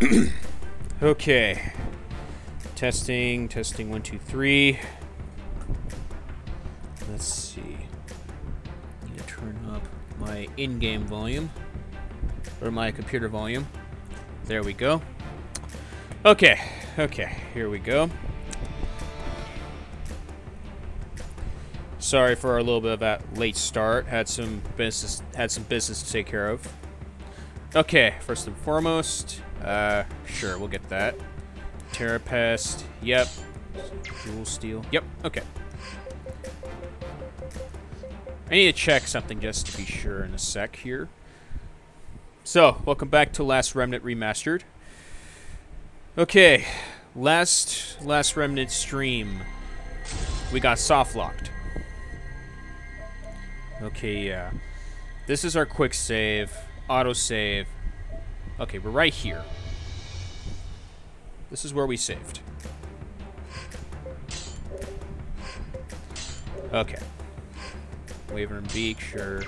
okay. Testing, testing, one, two, three. Let's see. I Need to turn up my in-game volume. Or my computer volume. There we go. Okay, okay, here we go. Sorry for a little bit of that late start. Had some business had some business to take care of. Okay, first and foremost, uh, sure, we'll get that. Terrapest, yep. Jewel steel, yep, okay. I need to check something just to be sure in a sec here. So, welcome back to Last Remnant Remastered. Okay, last last Remnant stream, we got soft locked. Okay, yeah. This is our quick save, auto save. Okay, we're right here. This is where we saved. Okay. Wyvern Beak, sure.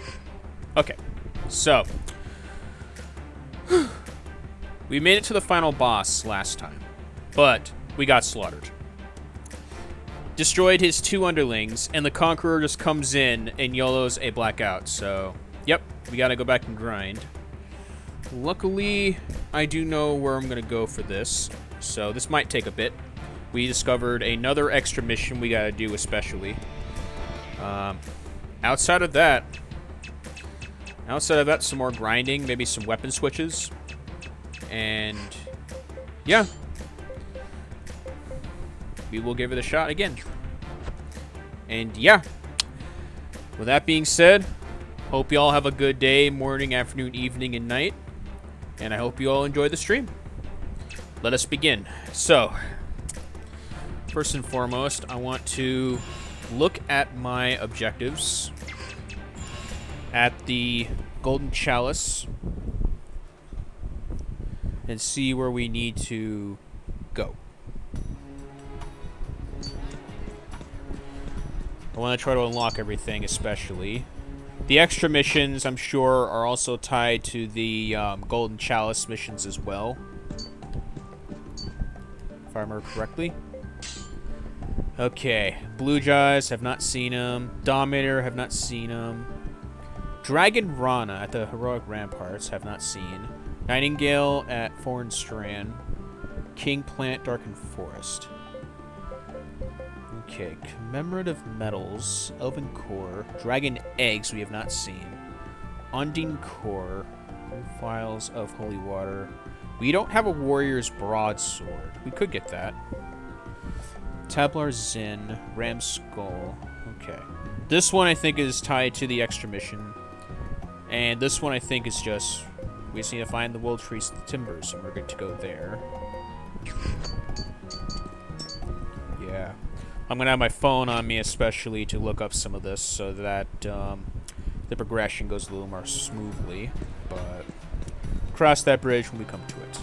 Okay, so. we made it to the final boss last time, but we got slaughtered. Destroyed his two underlings, and the Conqueror just comes in and YOLOs a blackout, so... Yep, we gotta go back and grind. Luckily, I do know where I'm gonna go for this, so this might take a bit. We discovered another extra mission we gotta do especially. Um, outside of that, outside of that, some more grinding, maybe some weapon switches. And, yeah. We will give it a shot again. And, yeah. With that being said, hope you all have a good day, morning, afternoon, evening, and night. And I hope you all enjoy the stream. Let us begin. So, first and foremost, I want to look at my objectives at the Golden Chalice and see where we need to go. I want to try to unlock everything, especially. The extra missions, I'm sure, are also tied to the um, Golden Chalice missions as well. If I remember correctly. Okay, Blue Jays, have not seen him. Dominator, have not seen him. Dragon Rana at the Heroic Ramparts, have not seen. Nightingale at Foreign Strand. King Plant, Darkened Forest. Okay, commemorative medals, Elven Core, Dragon Eggs we have not seen. Undine Core, Files of Holy Water. We don't have a Warrior's Broadsword. We could get that. Tablar Zin, Ram Skull. Okay. This one I think is tied to the extra mission. And this one I think is just... We just need to find the World Trees Timbers, and we're good to go there. Yeah. I'm going to have my phone on me especially to look up some of this so that um, the progression goes a little more smoothly. But cross that bridge when we come to it.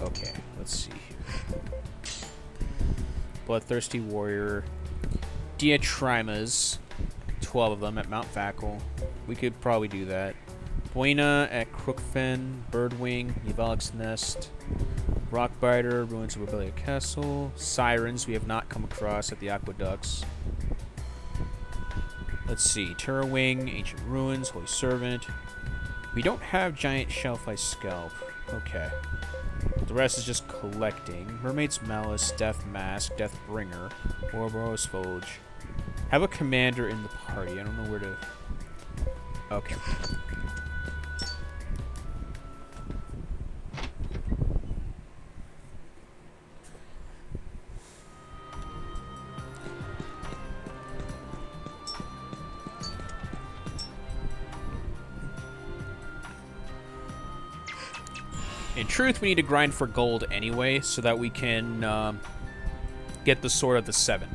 Okay, let's see here. Bloodthirsty Warrior. Diatrimas. 12 of them at Mount Vacal. We could probably do that. Buena at Crookfen. Birdwing. Yvelix Nest. Rockbiter. Ruins of Rebellia Castle. Sirens we have not come across at the Aqueducts. Let's see. Terra Wing. Ancient Ruins. Holy Servant. We don't have Giant Shellfish Scalp. Okay. The rest is just collecting. Mermaid's Malice, Death Mask, Death Bringer, Ouroboros Foliage. Have a commander in the party. I don't know where to... Okay. In truth, we need to grind for gold anyway, so that we can um, get the Sword of the Seven.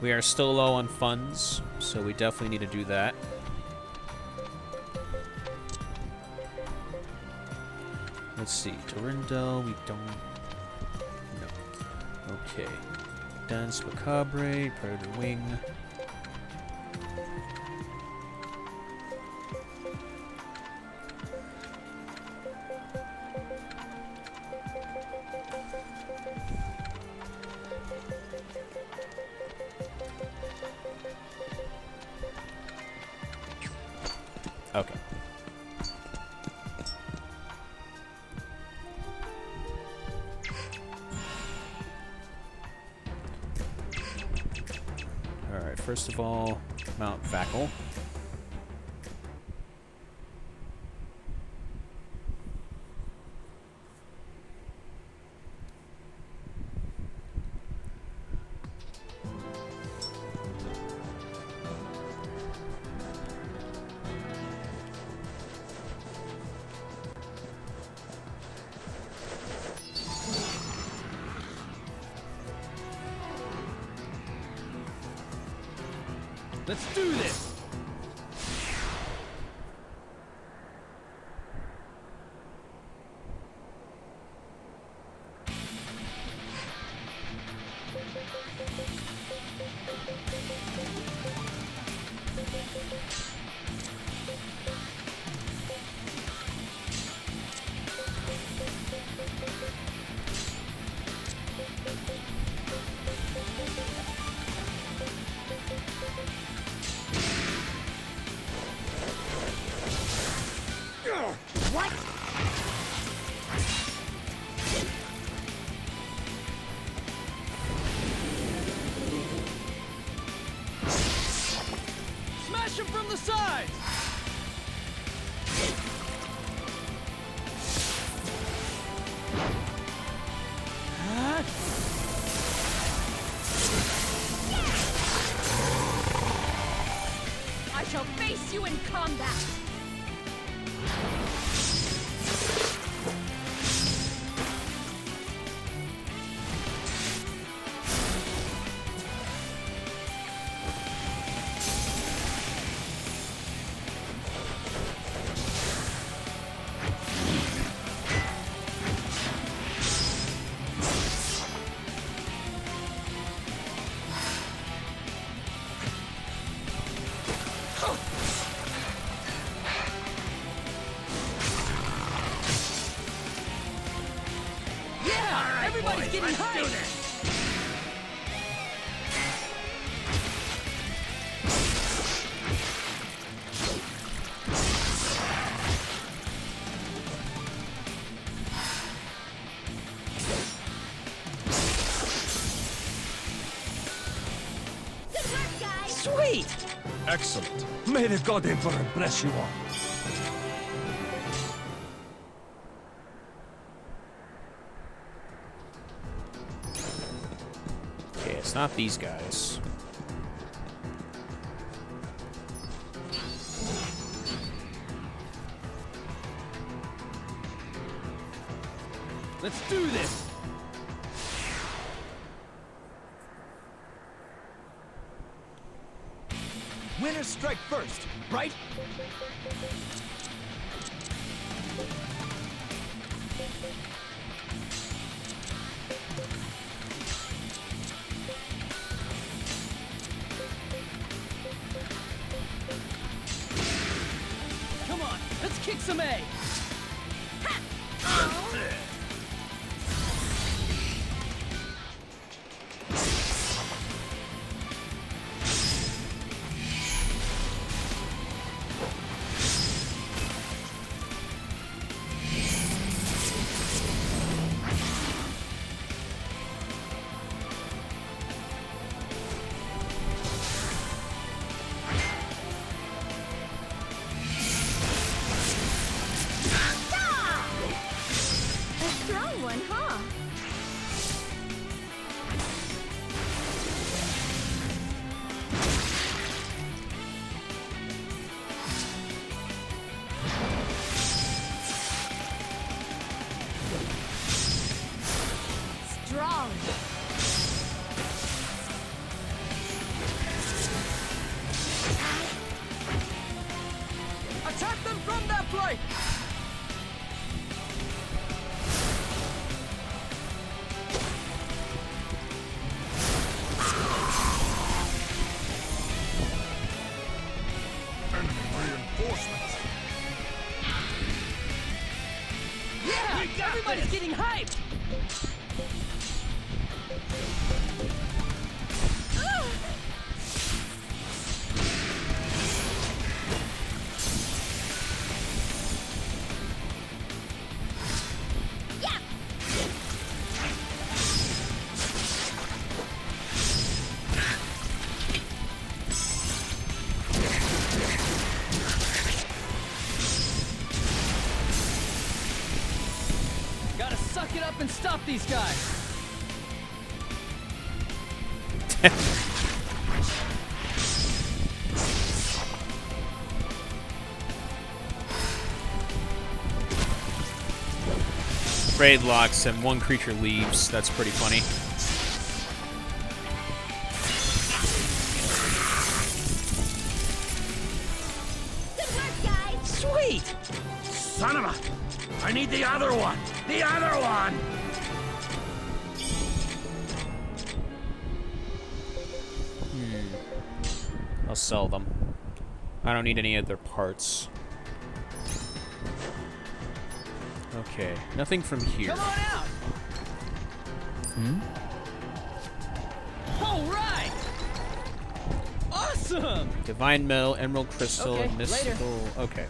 We are still low on funds, so we definitely need to do that. Let's see, Torindel, we don't... No. Okay. Dance Macabre, Predator Wing. Okay. Alright, first of all, Mount Vackle. Excellent. May the God Emperor bless you all. Okay, it's not these guys. Attack them from their flank! Stop these guys! Raid locks and one creature leaves. That's pretty funny. Good work, guys. Sweet! Son of a... I need the other one! The other one! Sell them. I don't need any other parts. Okay, nothing from here. Come on out! Hmm? All right! Awesome! Divine Metal, Emerald Crystal, Okay, and later. Mystical. Okay.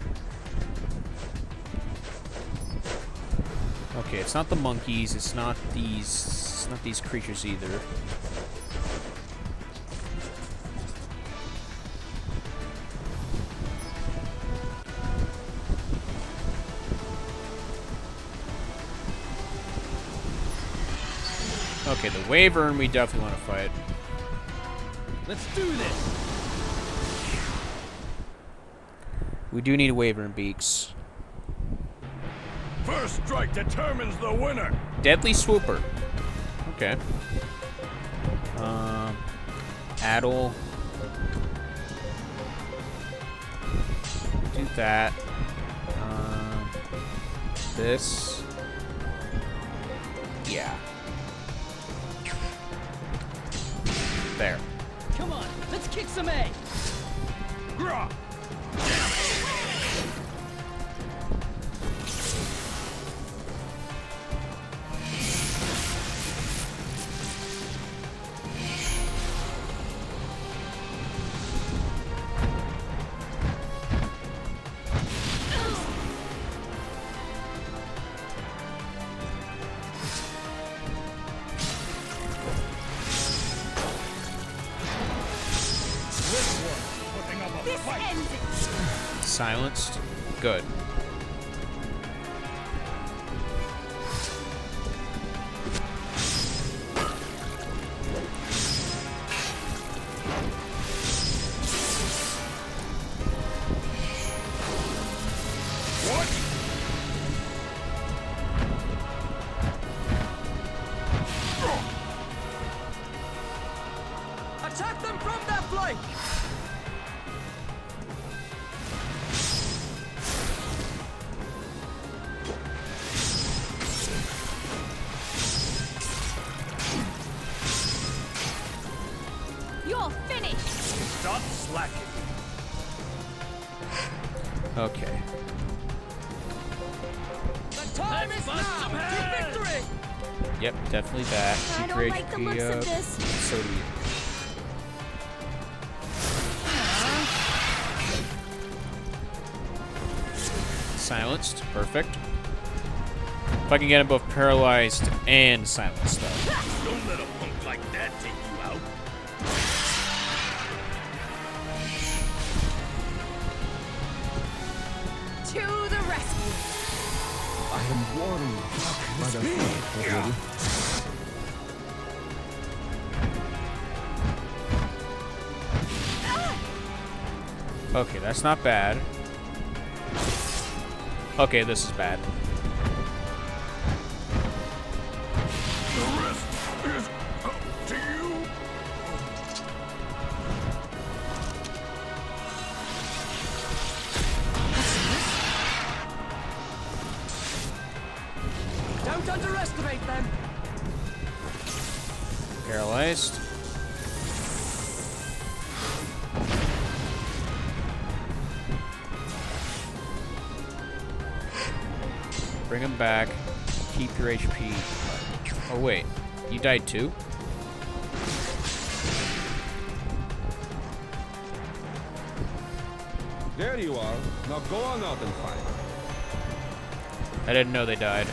Okay, it's not the monkeys. It's not these. It's not these creatures either. Okay, the we definitely want to fight. Let's do this! We do need Wyvern beaks. First strike determines the winner! Deadly Swooper. Okay. Um, Addle. Do that. Um, this. The HP looks up. of this. So do you. Silenced. Perfect. If I can get him both paralyzed and silenced, though. Don't let a punk like that take you out! To the rescue. I am warned by the faith Okay, that's not bad. Okay, this is bad. died too? There you are. Now go on out and fight. I didn't know they died.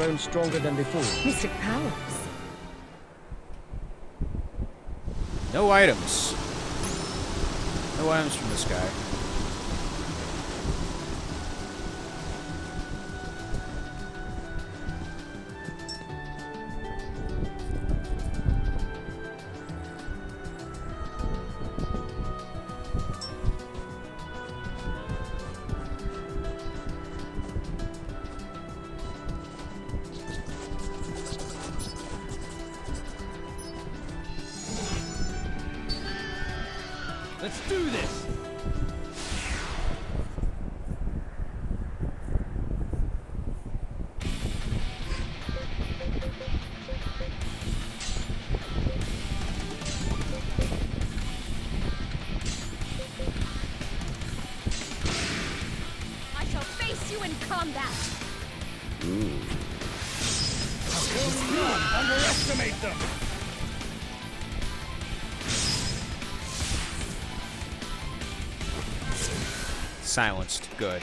Grown stronger than before. Mystic powers. No items. Let's do this! Silenced. Good.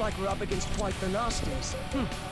Like we're up against quite the nasties. Hmm.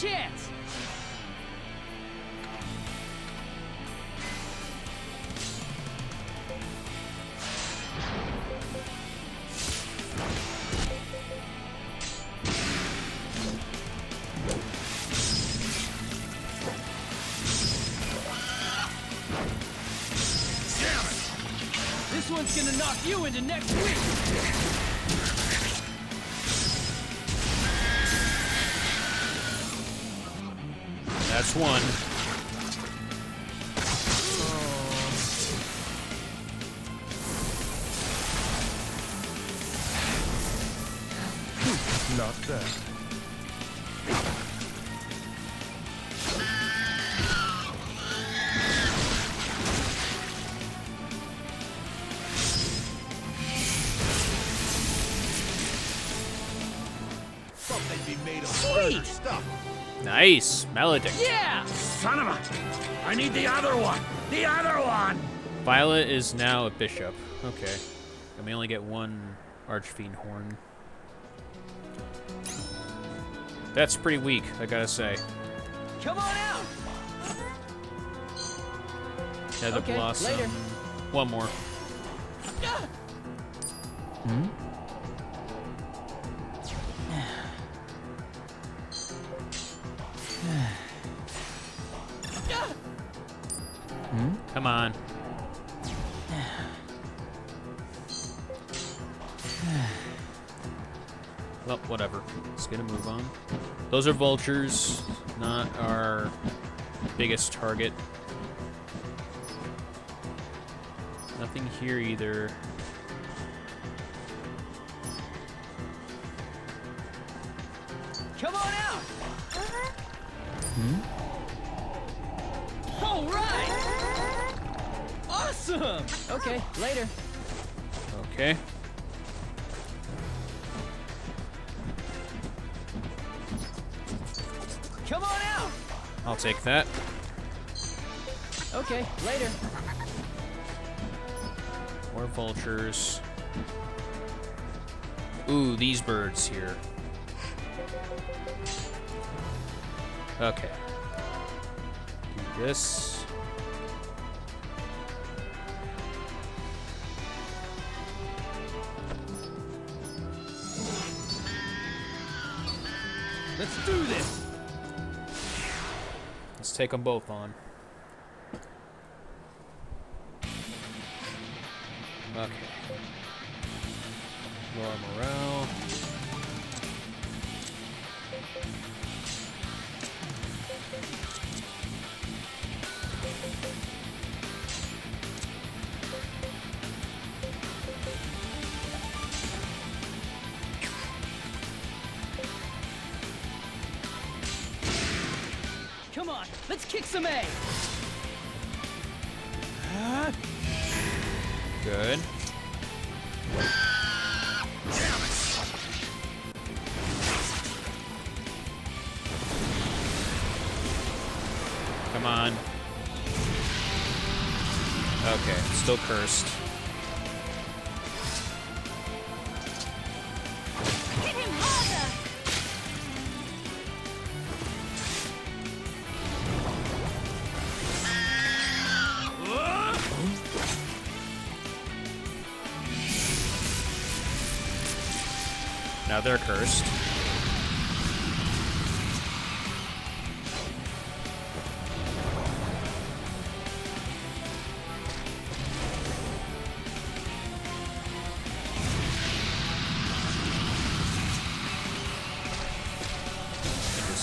Chance. This one's gonna knock you into next week. One. Not that. Something be made of Sweet. stuff. Nice. Maledict. Yeah! Son of a... I need the other one! The other one! Violet is now a bishop. Okay. And we only get one Archfiend horn. That's pretty weak, I gotta say. Come on out! Nether Okay, Blossom. later. One more. Get a move on. Those are vultures, not our biggest target. Nothing here either. Come on out! Hmm? All right! Awesome! Okay, later. Okay. Take that. Okay, later. More vultures. Ooh, these birds here. Okay. Do this. Let's do this! Take them both on. Okay. Still cursed.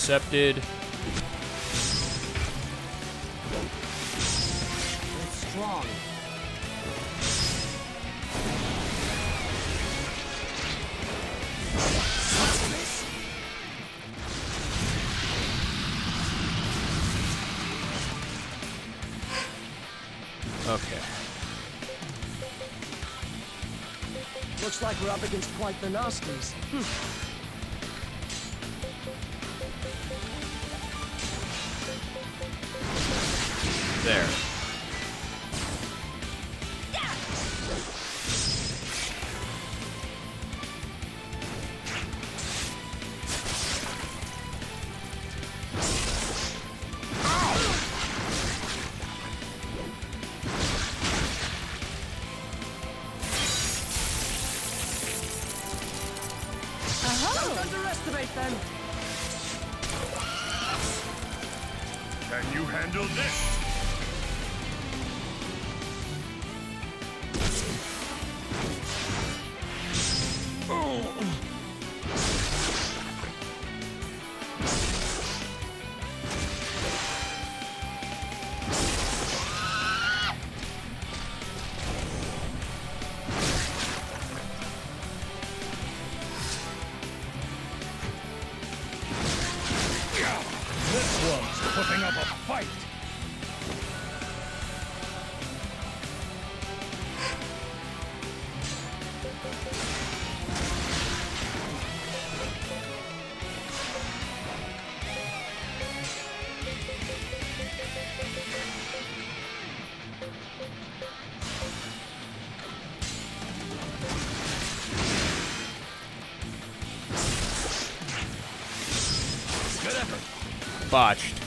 Intercepted. Strong. Okay. Looks like we're up against quite the nasties. There. Botched.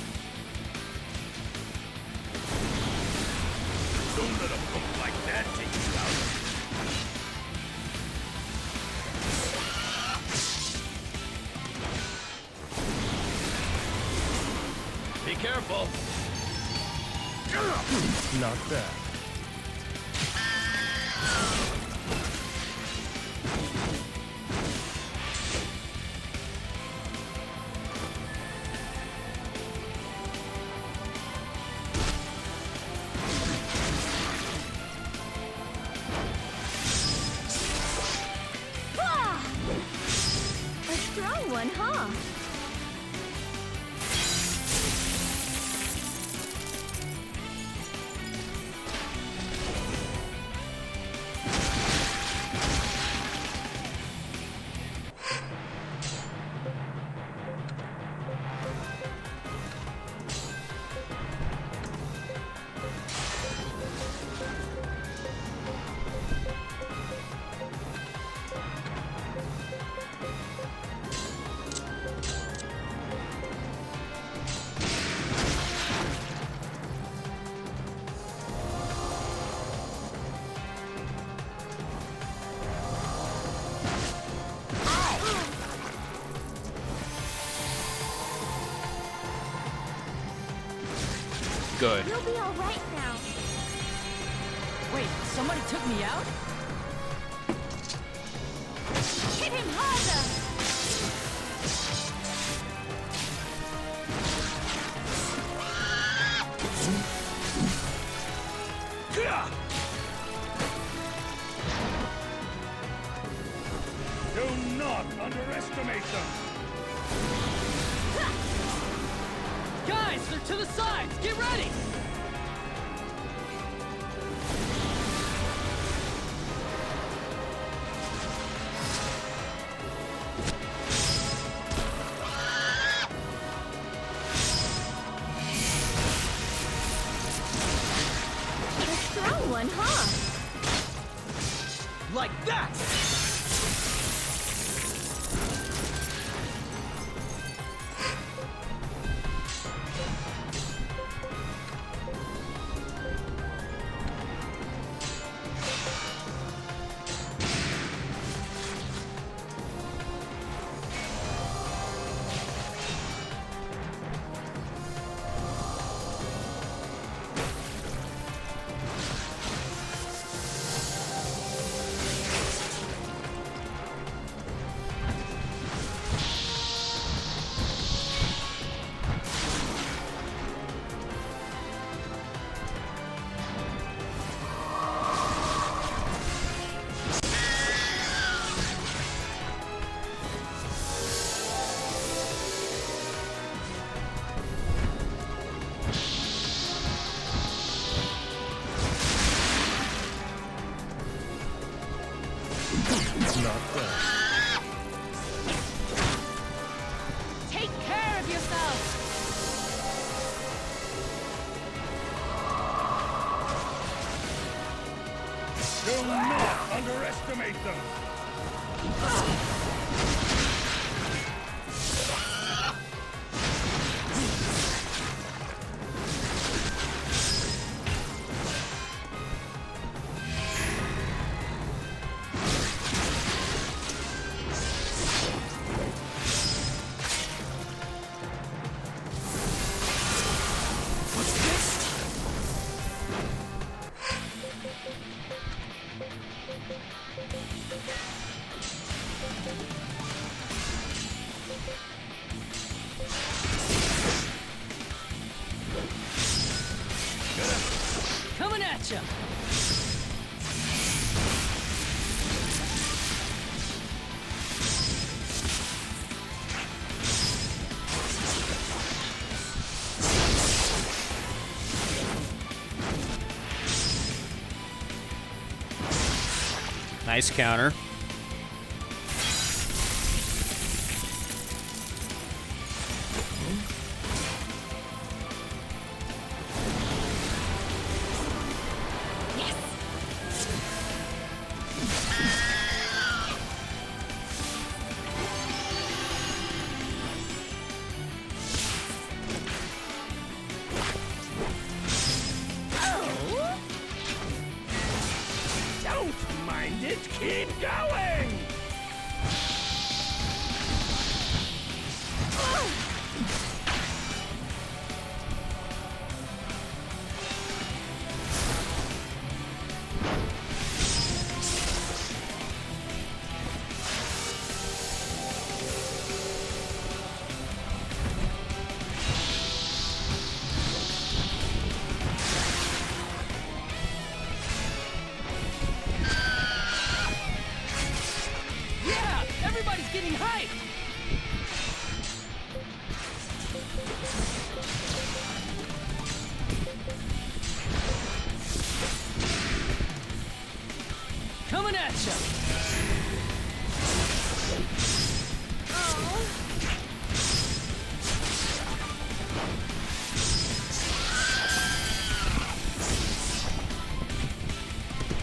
Nice counter.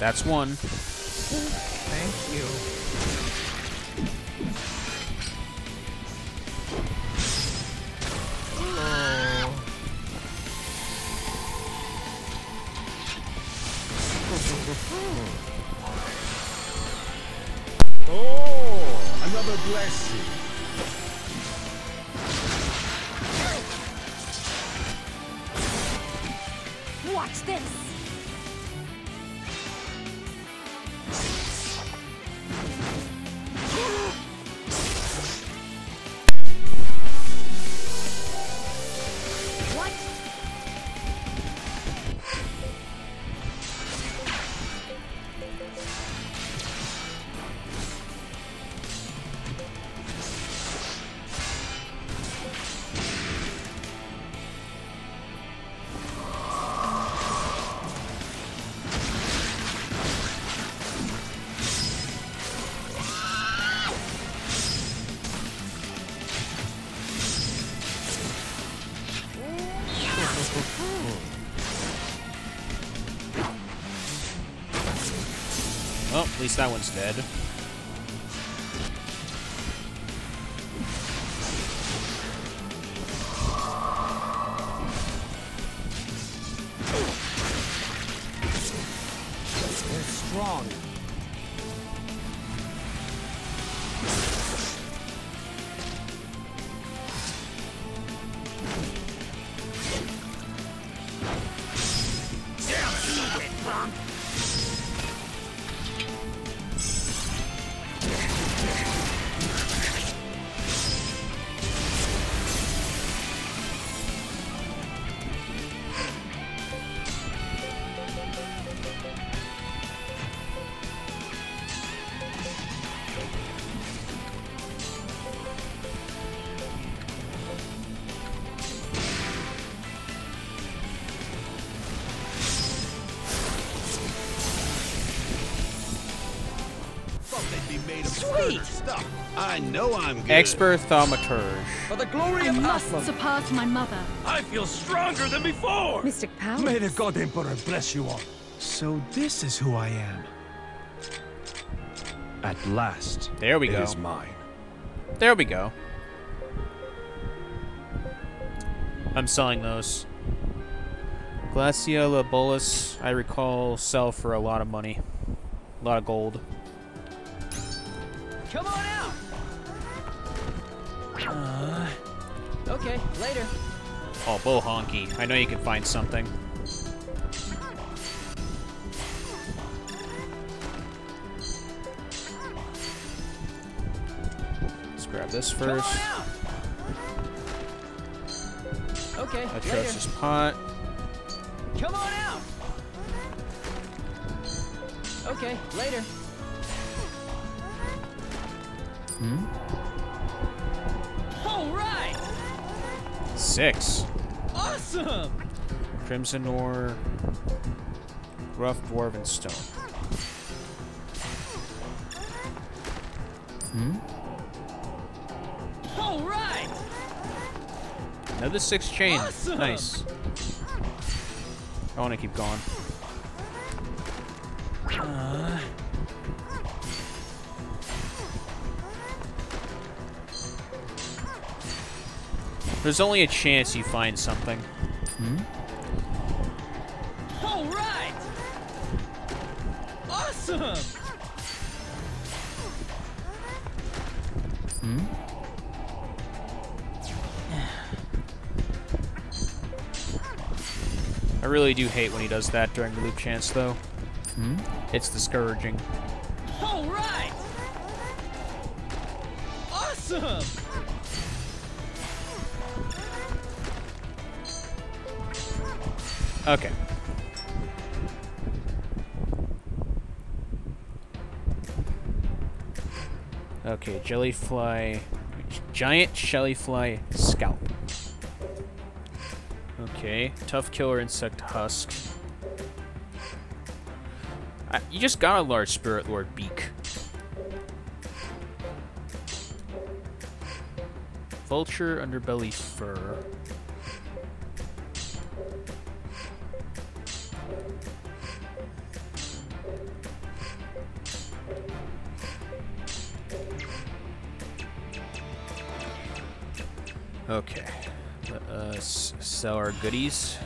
That's one. Least that one's dead. I know I'm good. Expert Thaumaturge. For the glory I of must Atlan. surpass my mother. I feel stronger than before. Mystic power. May the God Emperor bless you all. So this is who I am. At last, There we it go. is mine. There we go. I'm selling those. Glacia Bolus, I recall, sell for a lot of money. A lot of gold. Lucky. I know you can find something. Let's grab this first. Okay. Atrocious pot. Crimson ore. Rough dwarven stone. Hmm? All right. Another six chain. Awesome. Nice. I want to keep going. There's only a chance you find something. Really do hate when he does that during the loop chance, though. Hmm? It's discouraging. All right. Awesome. Okay. Okay, jellyfly, giant jellyfly tough killer insect husk. I, you just got a large spirit lord beak. Vulture underbelly fur. Okay. Uh, Us sell our goodies.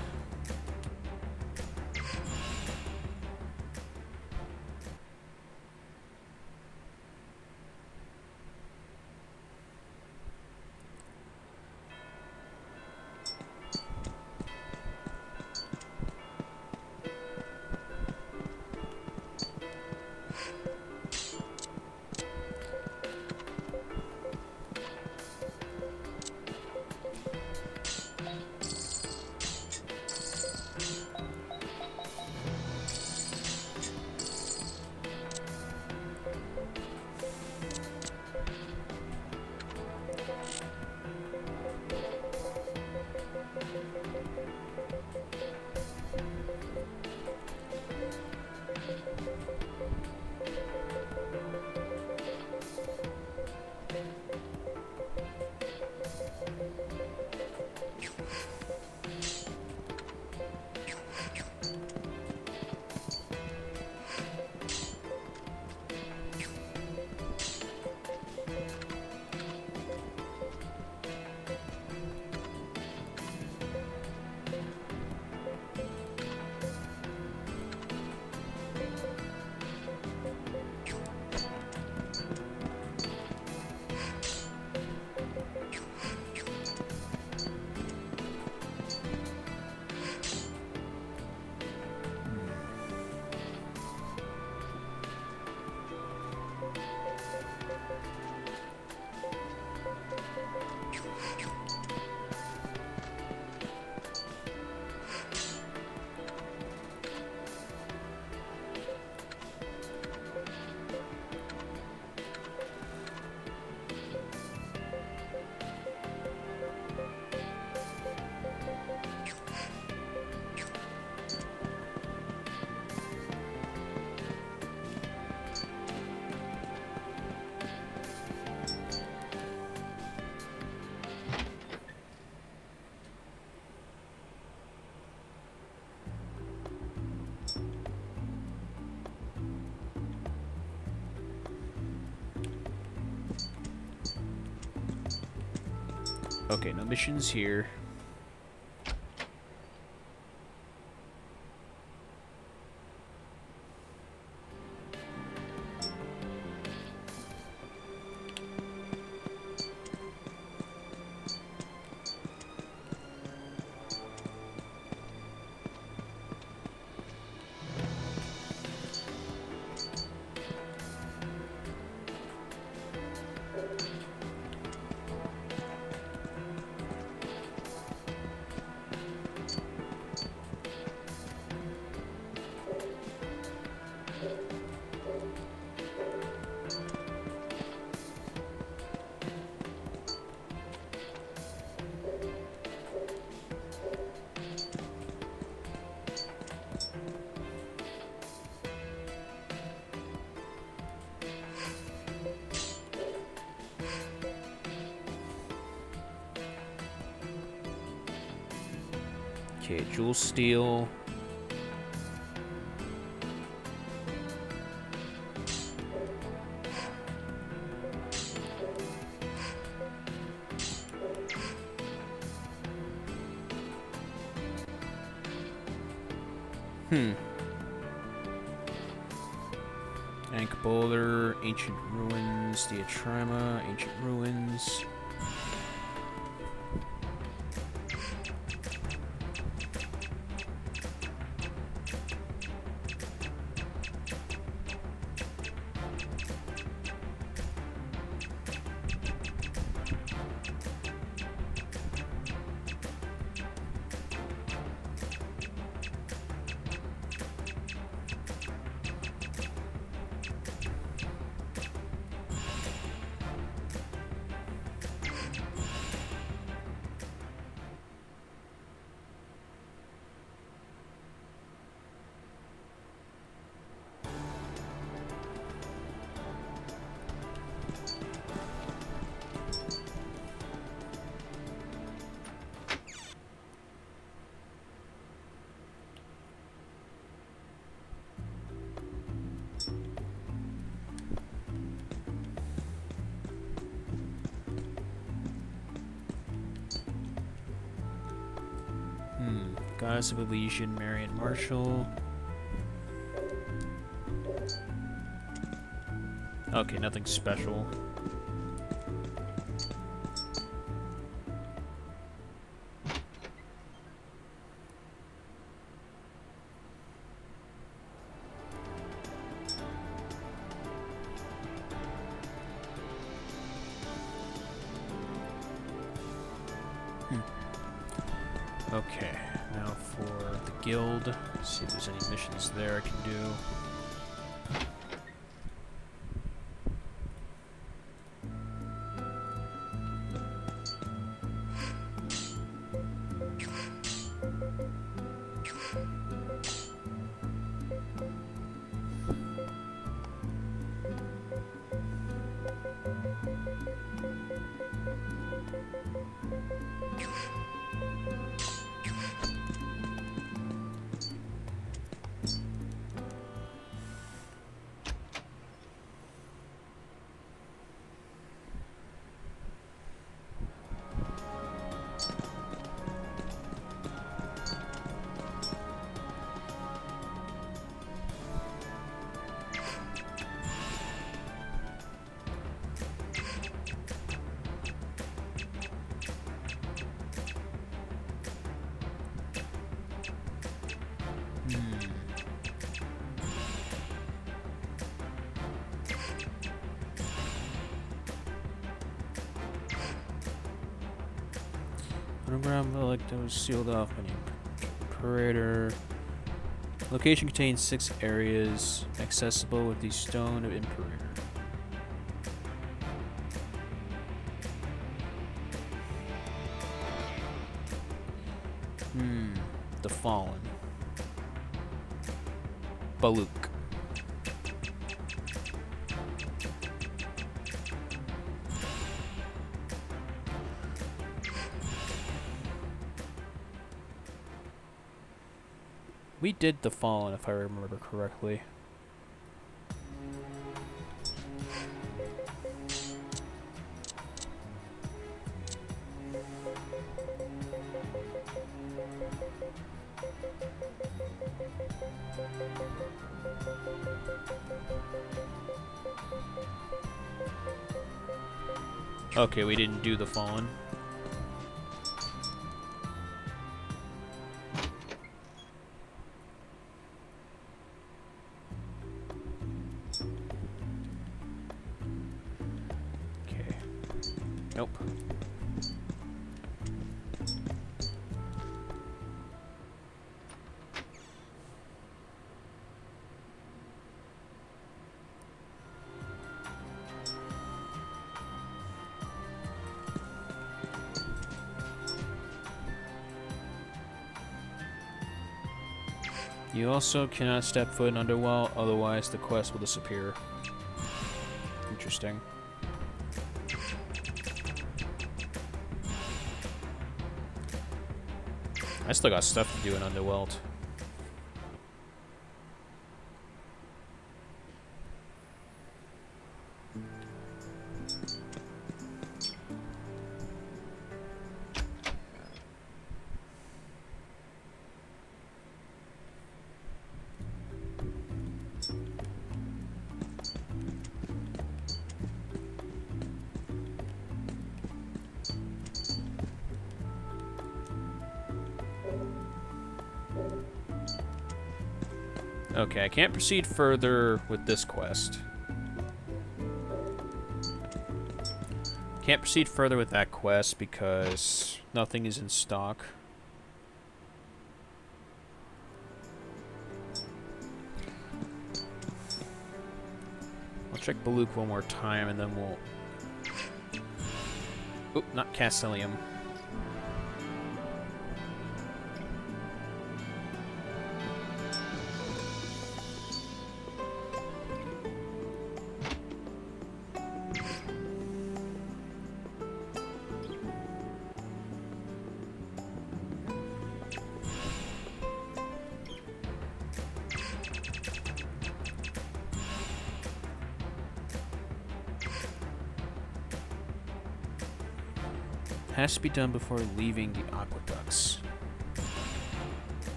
Missions here. Jewel Steel. Hmm. Ankh Boulder, Ancient Ruins, Diatryma, Ancient Ruins. Goddess of Elysion, Marion Marshall. Okay, nothing special. Sealed off by the Imperator. Location contains six areas accessible with the Stone of Imperator. Did the Fallen, if I remember correctly. Okay, we didn't do the Fallen. Also cannot step foot in Underwell, otherwise the quest will disappear. Interesting. I still got stuff to do in Underworld. Can't proceed further with this quest. Can't proceed further with that quest because nothing is in stock. I'll check Baluch one more time and then we'll... Oop, not Castilium. Be done before leaving the aqueducts.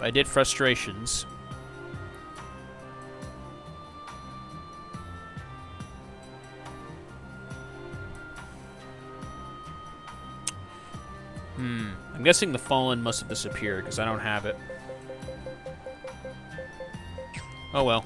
I did frustrations. Hmm. I'm guessing the Fallen must have disappeared because I don't have it. Oh well.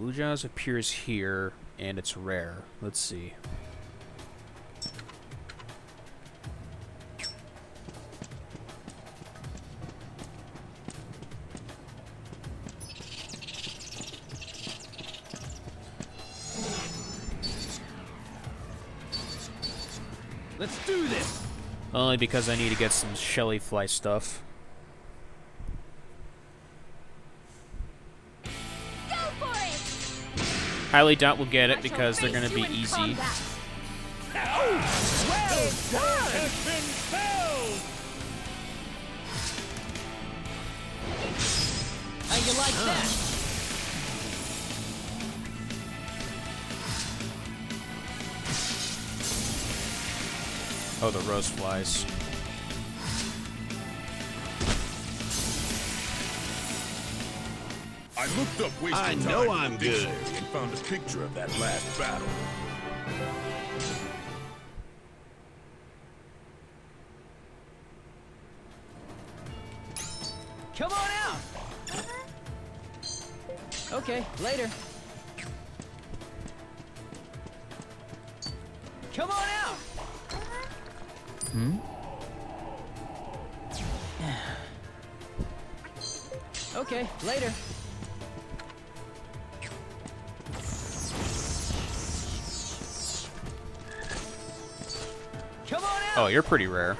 Blue Jaws appears here, and it's rare. Let's see. Let's do this! Only because I need to get some Shelly Fly stuff. Highly doubt we'll get it because they're going to be easy. How you like that? Oh, the rose flies. I looked up wasting I know the I'm good. and found a picture of that last battle. They're pretty rare.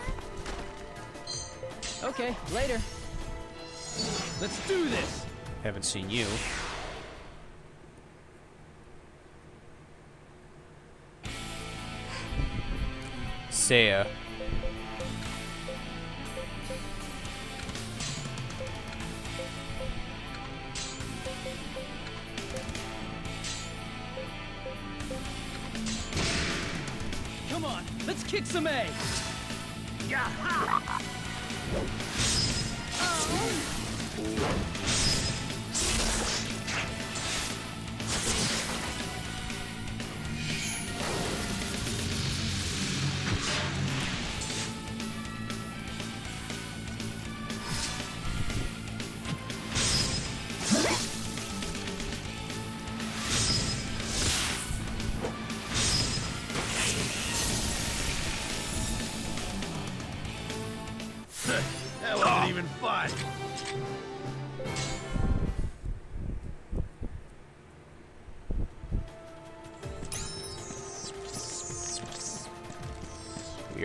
Okay, later. Let's do this. Haven't seen you.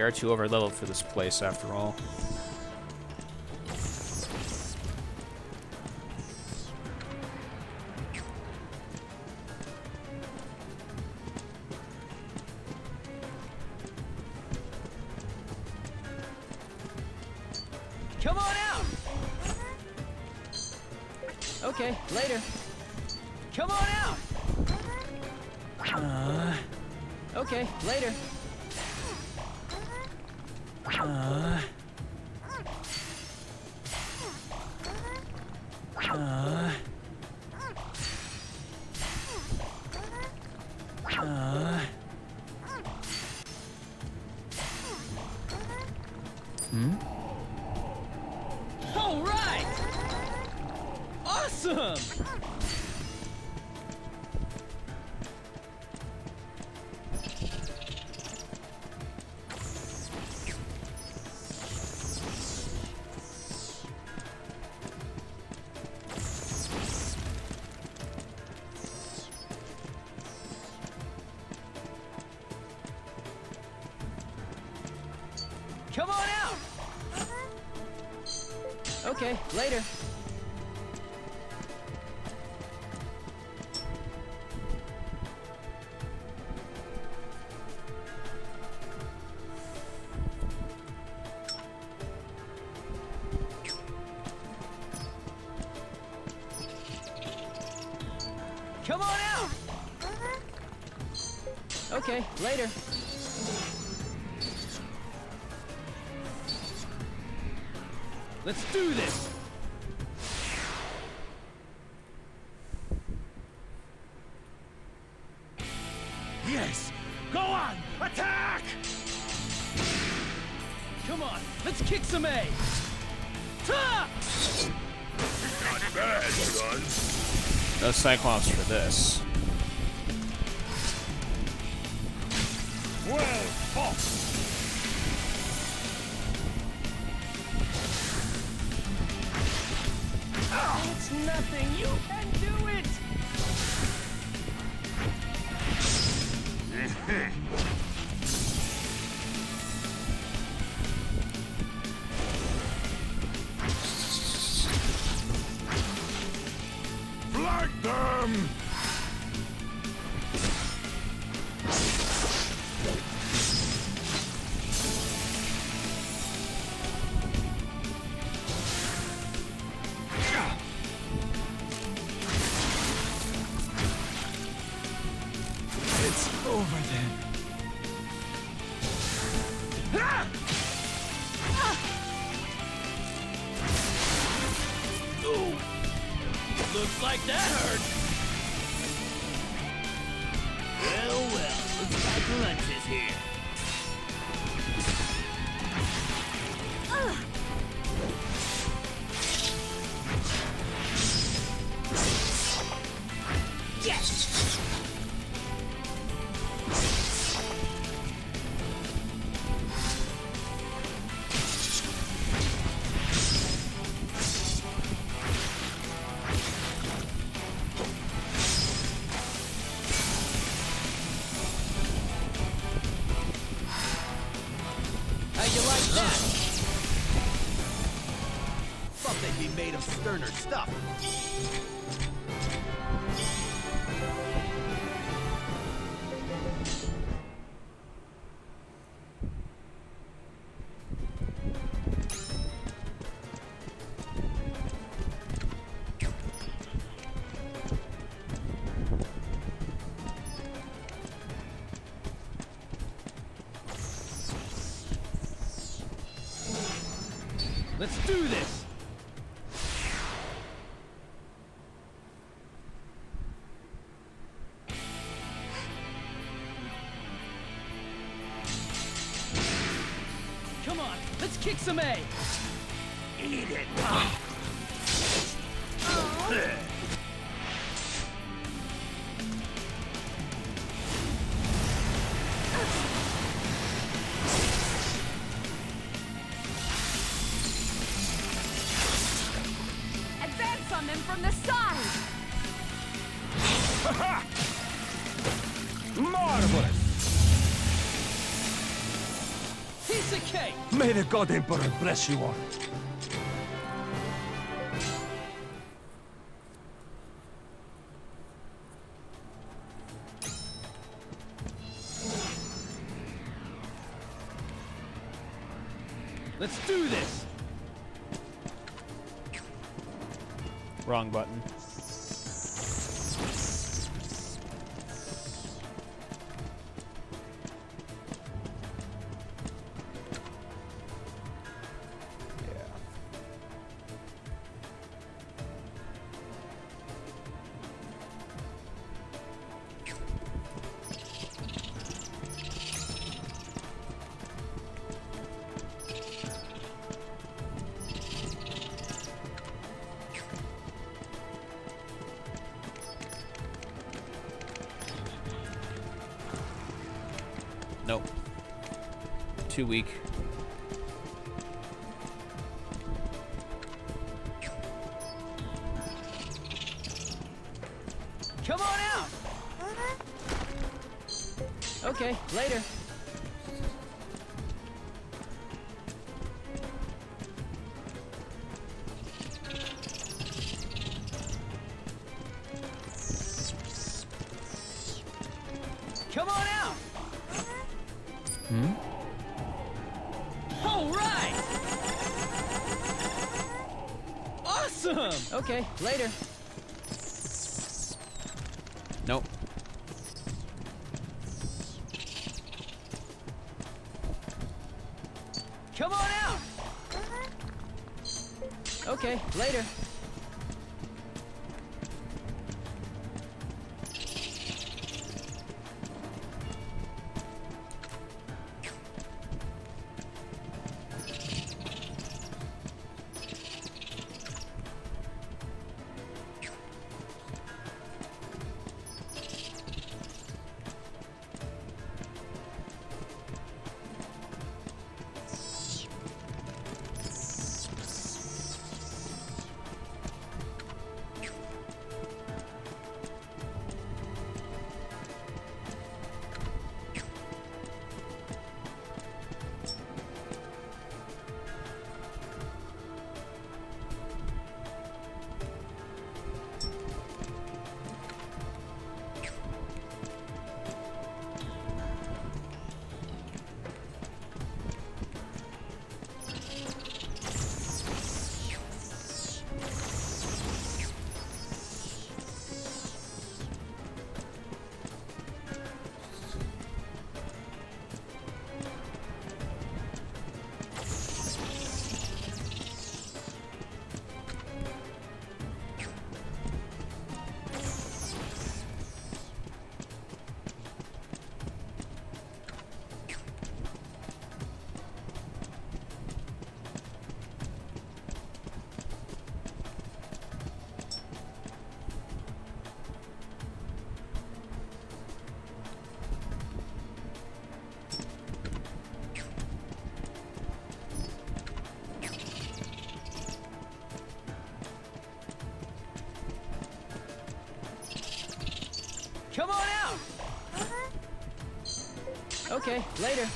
Are too overleveled for this place, after all. Cyclops. Do this! Come on, let's kick some A. cake. May the God Emperor bless you all. Too weak. Later. Come on out. Uh-huh. Okay, later.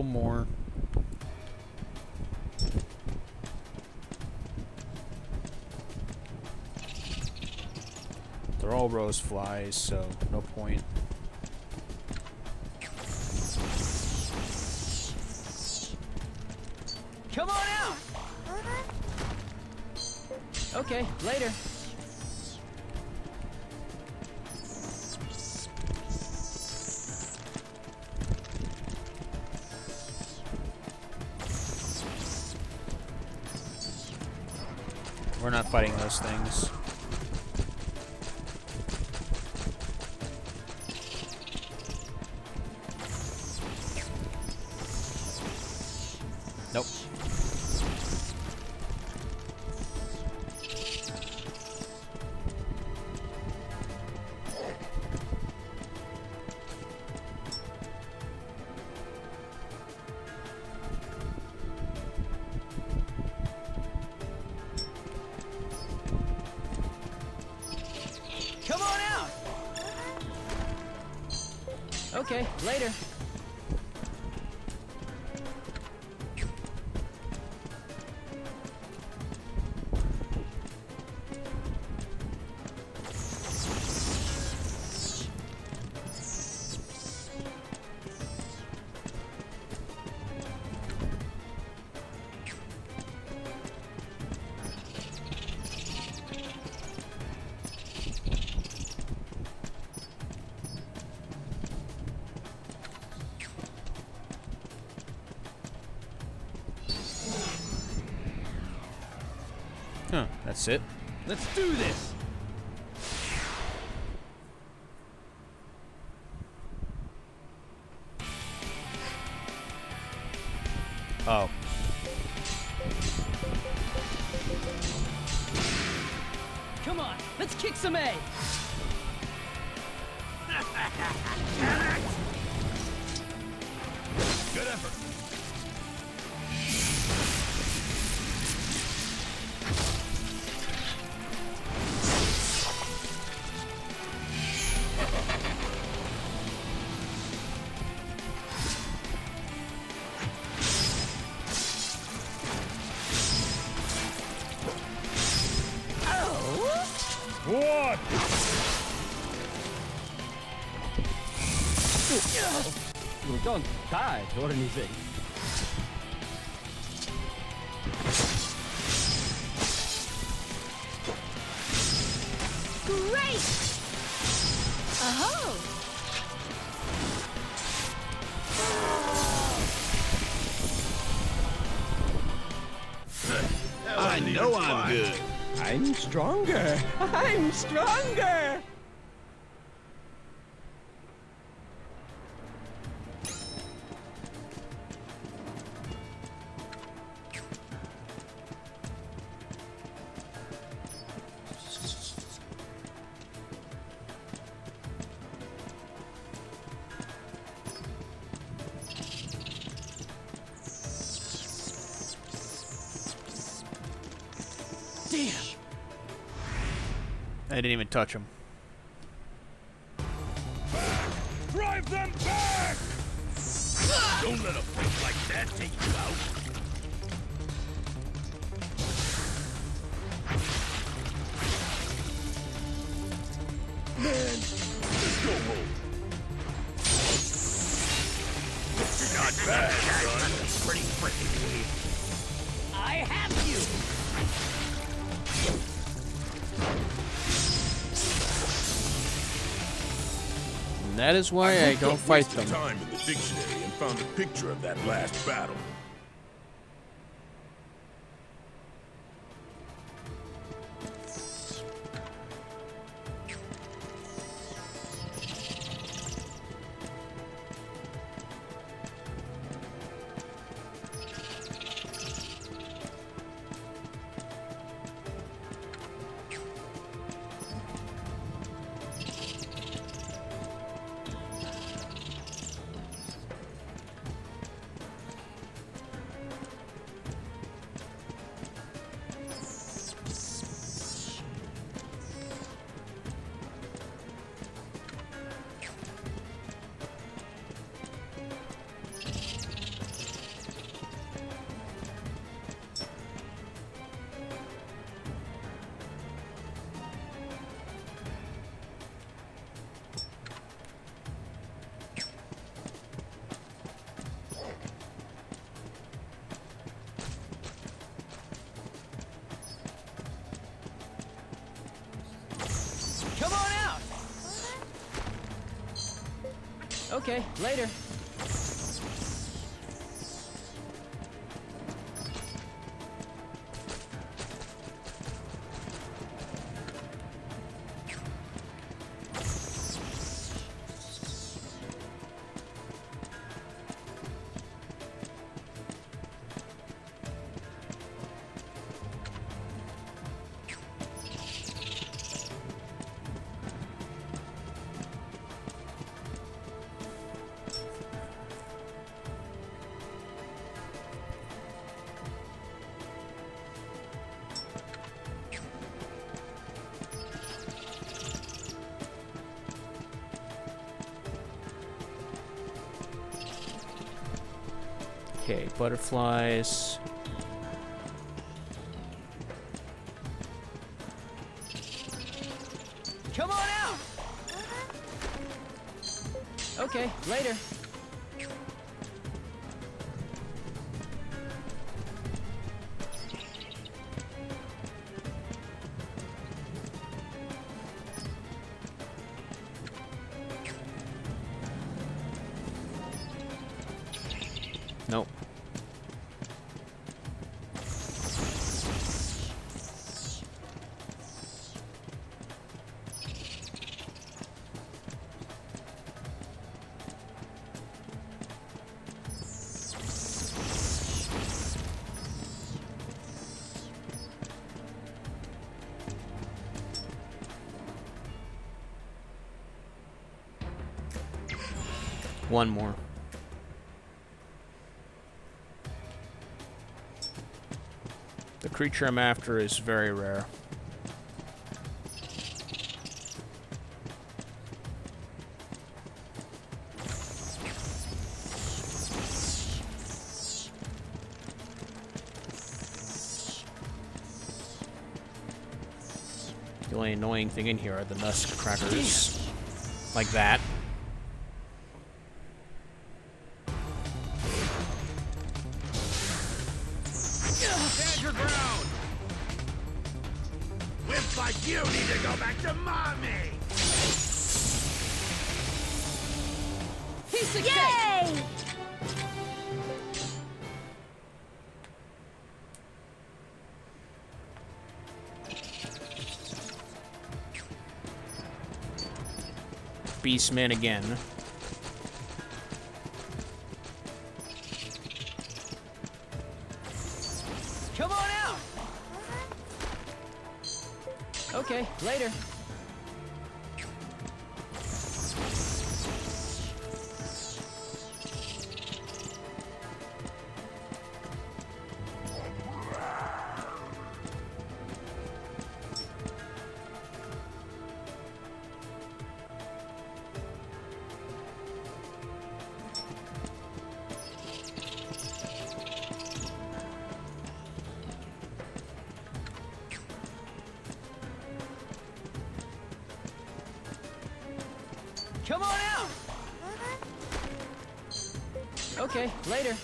Couple more. They're all rose flies, so no point. Come on out! Okay, later. Those things. Let's do this! Don't die or anything. Great! Oh! I know I'm good. I'm stronger. I'm stronger. Touch him. Is why I looked don't fight them. time in the dictionary and found a picture of that last battle. Later. Okay, creature I'm after is very rare. The only annoying thing in here are the Nusk crackers. Like that. Beastman again. Come on out! Okay, later. Come on out! Okay, later.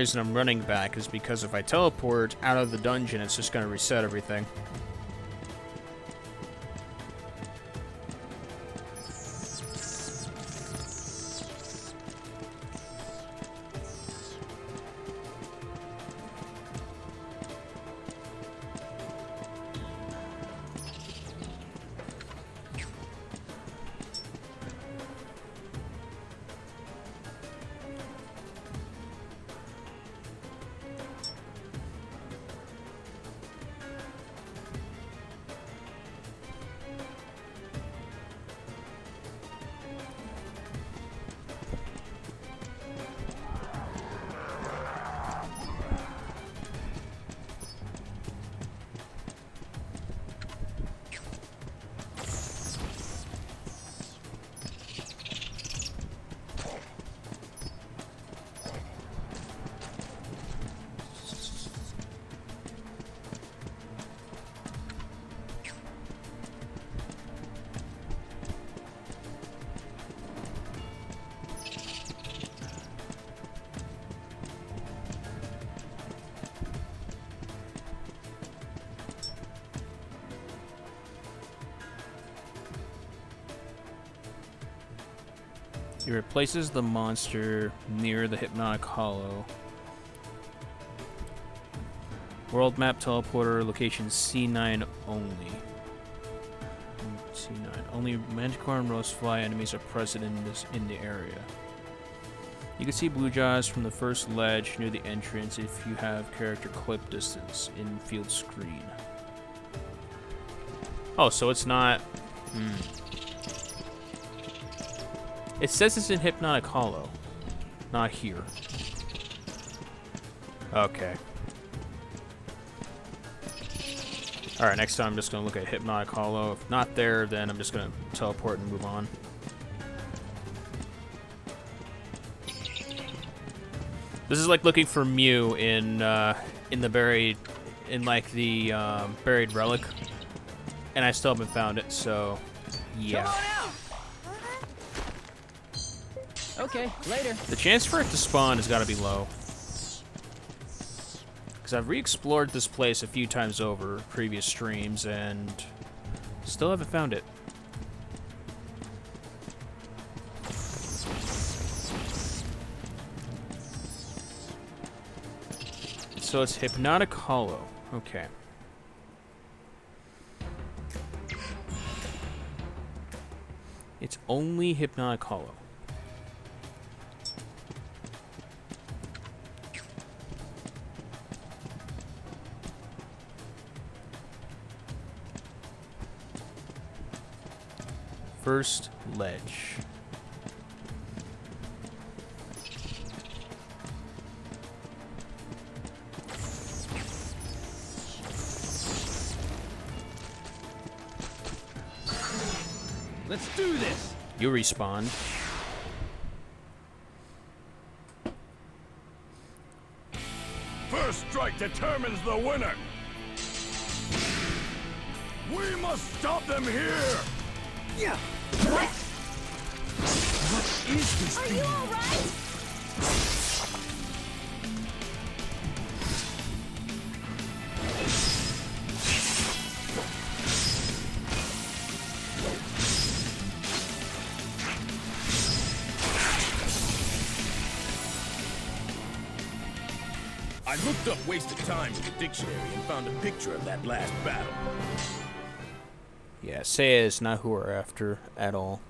Reason I'm running back is because if I teleport out of the dungeon, it's just going to reset everything. He replaces the monster near the Hypnotic Hollow. World map teleporter location C9 only. C9. Only Manticore and Rosefly enemies are present in this in the area. You can see Blue Jaws from the first ledge near the entrance if you have character clip distance in field screen. Oh, so it's not. Hmm. It says it's in Hypnotic Hollow, not here. Okay. Alright, next time I'm just going to look at Hypnotic Hollow. If not there, then I'm just going to teleport and move on. This is like looking for Mew in uh, in the buried, in like the um, buried relic, and I still haven't found it. So, yeah. Okay, later. The chance for it to spawn has got to be low. Because I've re-explored this place a few times over previous streams and still haven't found it. So it's Hypnotic Hollow. Okay. It's only Hypnotic Hollow. First ledge. Let's do this! You respawn. First strike determines the winner. We must stop them here. Are you alright? I looked up wasted time in the dictionary and found a picture of that last battle. Yeah, Seiya is not who we're after at all.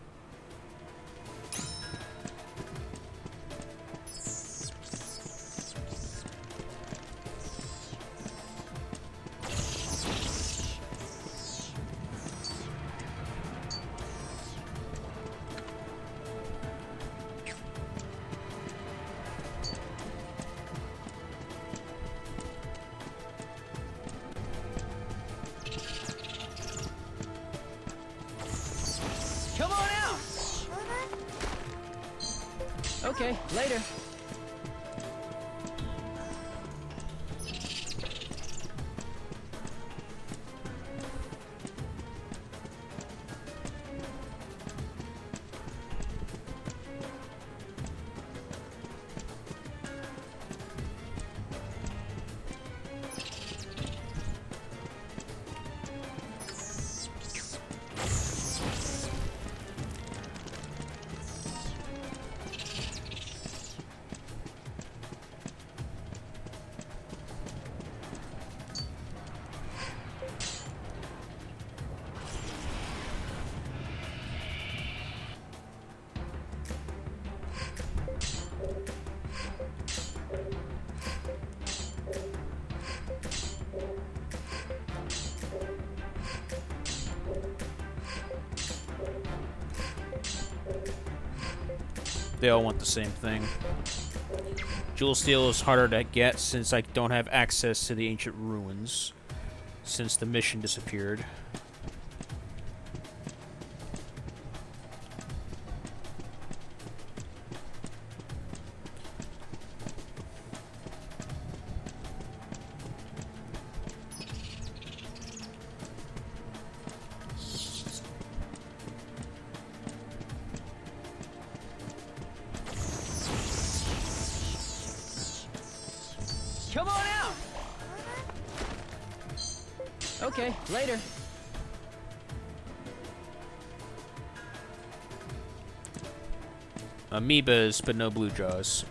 They all want the same thing. Jewel Steel is harder to get since I don't have access to the ancient ruins since the mission disappeared. Amoebas, but no blue jaws.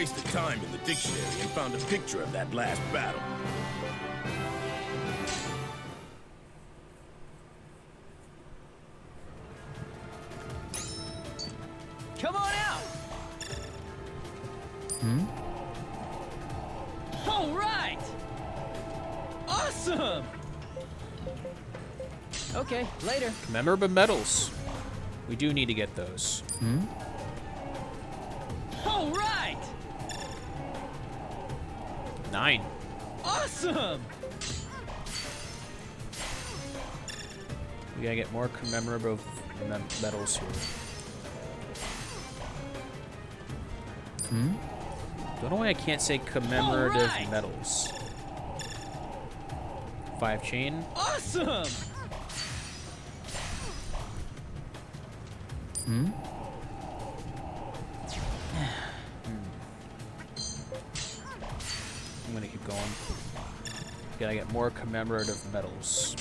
Wasted time in the dictionary and found a picture of that last battle. Come on out! Hmm? Alright! Awesome! Okay, later. Commemorable medals. We do need to get those. Alright! We gotta get more commemorative medals here. Hmm? Don't know why I can't say commemorative Alright. medals. Five chain. Awesome! Hmm? I'm gonna keep going. Gotta get more commemorative medals.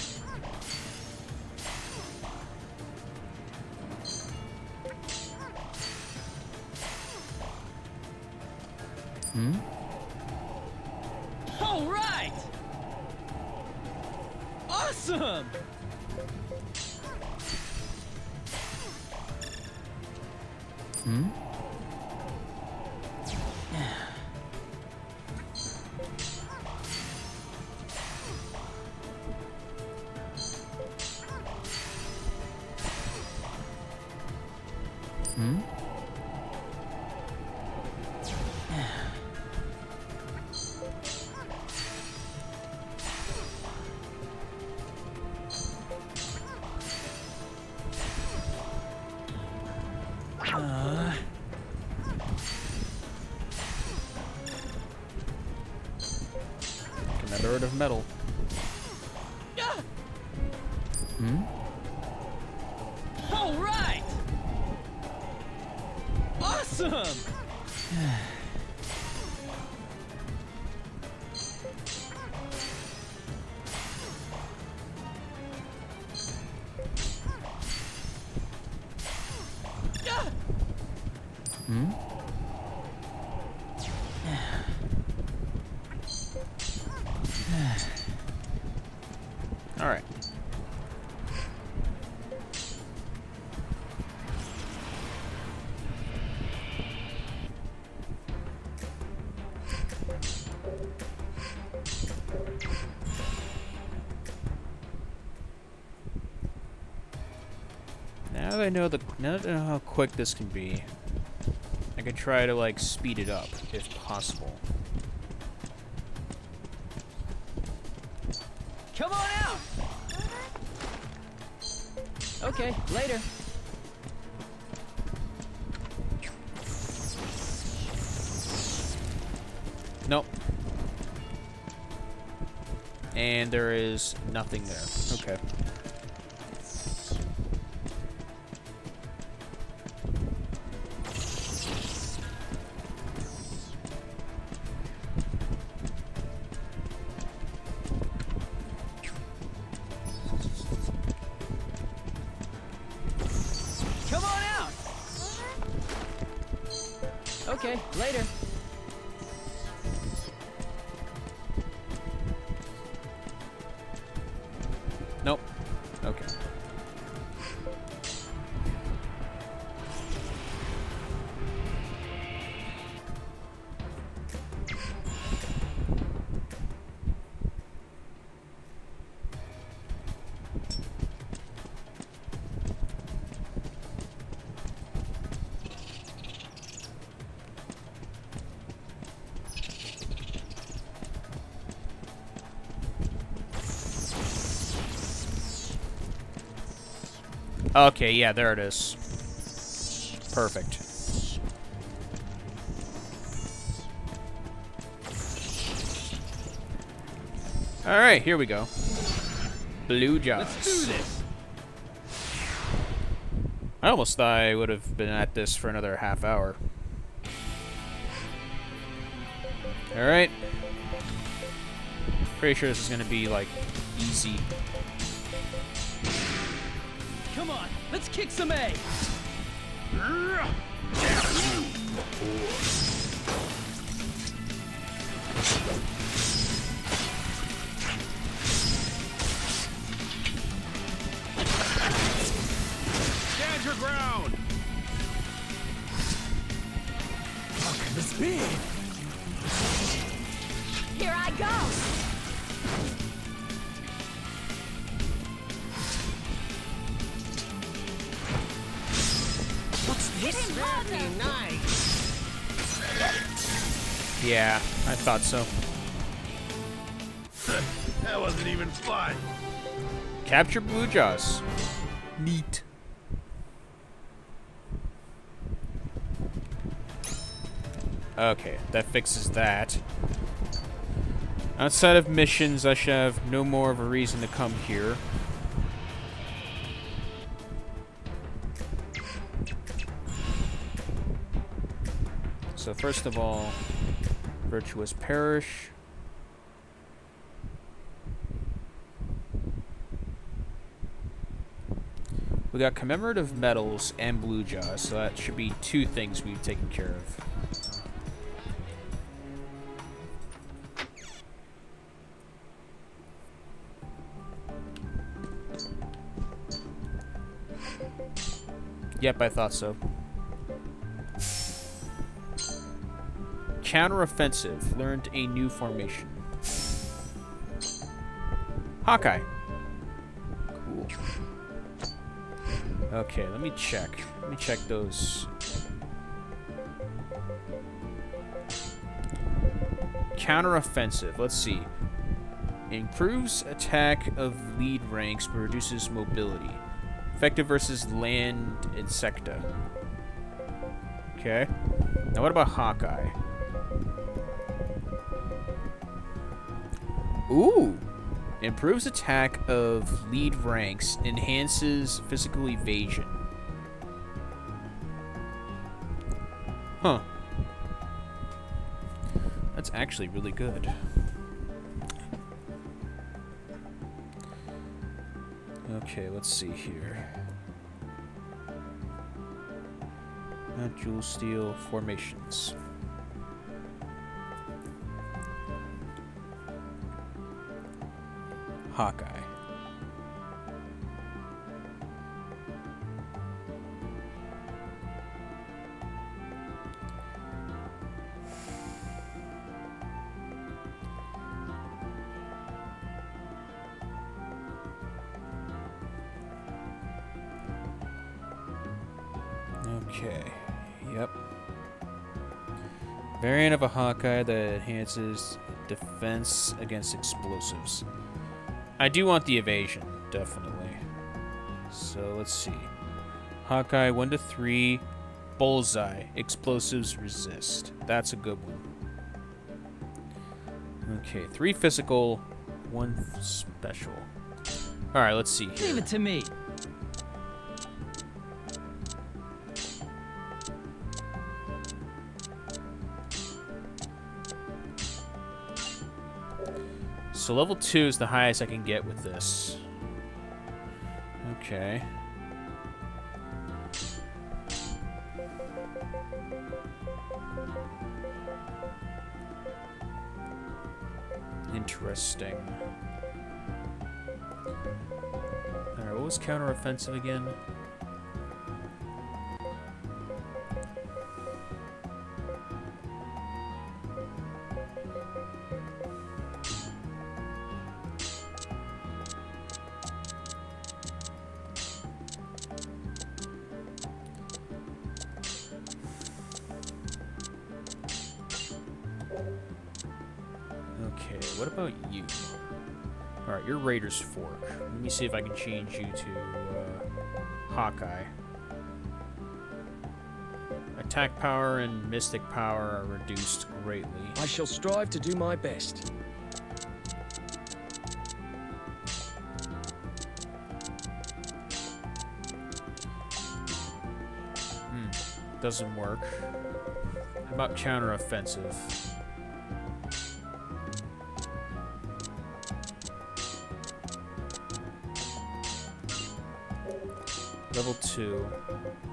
Hmm? Alright. Now that I know the now that I know how quick this can be, could try to like speed it up if possible. Come on out! Okay, later. Nope. And there is nothing there. Okay. Okay, yeah, there it is. Perfect. Alright, here we go. Blue Jaws. Let's do this. I almost thought I would have been at this for another half hour. Alright. Pretty sure this is going to be, like, easy. Kick some eh? A. I thought so. That wasn't even fun. Capture Blue Jaws. Neat. Okay, that fixes that. Outside of missions, I should have no more of a reason to come here. So first of all, Virtuous Parish. We got commemorative medals and blue jaws, so that should be two things we've taken care of. Yep, I thought so. Counteroffensive. Learned a new formation. Hawkeye. Cool. Okay, let me check. Let me check those. Counteroffensive. Let's see. Improves attack of lead ranks, but reduces mobility. Effective versus land insecta. Okay. Now what about Hawkeye? Ooh. Improves attack of lead ranks, enhances physical evasion. Huh. That's actually really good. Okay, let's see here. Not jewel steel formations. Hawkeye. Okay. Yep. Variant of a Hawkeye that enhances defense against explosives. I do want the evasion, definitely. So let's see. Hawkeye 1 to 3, Bullseye, explosives resist. That's a good one. Okay, 3 physical, 1 special. Alright, let's see here. Leave it to me. So level 2 is the highest I can get with this. Okay. Interesting. Alright, what was counteroffensive again? Me see if I can change you to uh, Hawkeye. Attack power and mystic power are reduced greatly. I shall strive to do my best. Hmm, Doesn't work. How about counteroffensive? Level 2.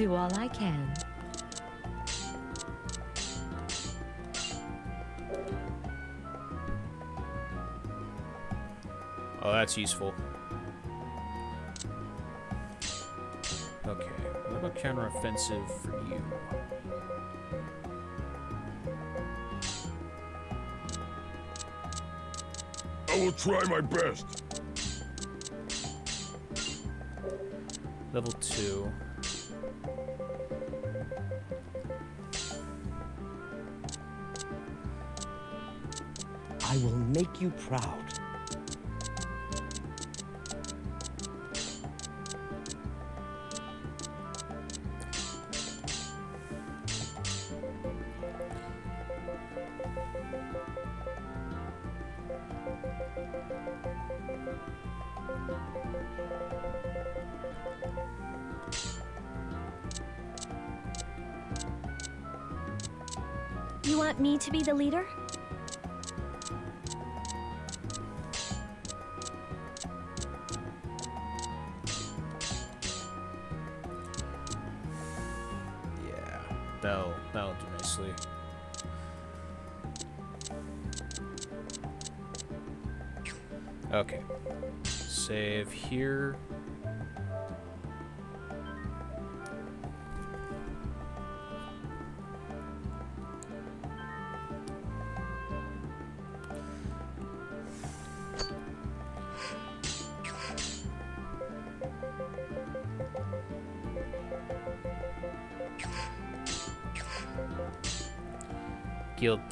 Do all I can. Oh, that's useful. Okay, what about counteroffensive for you? I will try my best. Level 2. Proud.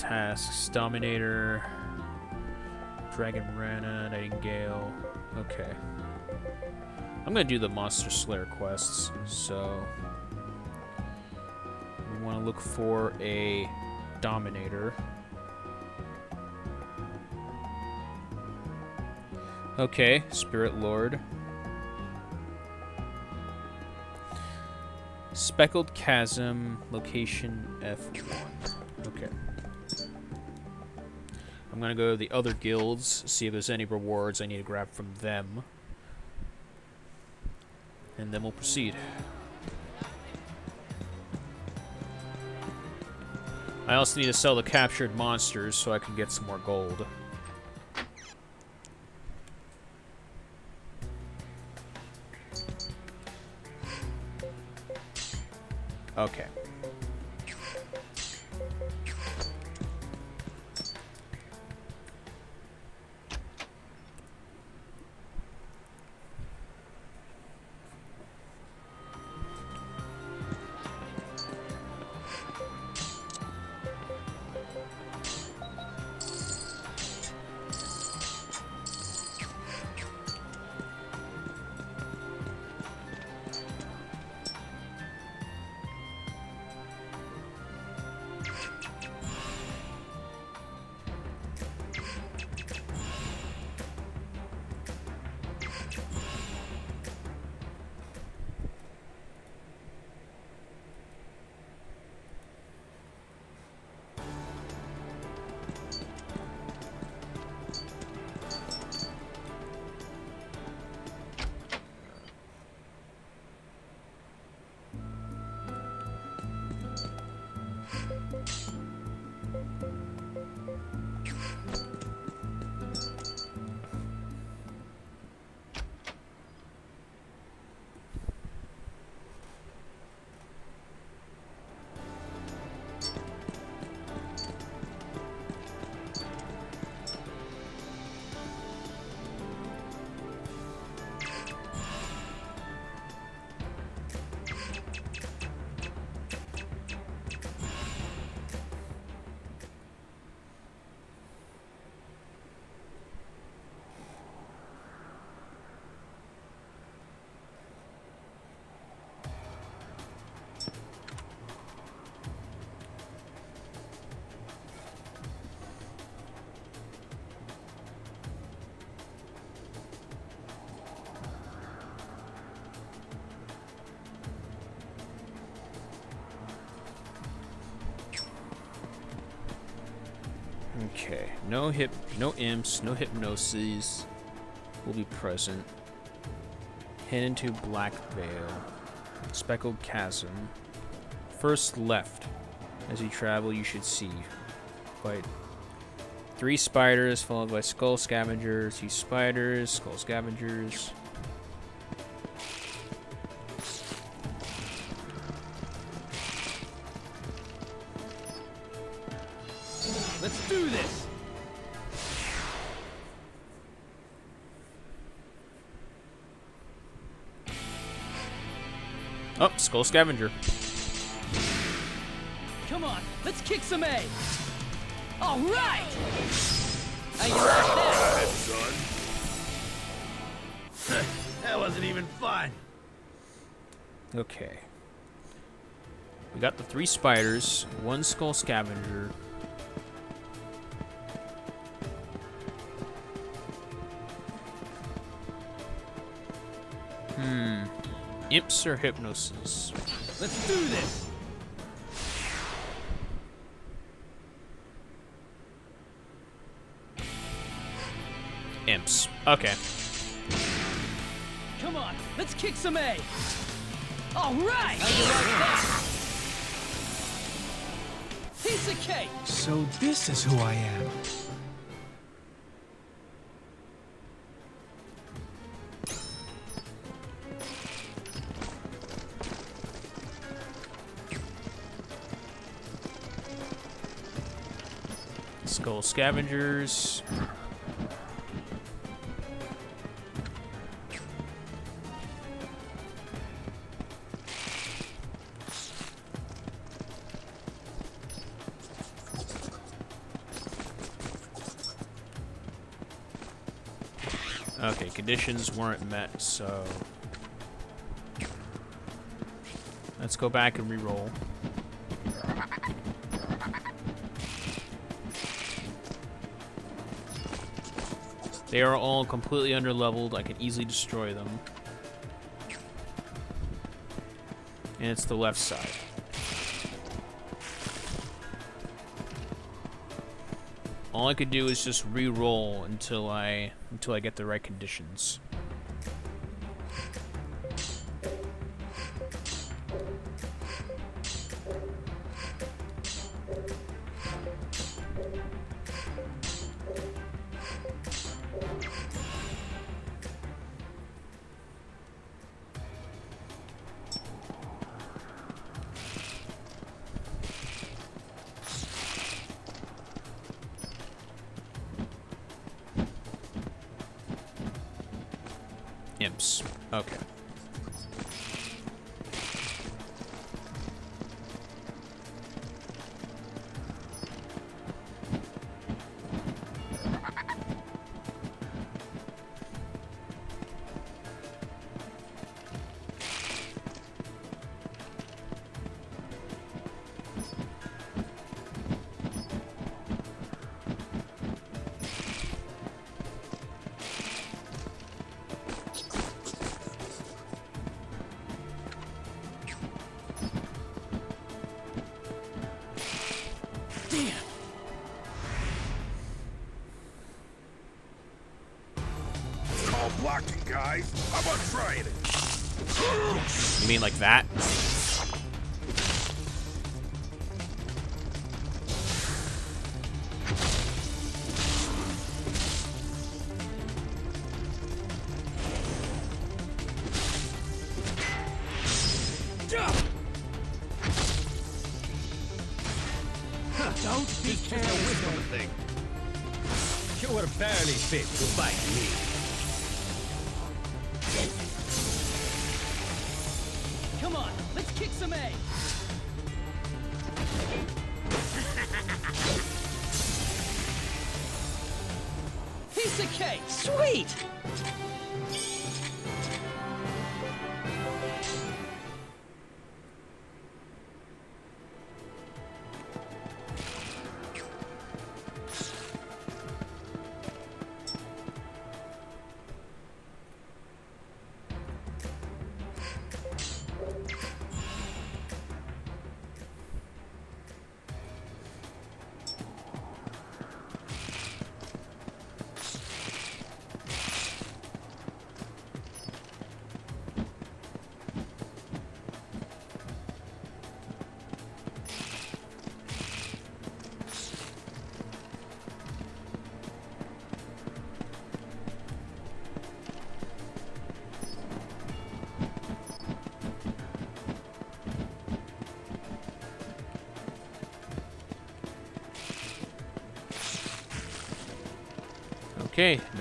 Tasks, Dominator, Dragon Rana, Nightingale. Okay. I'm gonna do the Monster Slayer quests, so we want to look for a Dominator. Okay, Spirit Lord. Speckled Chasm, location F1. I'm gonna go to the other guilds, see if there's any rewards I need to grab from them. And then we'll proceed. I also need to sell the captured monsters so I can get some more gold. Okay. Okay, no hip, no imps, no hypnoses will be present. Head into Black Veil. Speckled Chasm. First left. As you travel, you should see. Fight three spiders, followed by skull scavengers. Two spiders, skull scavengers. Skull scavenger. Come on, let's kick some A! All right! How you like that? son. That wasn't even fun. Okay. We got the three spiders, one skull scavenger. Imps or hypnosis? Let's do this! Imps. Okay. Come on, let's kick some A! All right! How you like that? Piece of cake! So this is who I am. Scavengers. Okay, conditions weren't met, so let's go back and re-roll. They are all completely underleveled. I can easily destroy them. And it's the left side. All I could do is just re-roll until I until I get the right conditions.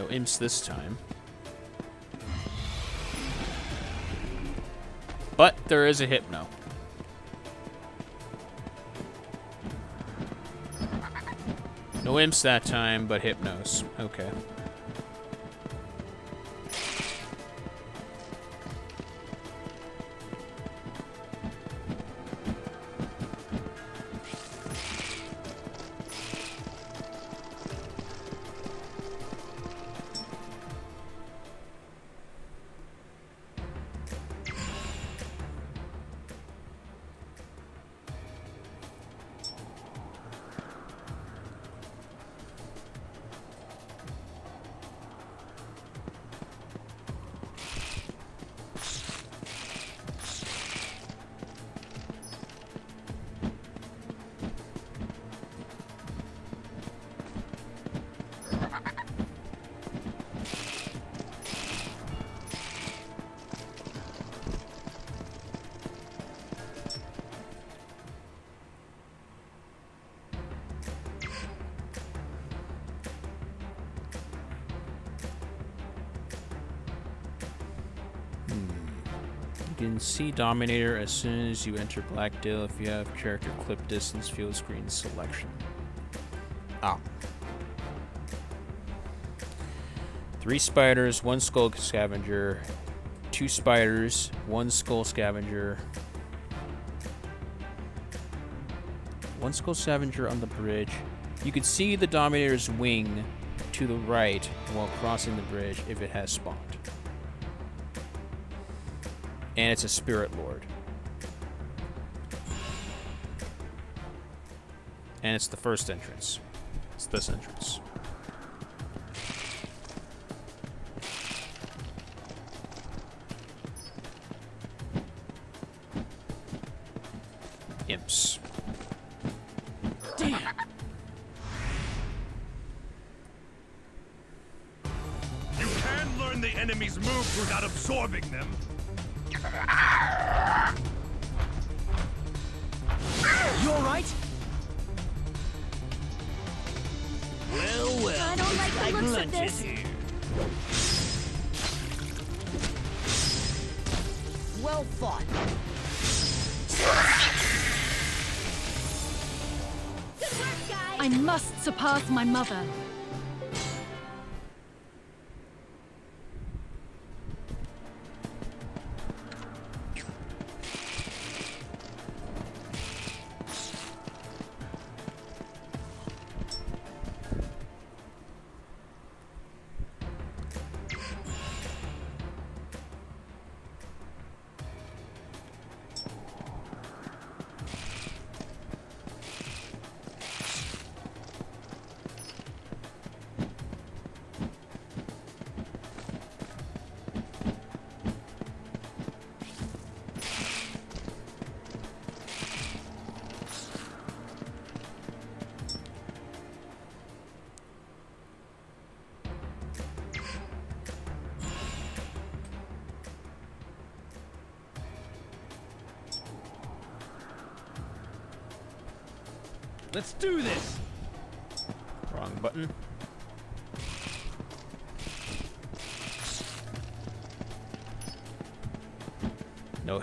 Imps this time. But there is a hypno. No imps that time, but hypnos. Okay. See Dominator as soon as you enter Blackdale if you have character clip distance field screen selection. Ah. Three spiders, one skull scavenger, two spiders, one skull scavenger, one skull scavenger on the bridge. You can see the Dominator's wing to the right while crossing the bridge if it has spawned and it's a spirit lord. And it's the first entrance. It's this entrance.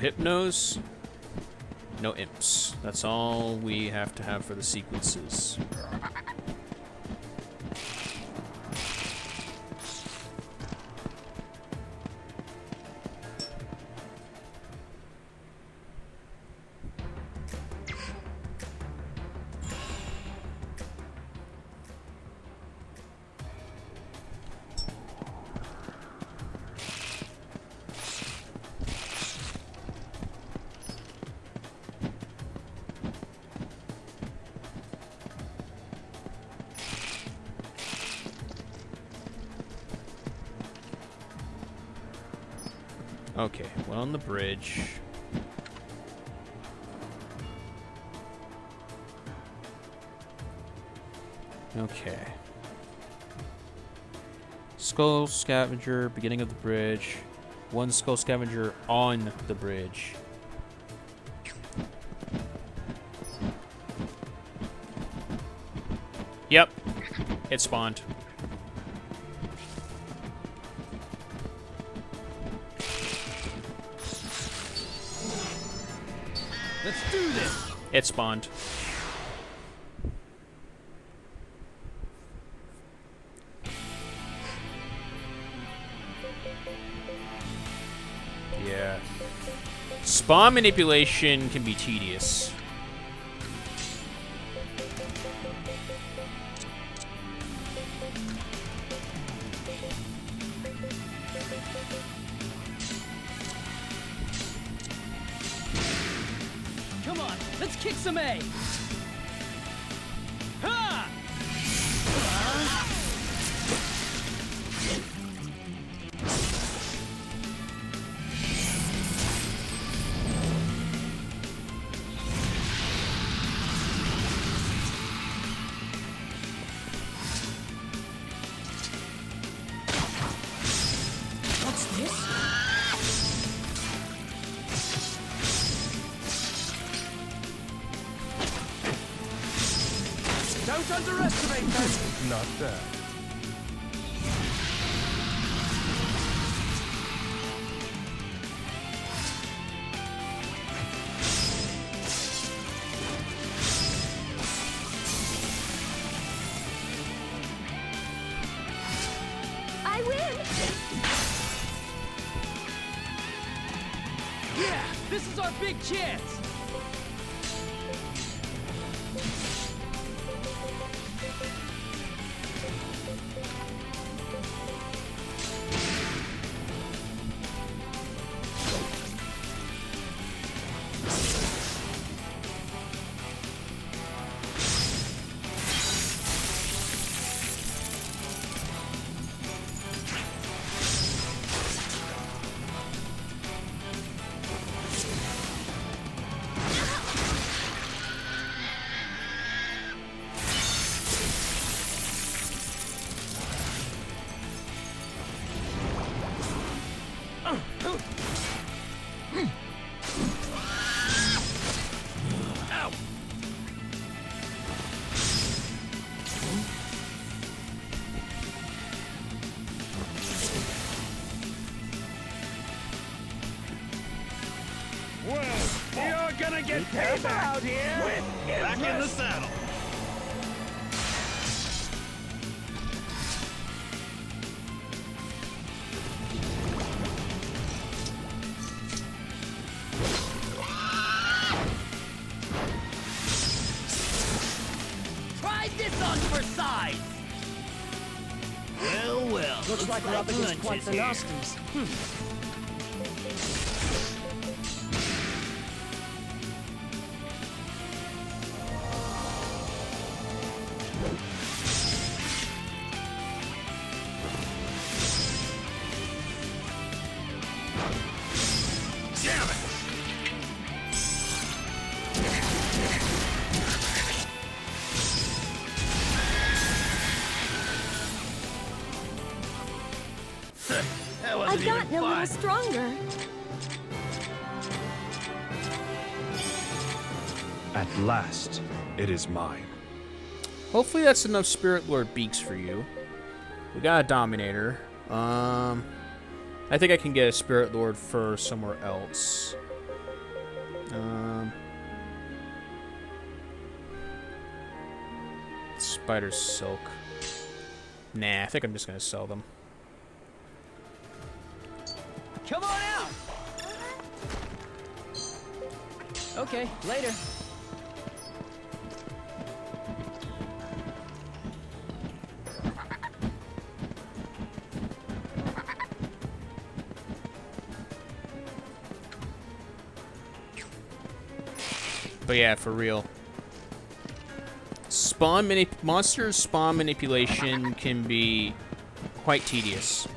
Hypnos. No imps. That's all we have to have for the sequences. On the bridge. Okay. Skull scavenger, beginning of the bridge. One skull scavenger on the bridge. Yep. It spawned. It spawned. Yeah. Spawn manipulation can be tedious. Quite the nasties. It is mine. Hopefully that's enough Spirit Lord beaks for you. We got a Dominator. Um, I think I can get a Spirit Lord for somewhere else. Um, Spider Silk. Nah, I think I'm just gonna sell them. Come on out. Okay, later. But yeah, for real. Spawn manip monsters spawn manipulation can be quite tedious.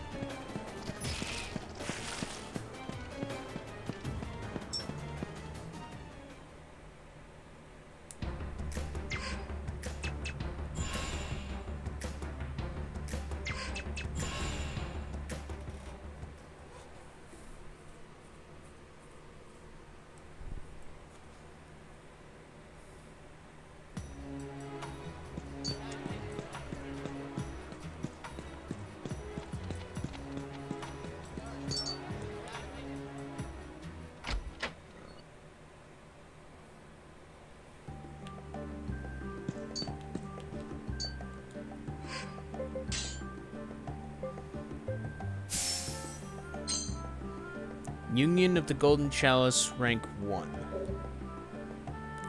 The Golden Chalice, rank 1.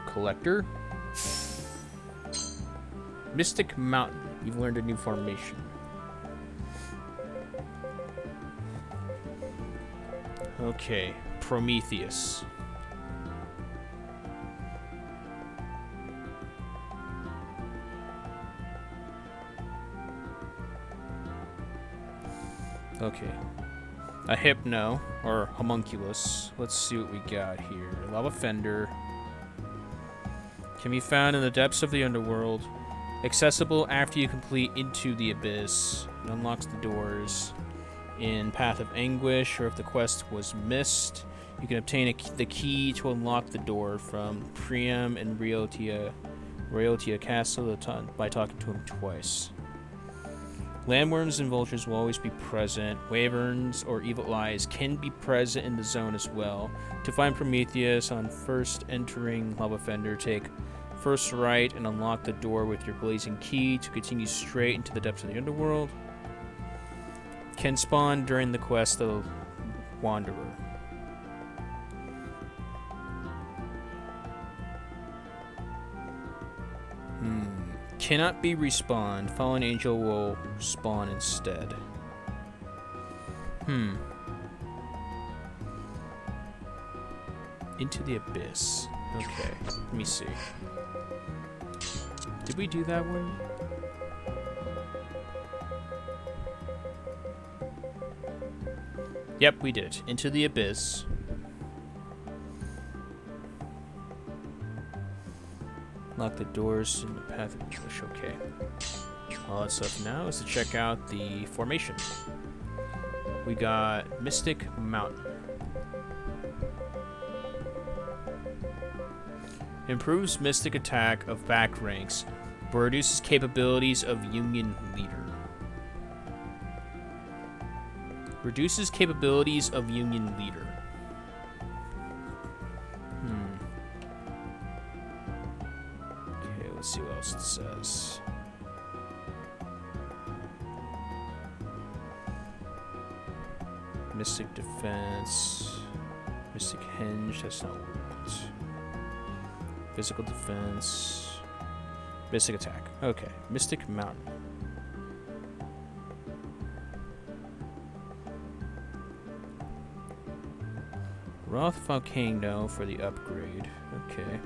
Collector. Mystic Mountain. You've learned a new formation. Okay, Prometheus. Hypno, or Homunculus. Let's see what we got here. Lava Fender. Can be found in the depths of the underworld. Accessible after you complete Into the Abyss. It unlocks the doors in Path of Anguish, or if the quest was missed, you can obtain the key to unlock the door from Priam and Royotia, Royotia Castle by talking to him twice. Landworms and vultures will always be present. Wyverns or evil eyes can be present in the zone as well. To find Prometheus on first entering Lava Fender, take first right and unlock the door with your blazing key to continue straight into the depths of the underworld. Can spawn during the quest of Wanderer. Cannot be respawned. Fallen Angel will spawn instead. Hmm. Into the Abyss. Okay, let me see. Did we do that one? Yep, we did. Into the Abyss. Lock the doors in the path of English. Okay. All that's left now is to check out the formation. We got Mystic Mountain. Improves Mystic attack of back ranks, but reduces capabilities of Union Leader. Reduces capabilities of Union Leader. Mystic Attack. Okay, Mystic Mountain. Roth Volcano for the upgrade. Okay.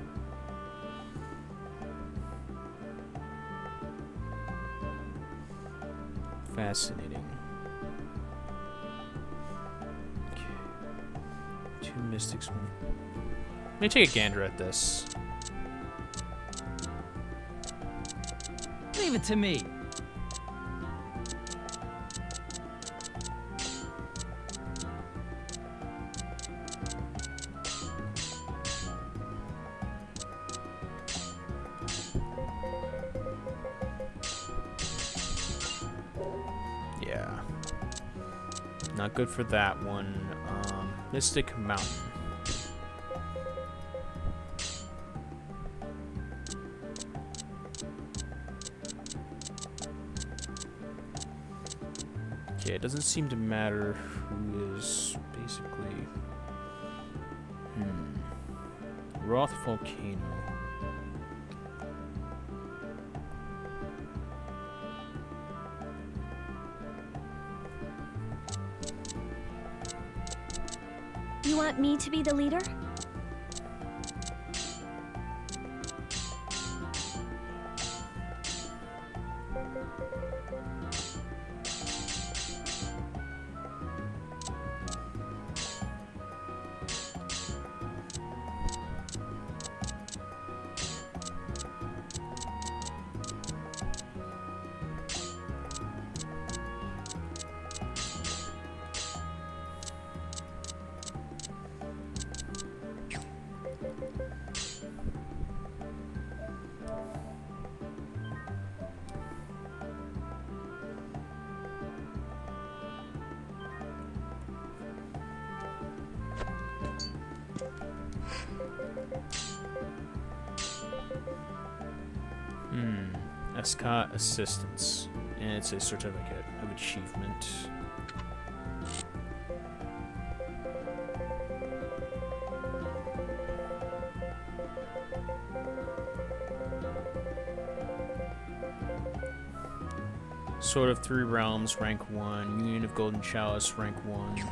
Fascinating. Okay. Two mystics. Let me take a gander at this. To me. Yeah. Not good for that one. Um, Mystic Mountain. Seem to matter who is basically. Hmm. Roth Volcano. Escot Assistance. And it's a certificate of achievement. Sword of Three Realms, rank 1. Union of Golden Chalice, rank 1.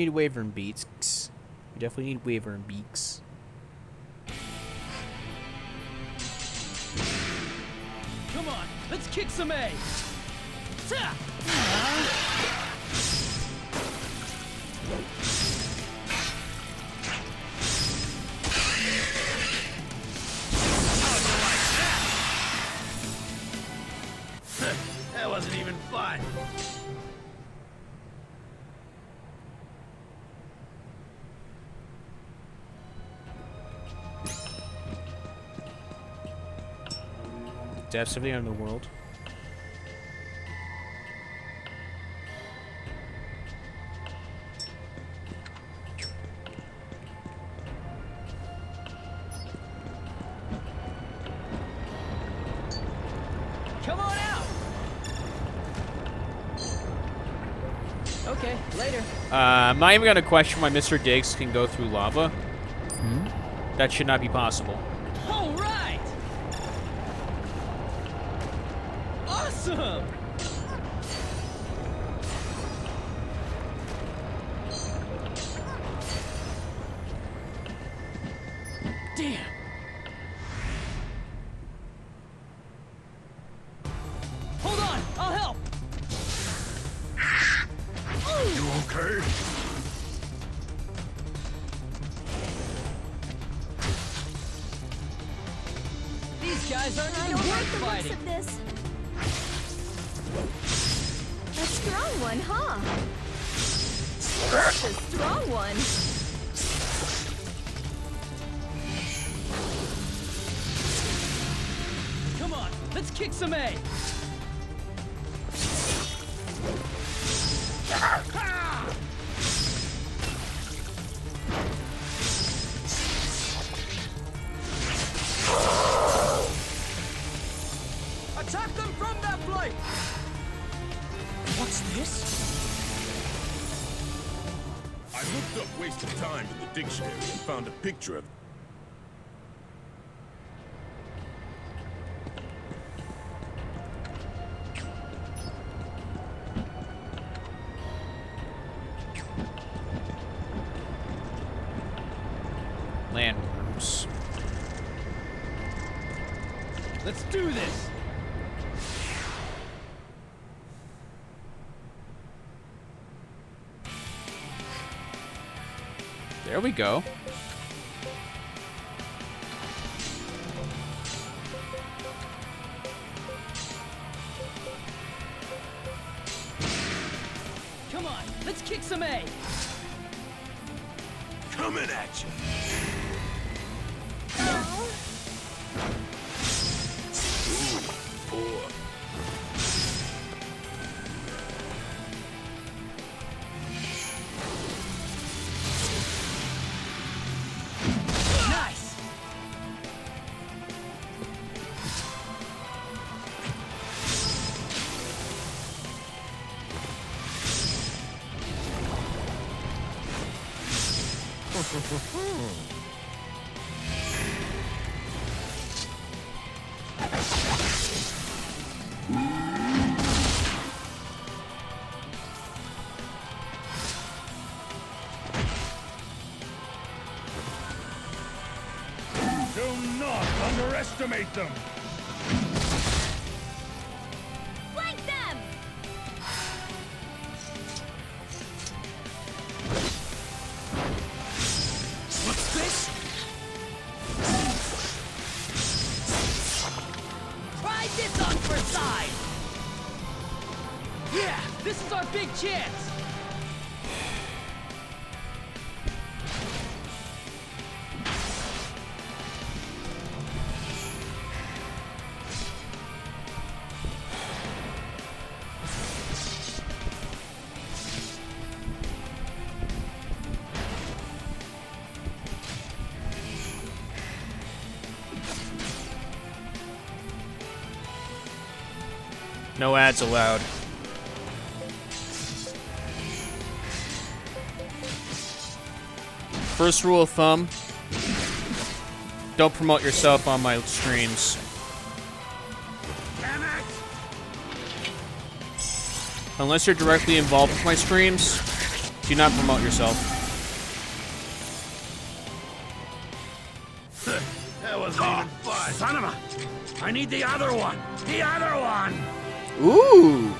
need Wyvern Beaks. We definitely need Wyvern Beaks. Come on, let's kick some ass. depths of the underworld. Okay, later. Uh, I'm not even gonna question why Mr. Diggs can go through lava. -hmm. That should not be possible. We go. No ads allowed. First rule of thumb don't promote yourself on my streams. Unless you're directly involved with my streams, do not promote yourself. That wasn't even fun. Son of a... I need the other one. The other one. Ooh!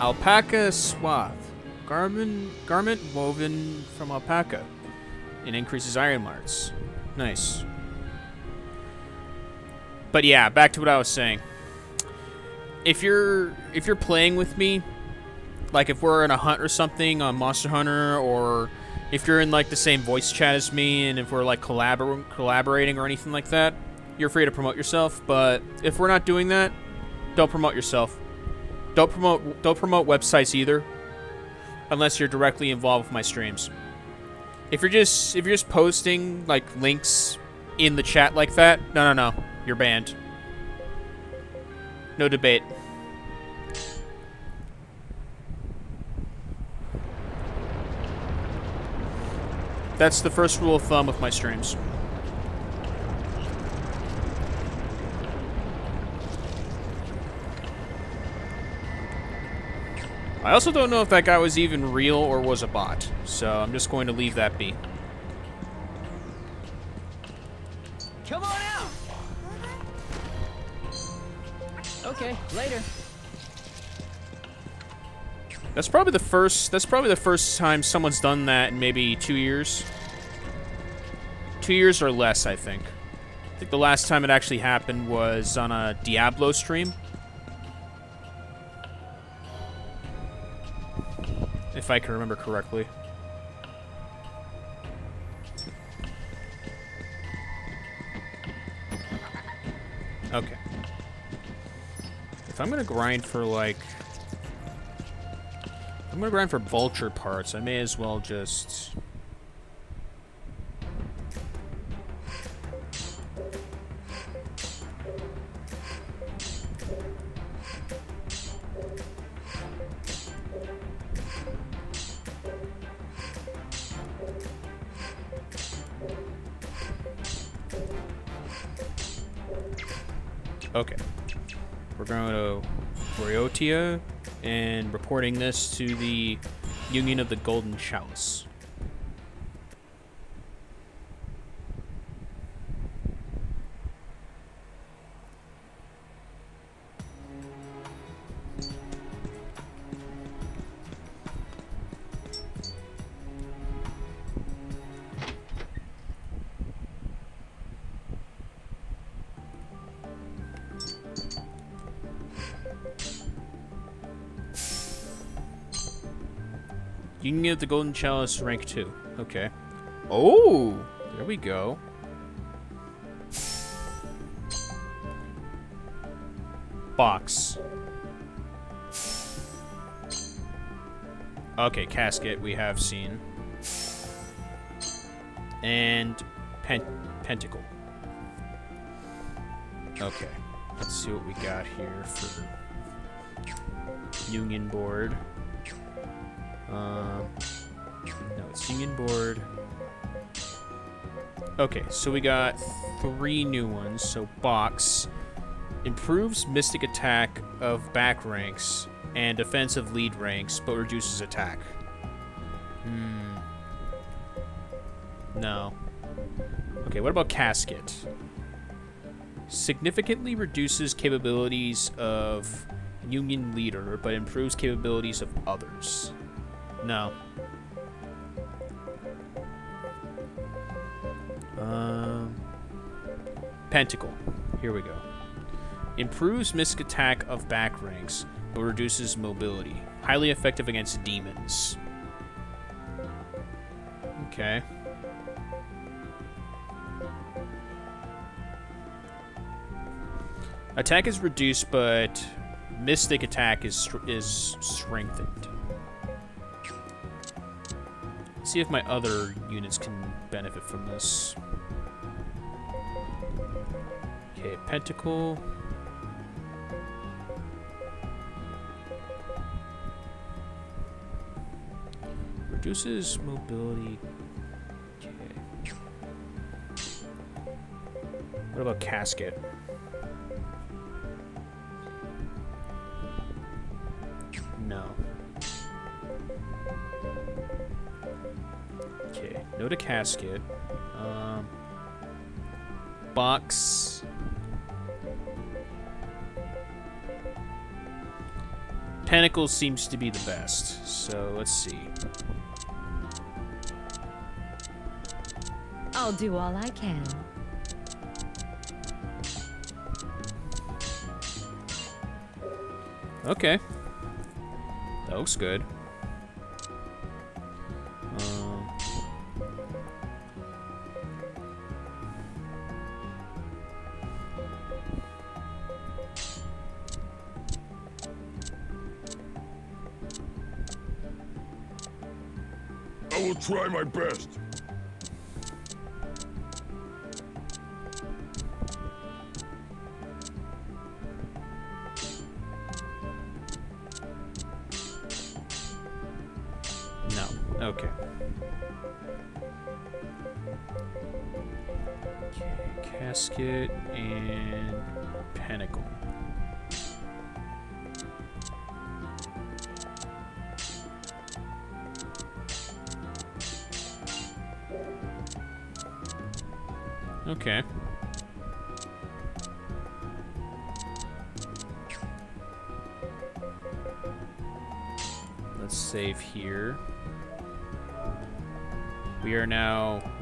Alpaca swath. Garment, garment woven from alpaca. It increases iron marks. Nice. But yeah, back to what I was saying. If you're if you're playing with me, like if we're in a hunt or something on Monster Hunter, or if you're in like the same voice chat as me, and if we're like collabor- collaborating or anything like that, you're free to promote yourself. But if we're not doing that, don't promote yourself. Don't promote don't promote websites either, unless you're directly involved with my streams. If you're just if you're just posting like links in the chat like that, no no no, you're banned. No debate. That's the first rule of thumb with my streams. I also don't know if that guy was even real or was a bot, so I'm just going to leave that be. Come on out! Okay, later. That's probably the first. That's probably the first time someone's done that in maybe two years. Two years or less, I think. I think the last time it actually happened was on a Diablo stream. If I can remember correctly. Okay. If I'm gonna grind for like I'm gonna grind for vulture parts. I may as well just. And reporting this to the Union of the Golden Chalice. The Golden Chalice rank 2. Okay. Oh! There we go. Box. Okay, casket we have seen. And pen pentacle. Okay. Let's see what we got here for Union board. Um, no, it's Union board. Okay, so we got three new ones. So box improves mystic attack of back ranks and defensive lead ranks, but reduces attack. Hmm. No. Okay, what about casket? Significantly reduces capabilities of Union leader, but improves capabilities of others. No. Um, Pentacle. Here we go. Improves mystic attack of back ranks, but reduces mobility. Highly effective against demons. Okay. Attack is reduced, but mystic attack is is strengthened. See if my other units can benefit from this. Okay, pentacle. Reduces mobility. Okay. What about casket? No. No to casket. Um, box. Pentacle seems to be the best, so let's see. I'll do all I can. Okay. That looks good. Try my best.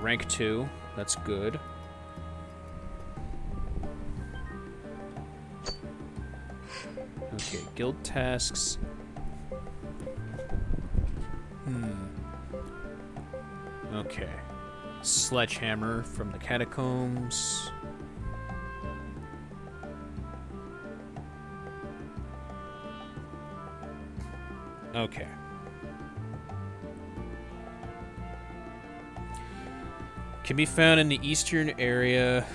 Rank 2. That's good. Okay, guild tasks. Hmm. Okay. Sledgehammer from the catacombs. Okay. Can be found in the eastern area.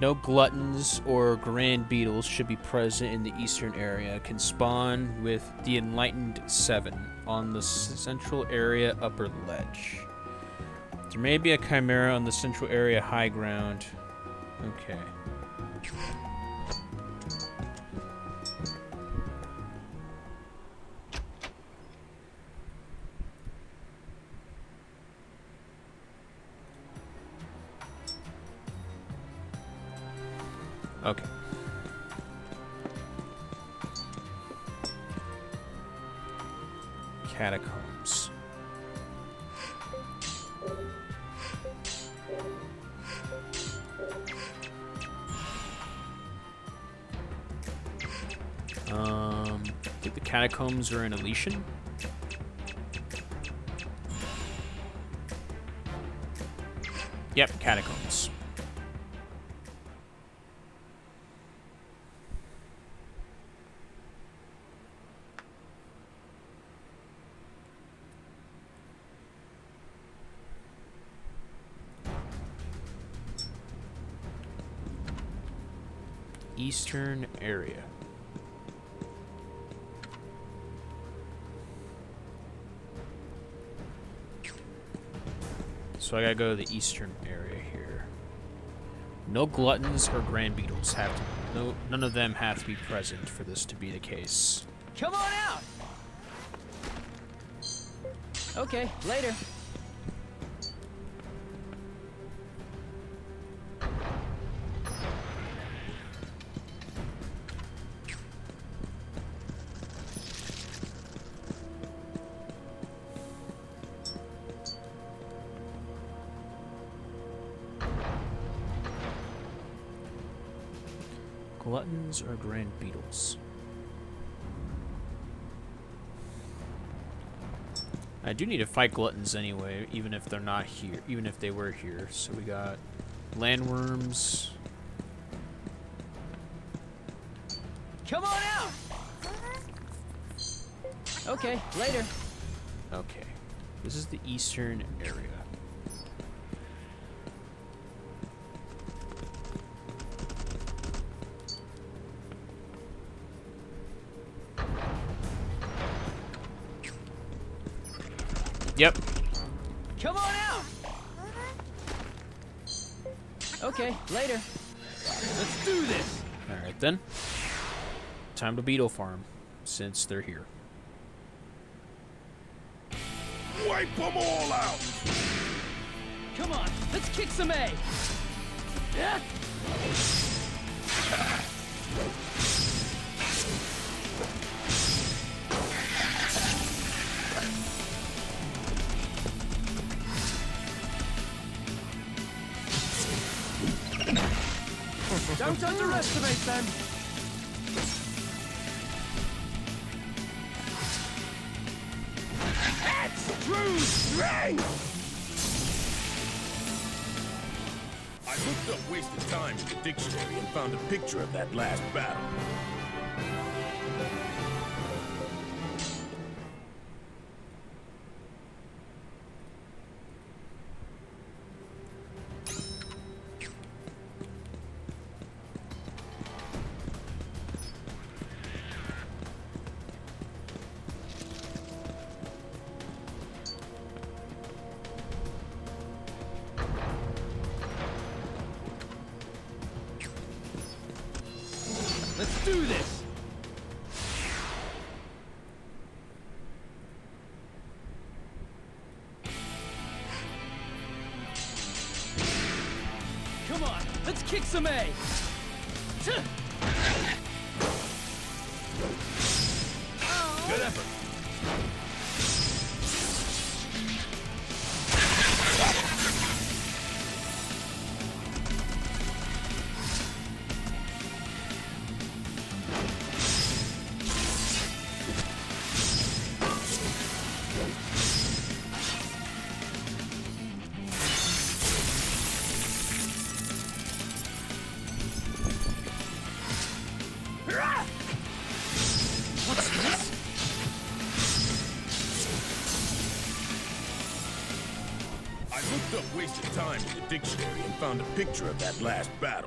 No gluttons or grand beetles should be present in the eastern area. Can spawn with the Enlightened Seven on the central area upper ledge. There may be a chimera on the central area high ground. Okay. Okay. Catacombs. Um, I think the catacombs are in Elysion. Yep, catacombs. Eastern area. So I gotta go to the eastern area here. No gluttons or grand beetles have to. No, none of them have to be present for this to be the case. Come on out! Okay, later. Gluttons or grand beetles? I do need to fight gluttons anyway, even if they're not here, even if they were here. So we got landworms. Come on out! Okay, later. Okay. This is the eastern area. Later. Let's do this! Alright then. Time to beetle farm, since they're here. Wipe them all out! Come on, let's kick some A! Yeah. Don't underestimate them. True strength! I looked up wasted time in the dictionary and found a picture of that last battle. Found a picture of that last battle.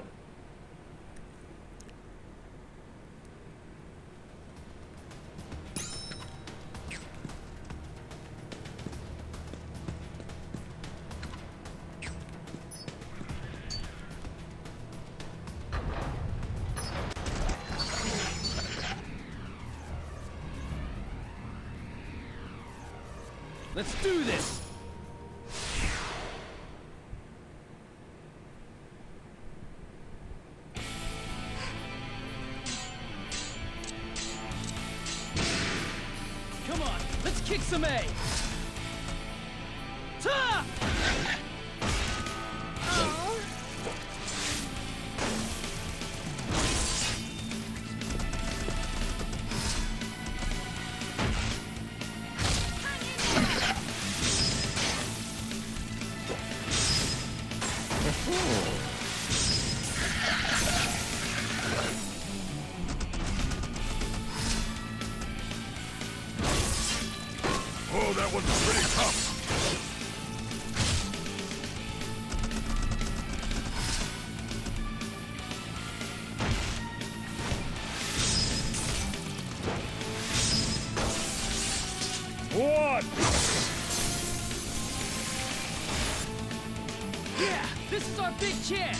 Big chance.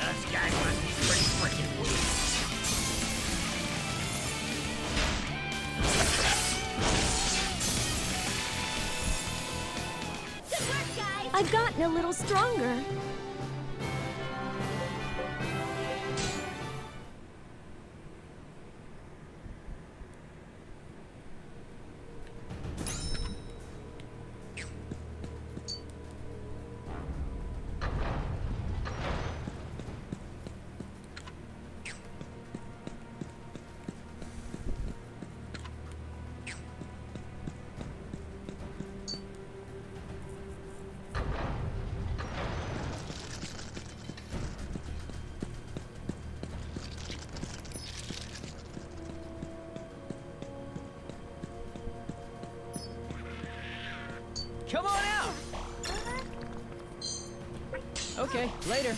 Those guys must be pretty freaking weak. Good work, guys. I've gotten a little stronger. Okay, later.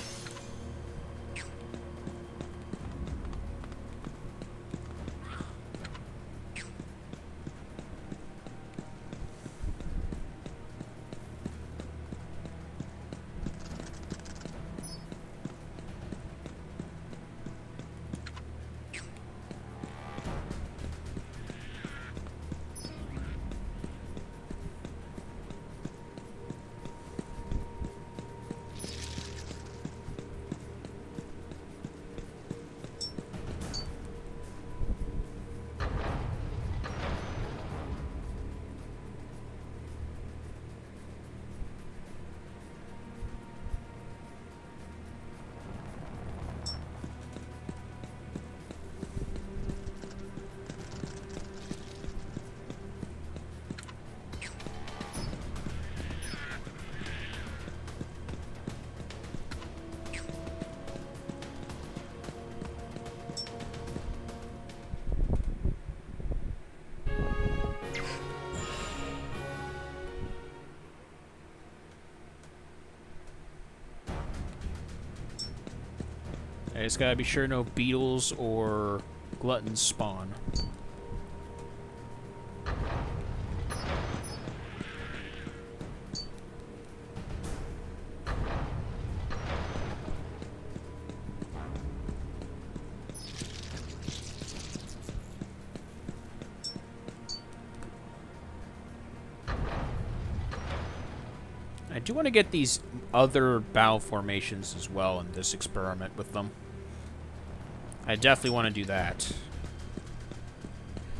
I just gotta be sure no beetles or gluttons spawn. I do want to get these other bow formations as well in this experiment with them. I definitely want to do that.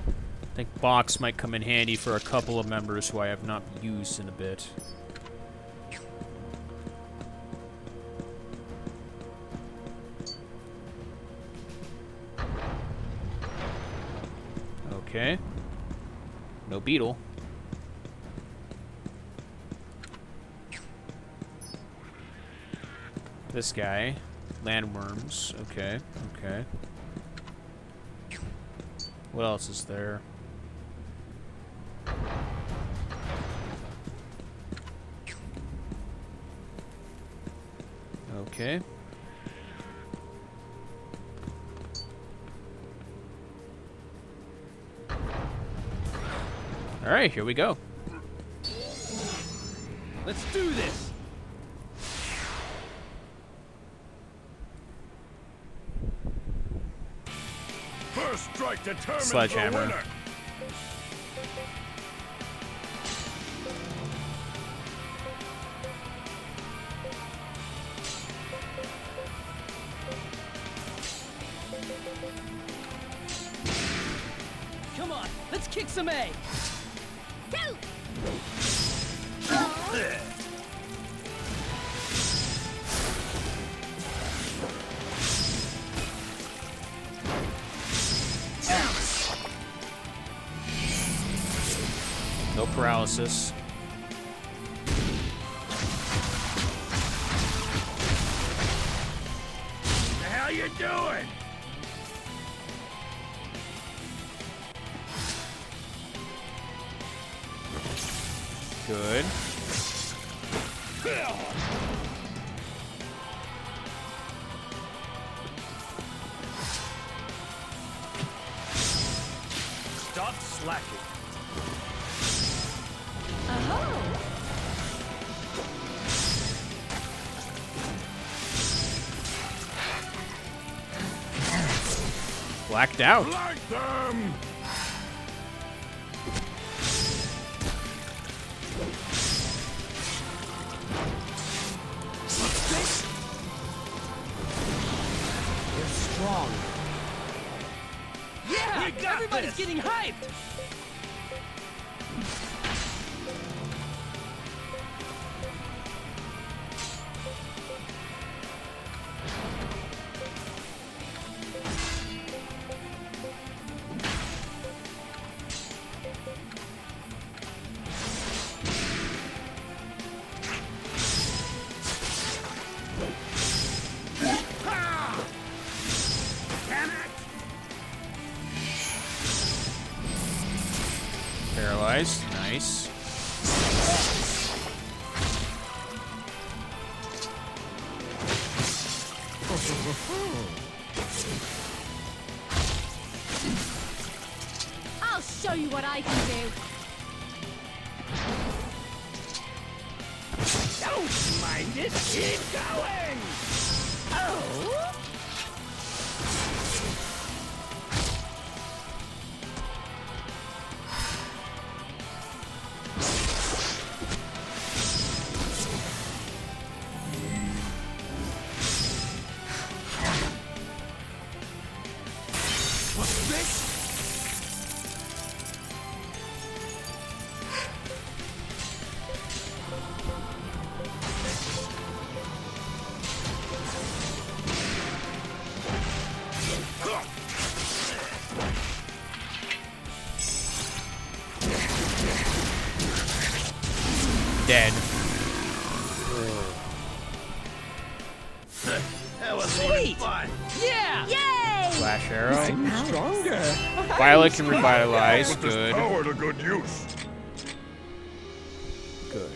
I think box might come in handy for a couple of members who I have not used in a bit. Okay. No beetle. This guy. Landworms. Okay, okay. What else is there? Okay. Alright, here we go. Sledgehammer. blacked out. I can revitalize. Good. Power to good use. Good.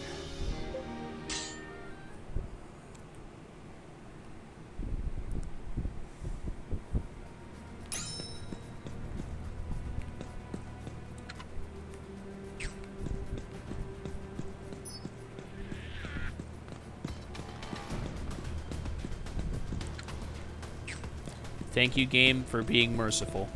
Thank you, game, for being merciful.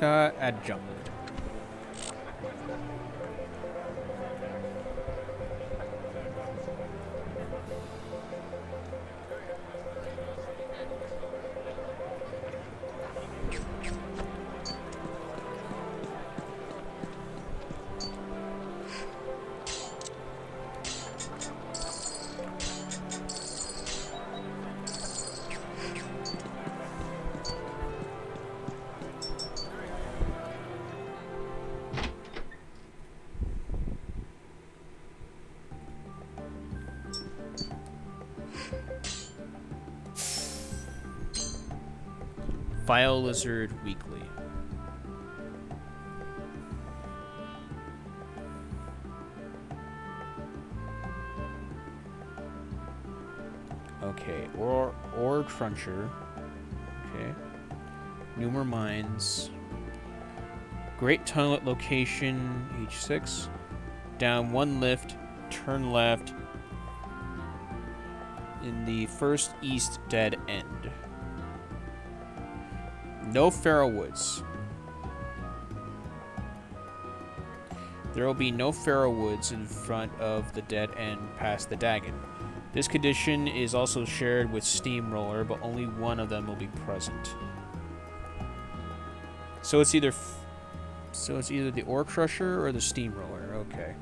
Alaska at Jump. File Lizard Weekly. Okay, or or Cruncher. Okay. Numor Mines. Great tunnel at location H6. Down one lift, turn left. In the first east dead end. No Farrowwoods. There will be no Farrowwoods in front of the dead end past the Dagon. This condition is also shared with Steamroller, but only one of them will be present. So it's either so it's either the Ore Crusher or the Steamroller. Okay.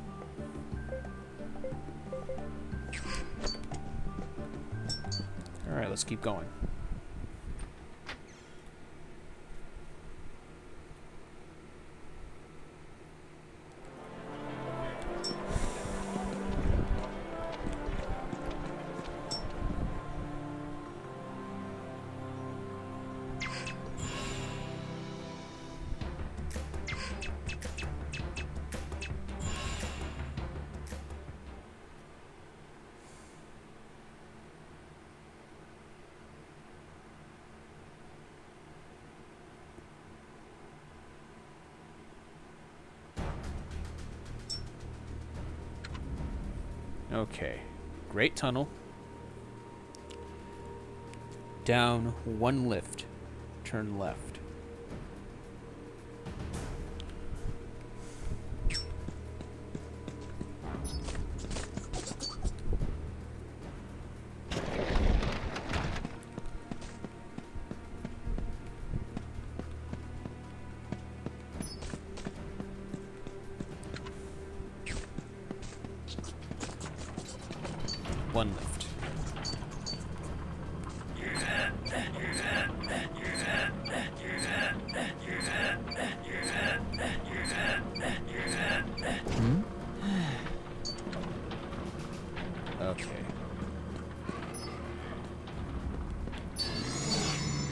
All right, let's keep going. Great tunnel. Down one lift. Turn left. One lift. Hmm? Okay.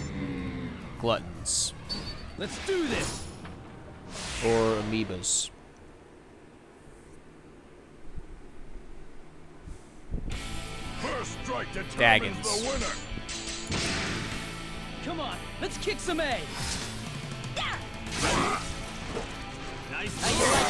Hmm. Gluttons. Let's do this. Or amoebas. Daggins. Come on, let's kick some A. Nice.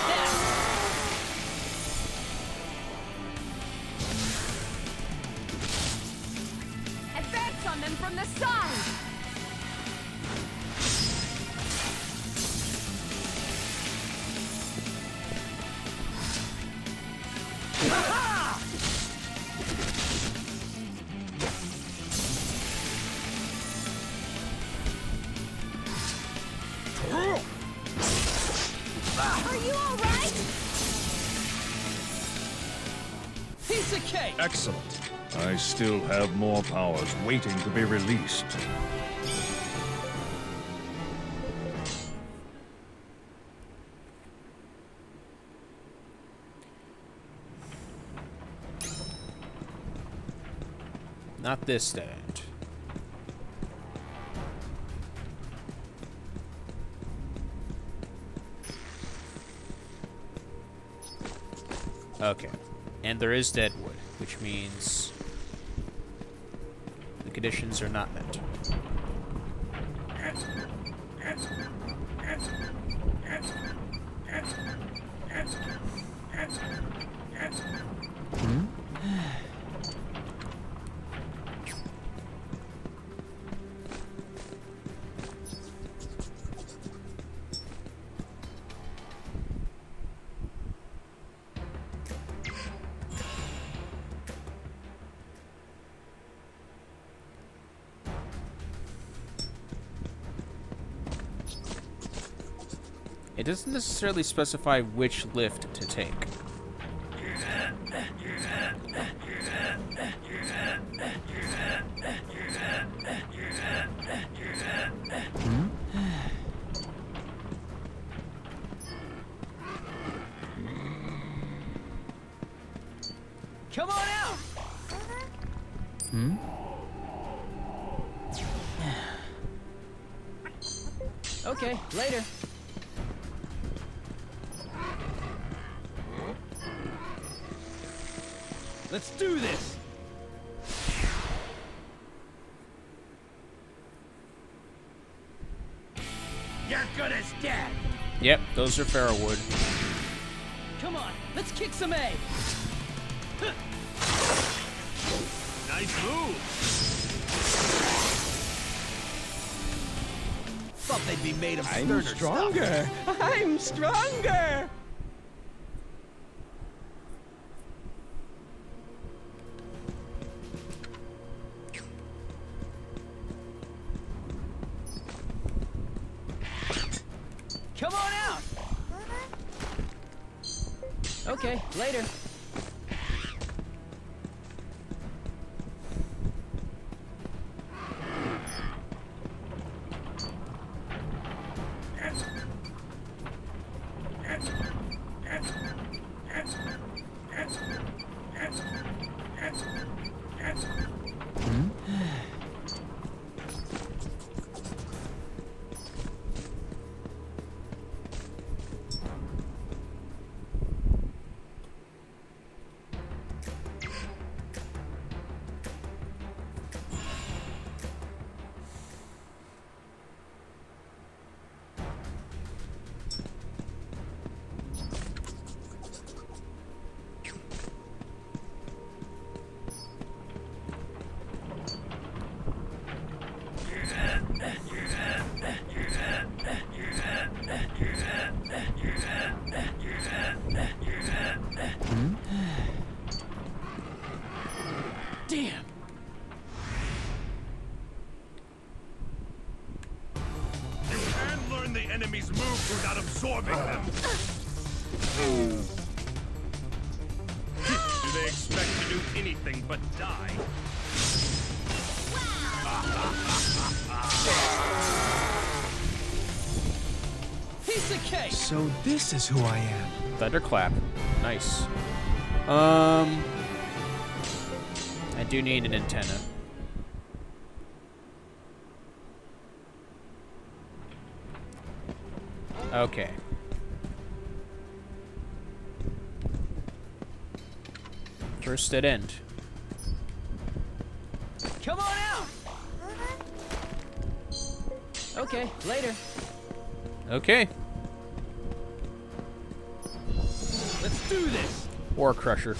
Still have more powers waiting to be released. Not this end. Okay. And there is deadwood, which means conditions are not met. It doesn't necessarily specify which lift to take. Yep, those are Farrowwood. Come on, let's kick some A! Nice move. Thought they'd be made of I'm sterner stronger. I'm stronger. So this is who I am. Thunderclap. Nice. Um, I do need an antenna. Okay. First dead end. Come on out! Okay, later. Okay. Crusher.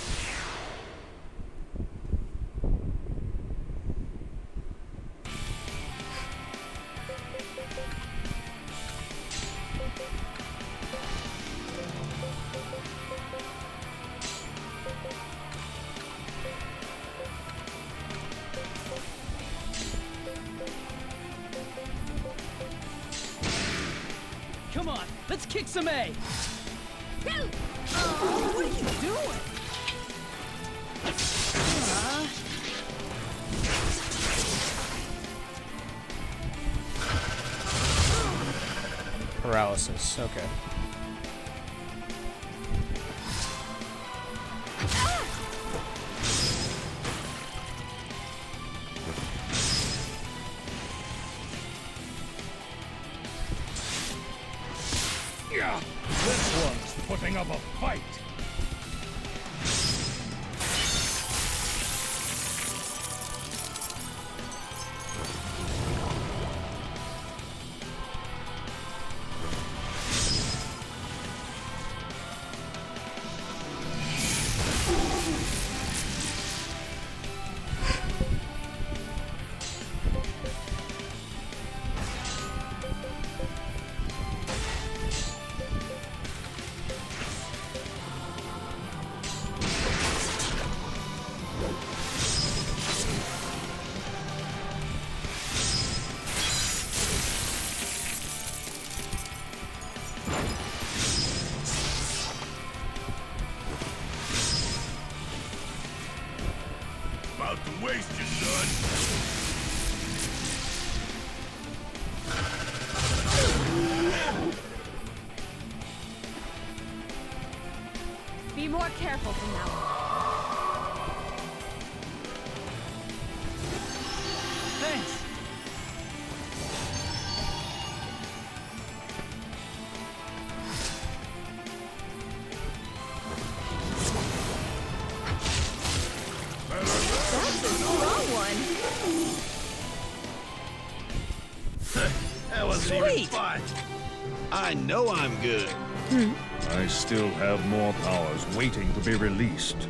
Know I'm good. Hmm. I still have more powers waiting to be released.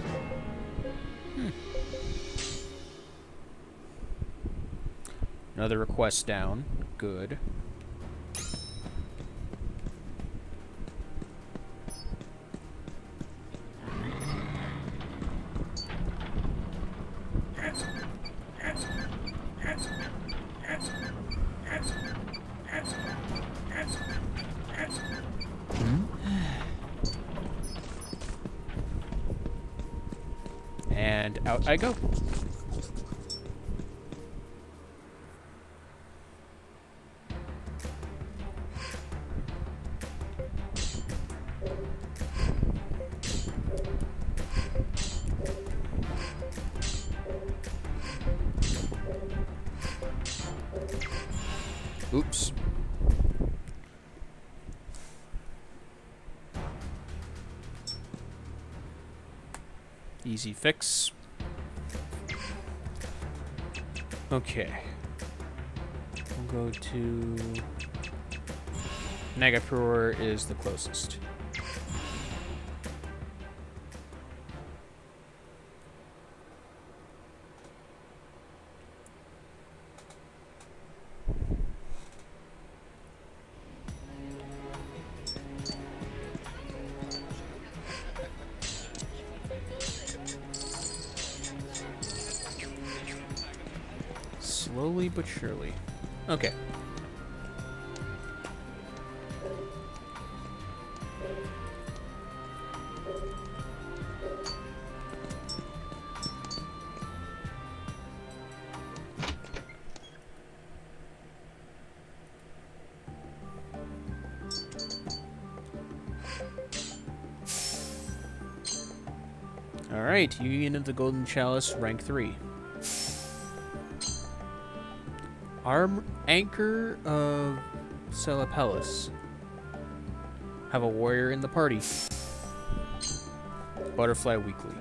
Hmm. Another request down. Good. Easy fix. Okay. We'll go to... Nagapur is the closest. Golden Chalice, rank 3. Arm Anchor of Celapaleis. Have a warrior in the party. Butterfly Weekly.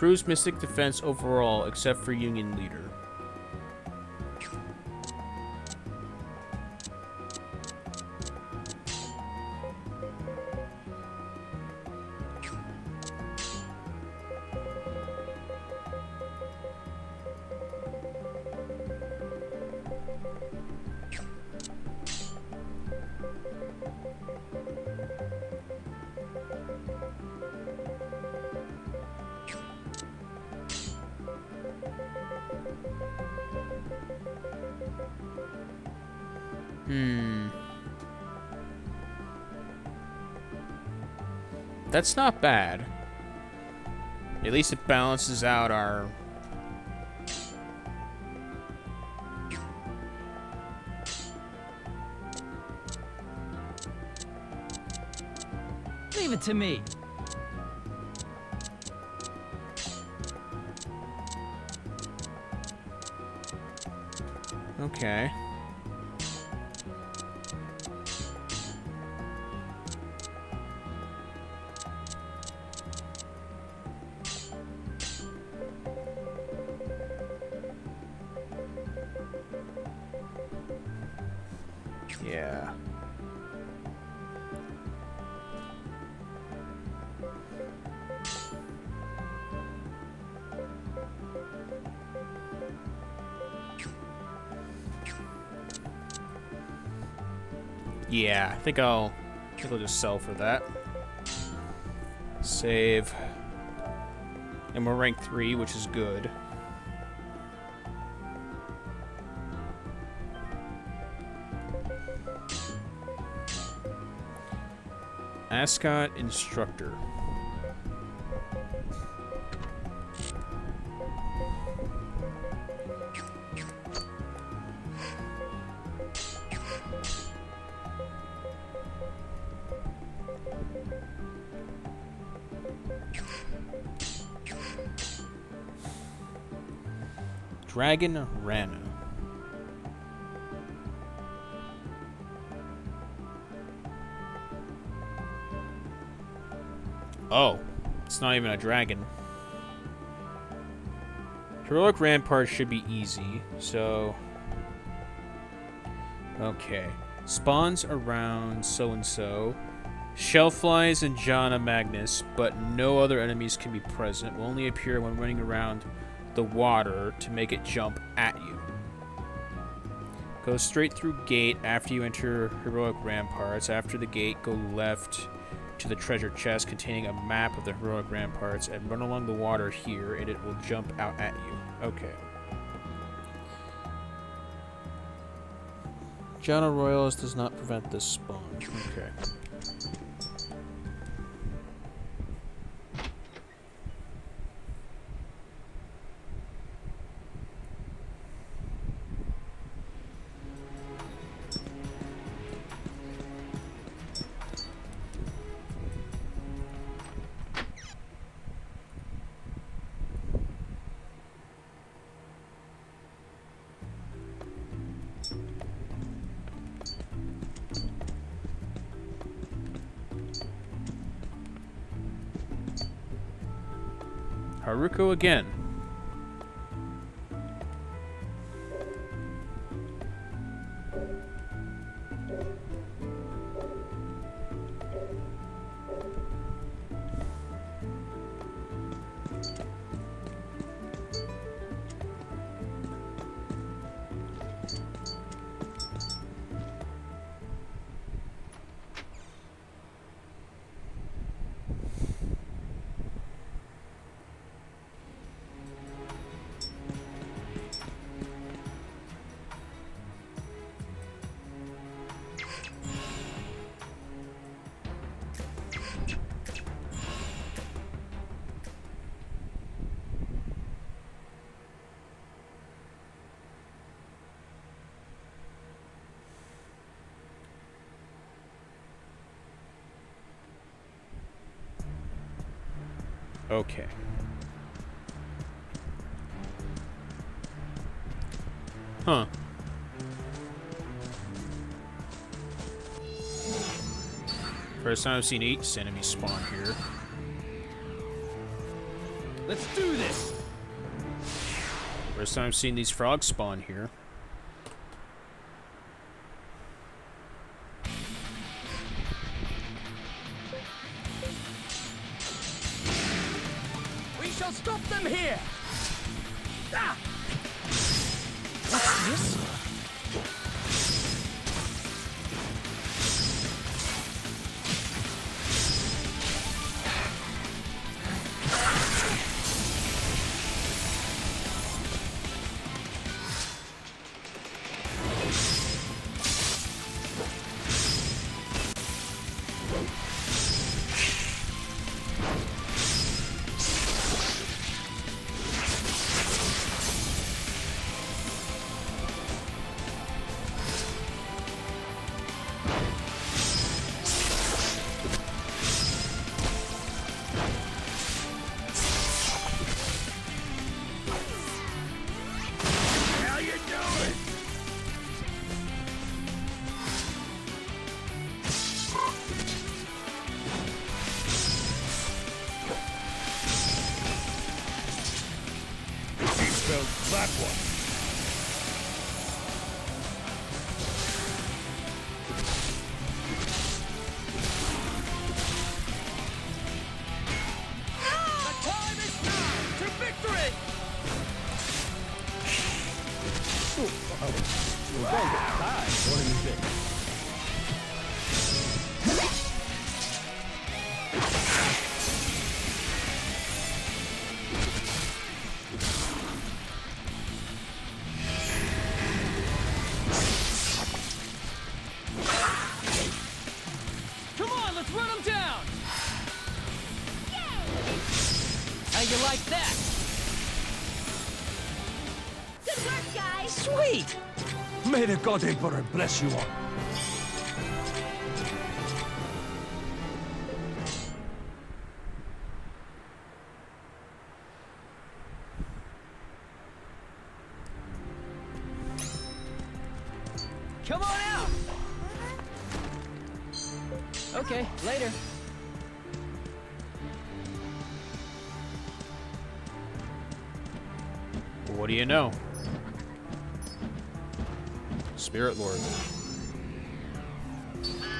Improves Mystic defense overall, except for Union Leader. Hmm. That's not bad. At least it balances out our... Leave it to me. Okay. Think I'll, I think I'll just sell for that. Save. And we're rank 3, which is good. Ascot Instructor. Dragon Rana. Oh, it's not even a dragon. Heroic Rampart should be easy, so... Okay. Spawns around so-and-so. Shellflies and Jhana Magnus, but no other enemies can be present. Will only appear when running around the water to make it jump at you. Go straight through gate after you enter Heroic Ramparts. After the gate, go left to the treasure chest containing a map of the Heroic Ramparts and run along the water here and it will jump out at you. Okay. Jhana Royals does not prevent this spawn. Okay. Again. First time I've seen eight enemies spawn here. Let's do this! First time I've seen these frogs spawn here. God Emperor bless you all. Come on out! Okay, later. What do you know? Spirit Lord.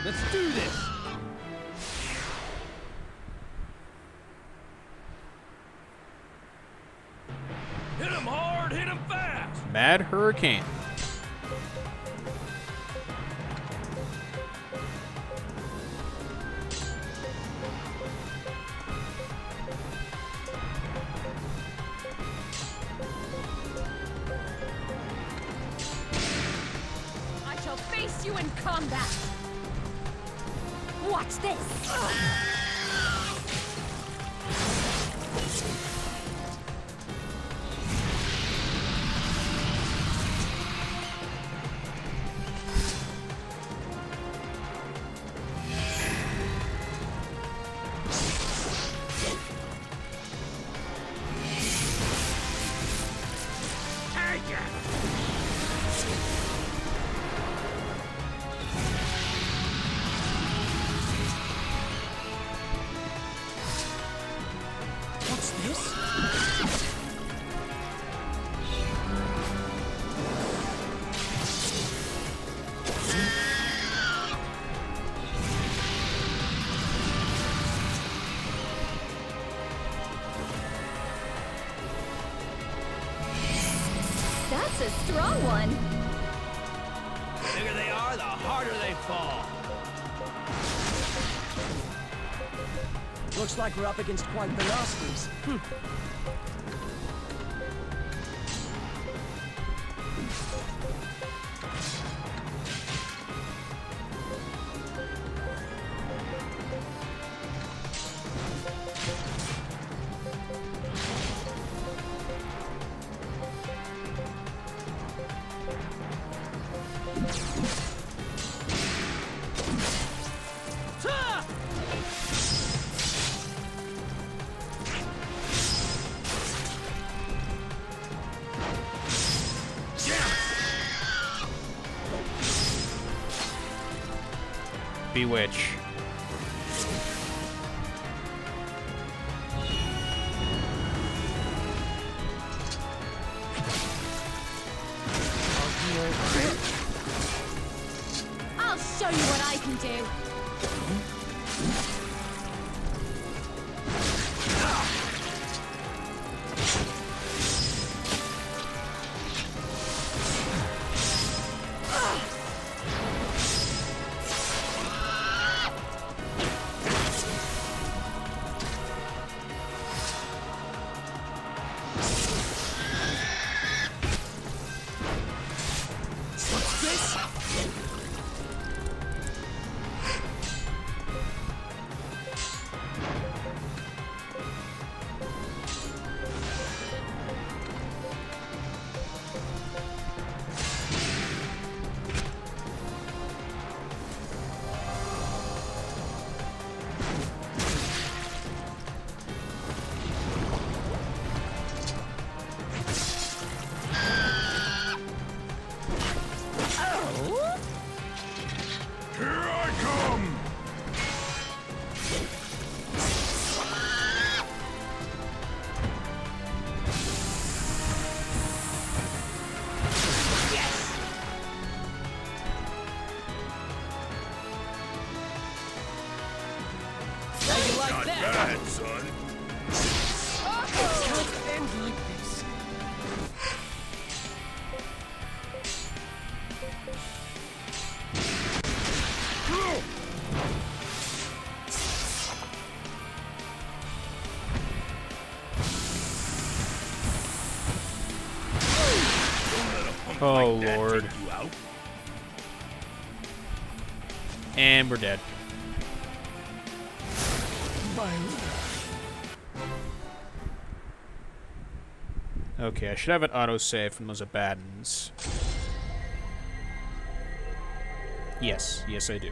Let's do this. Hit him hard, hit him fast! Mad Hurricane. Quite the nasties. Bewitch. Oh, Like Lord. you out? And we're dead. Okay, I should have an autosave from those Abaddons. Yes, yes I do.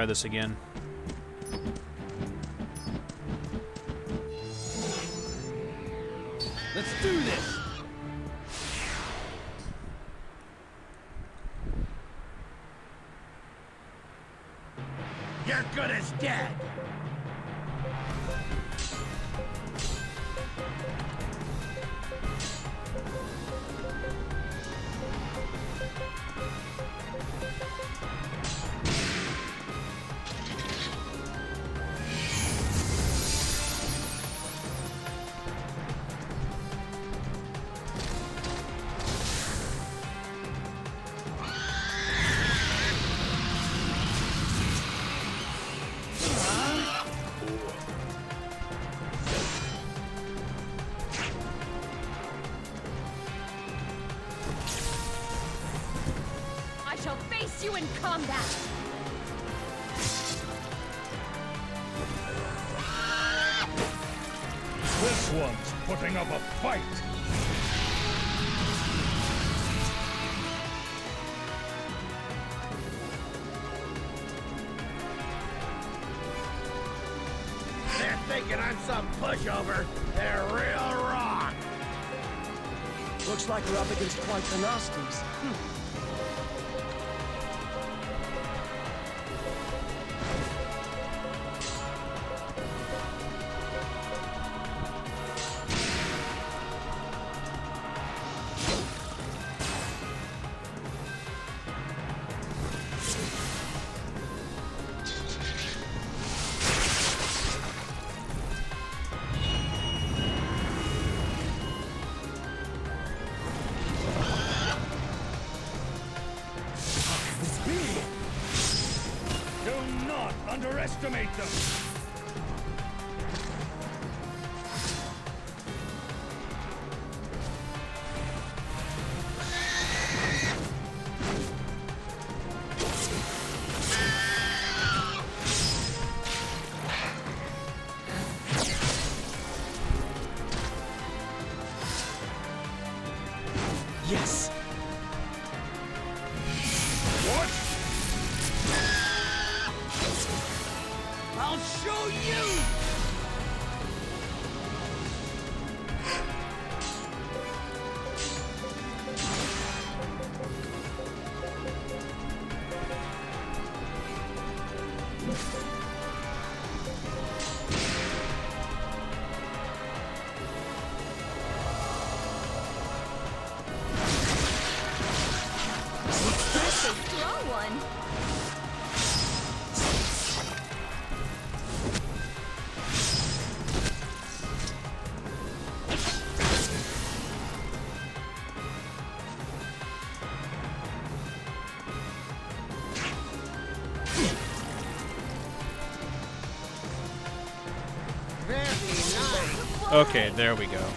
Try this again. Underestimate them. Okay, there we go.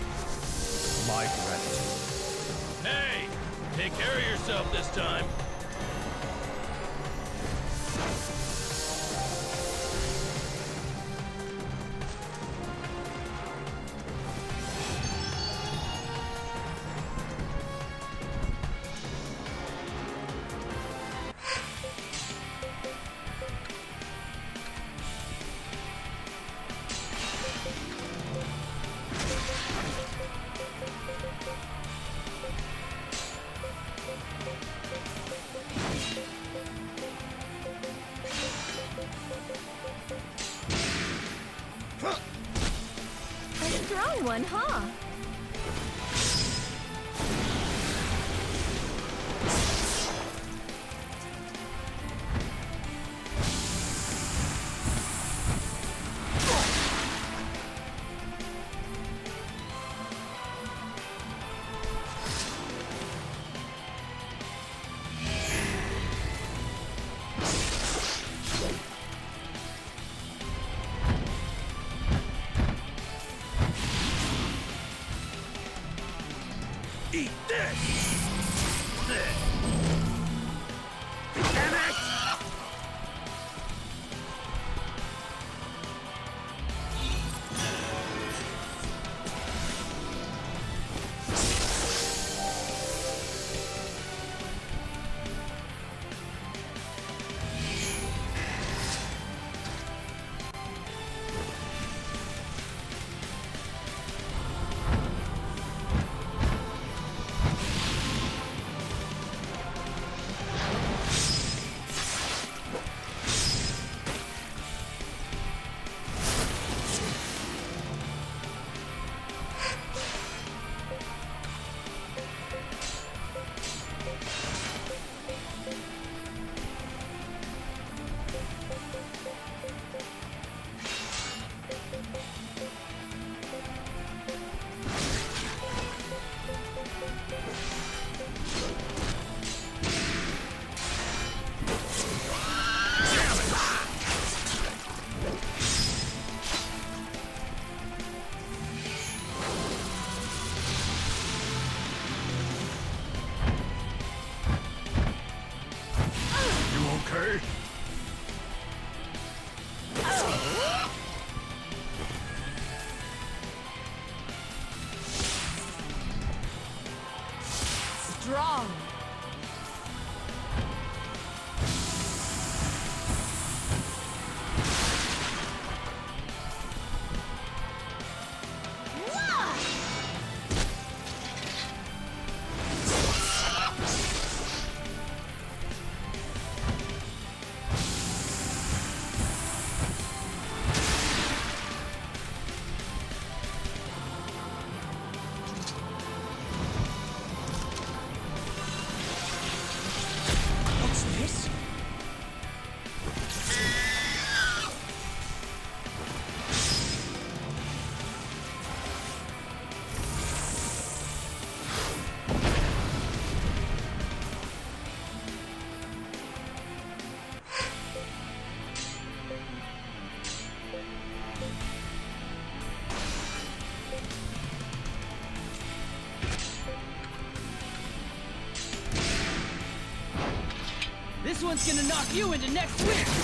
One's gonna knock you into next week.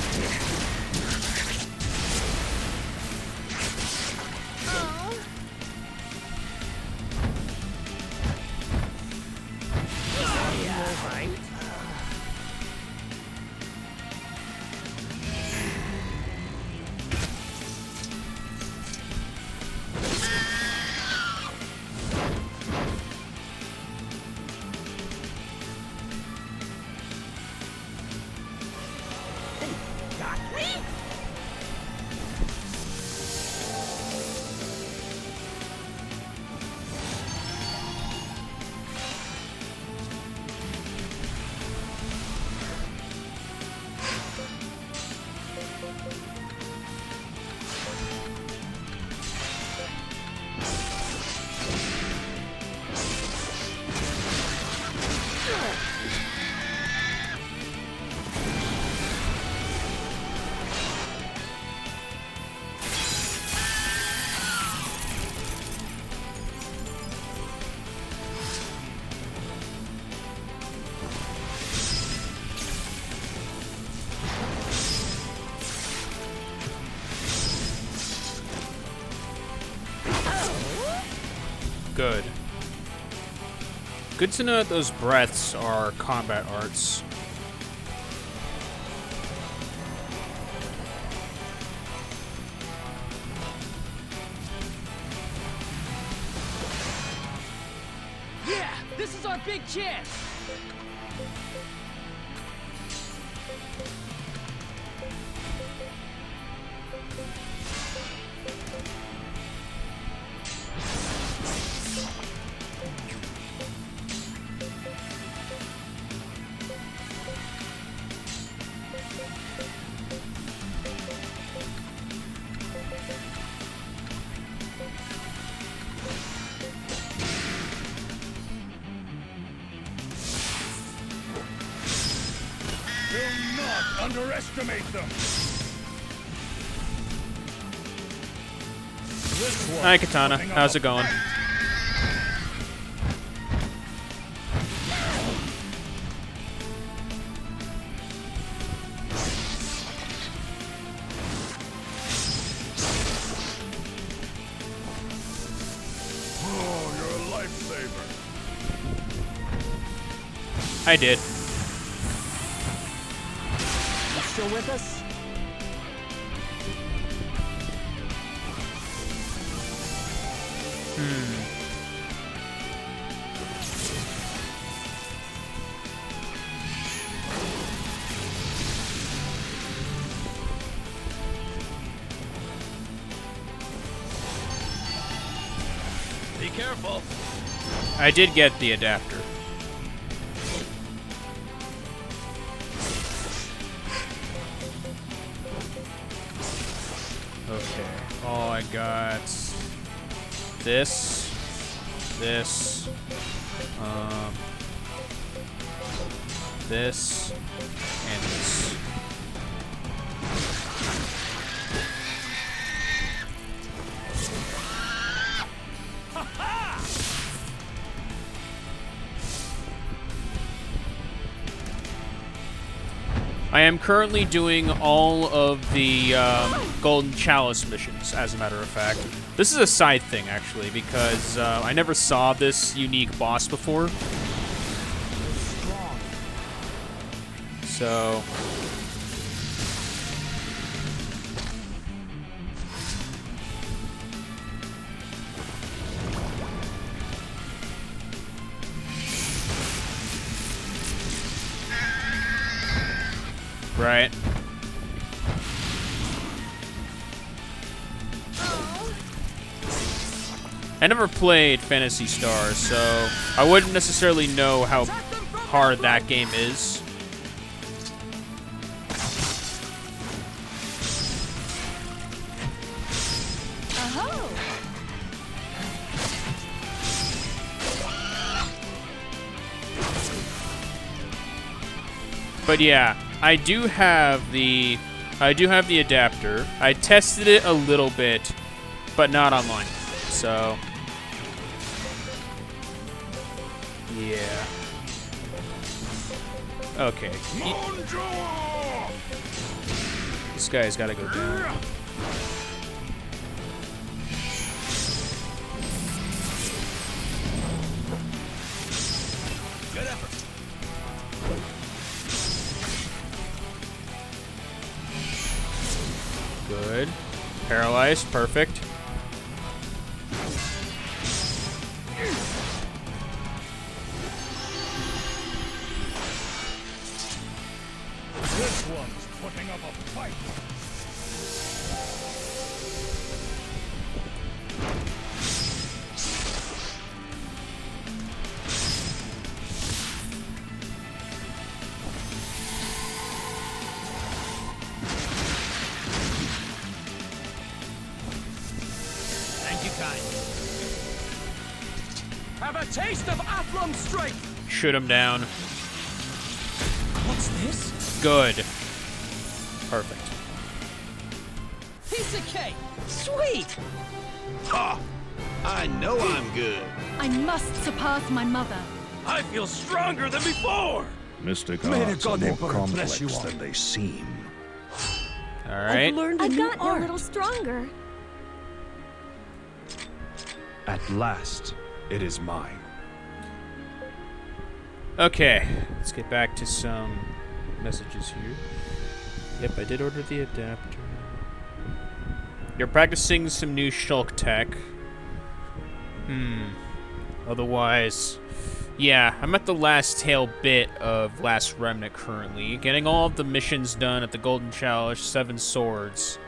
Good to know that those breaths are combat arts. Yeah, this is our big chance. Hi, Katana. How's it going? I did. You still with us? Careful. I did get the adapter. Okay. Oh, I got this, this, um, this, I am currently doing all of the um, Golden Chalice missions, as a matter of fact. This is a side thing, actually, because uh, I never saw this unique boss before. So... never played Phantasy Star, so I wouldn't necessarily know how hard that game is. But yeah, I do have the I do have the adapter. I tested it a little bit, but not online. So yeah. Okay. This guy's got to go down. Good. Good. Paralyzed. Perfect. Shoot him down. What's this? Good. Perfect. Piece of cake. Sweet! Ha! I know I'm good. I must surpass my mother. I feel stronger than before! Mystic May the arts are God more Emperor bless complex you all. than they seem. All right. learned a I've gotten art. a little stronger. At last, it is mine. Okay. Let's get back to some messages here. Yep, I did order the adapter. You're practicing some new Shulk tech. Hmm. Otherwise, yeah, I'm at the last tail bit of Last Remnant currently, getting all of the missions done at the Golden Chalice, Seven Swords,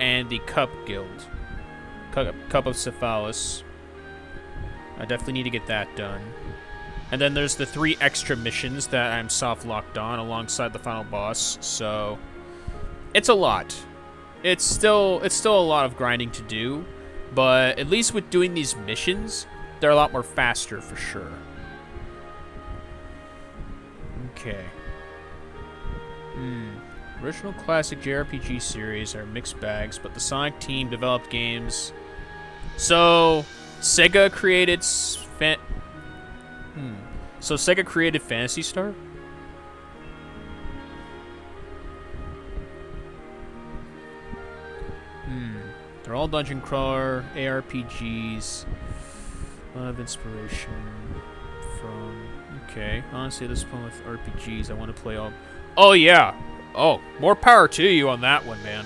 and the Cup Guild. Cup, Cup of Cephalus. I definitely need to get that done. And then there's the three extra missions that I'm soft locked on alongside the final boss, so it's a lot. It's still it's still a lot of grinding to do, but at least with doing these missions, they're a lot more faster for sure. Okay. Hmm. Original classic JRPG series are mixed bags, but the Sonic team developed games. So, Sega created. So Sega created Phantasy Star? Hmm. They're all dungeon crawler, ARPGs. A lot of inspiration from. Okay. Honestly, this point with RPGs, I want to play all. Oh, yeah! Oh, more power to you on that one, man.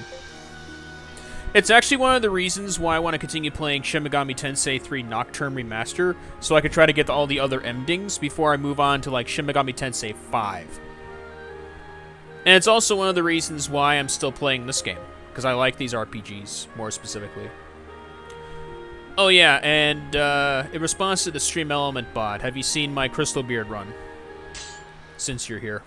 It's actually one of the reasons why I want to continue playing Shin Megami Tensei 3 Nocturne Remaster, so I could try to get all the other endings before I move on to like Shin Megami Tensei 5. And it's also one of the reasons why I'm still playing this game, because I like these RPGs more specifically. Oh yeah, and uh, in response to the Stream Element bot, have you seen my Crystal Beard run? Since you're here.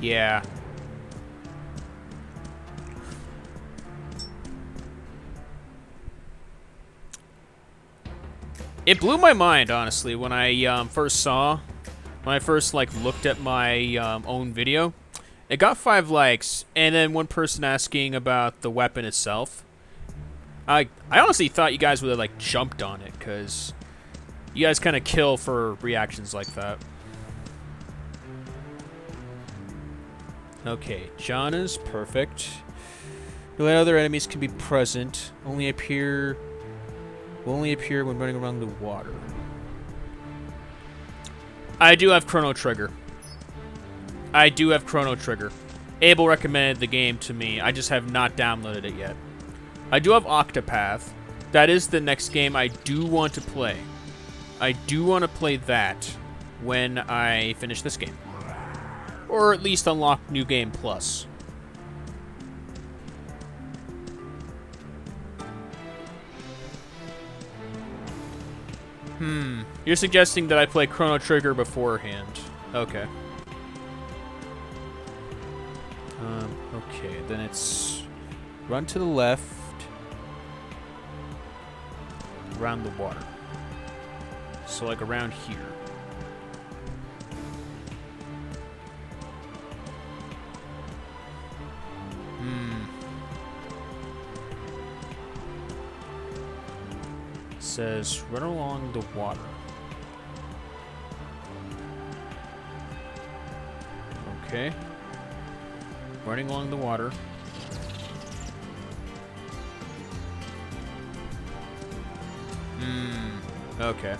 Yeah. It blew my mind, honestly, when I um, first saw, when I first like looked at my um, own video. It got five likes, and then one person asking about the weapon itself. I I honestly thought you guys would have like jumped on it, cause you guys kind of kill for reactions like that. Okay, Jhana's perfect. No other enemies can be present. Only appear will only appear when running around the water. I do have Chrono Trigger. I do have Chrono Trigger. Abel recommended the game to me. I just have not downloaded it yet. I do have Octopath. That is the next game I do want to play. I do want to play that when I finish this game. Or at least unlock New Game Plus. Hmm. You're suggesting that I play Chrono Trigger beforehand. Okay. Um, okay, then it's run to the left, around the water. So like around here. Hmm. It says run along the water. Okay. Running along the water. Hmm. Okay.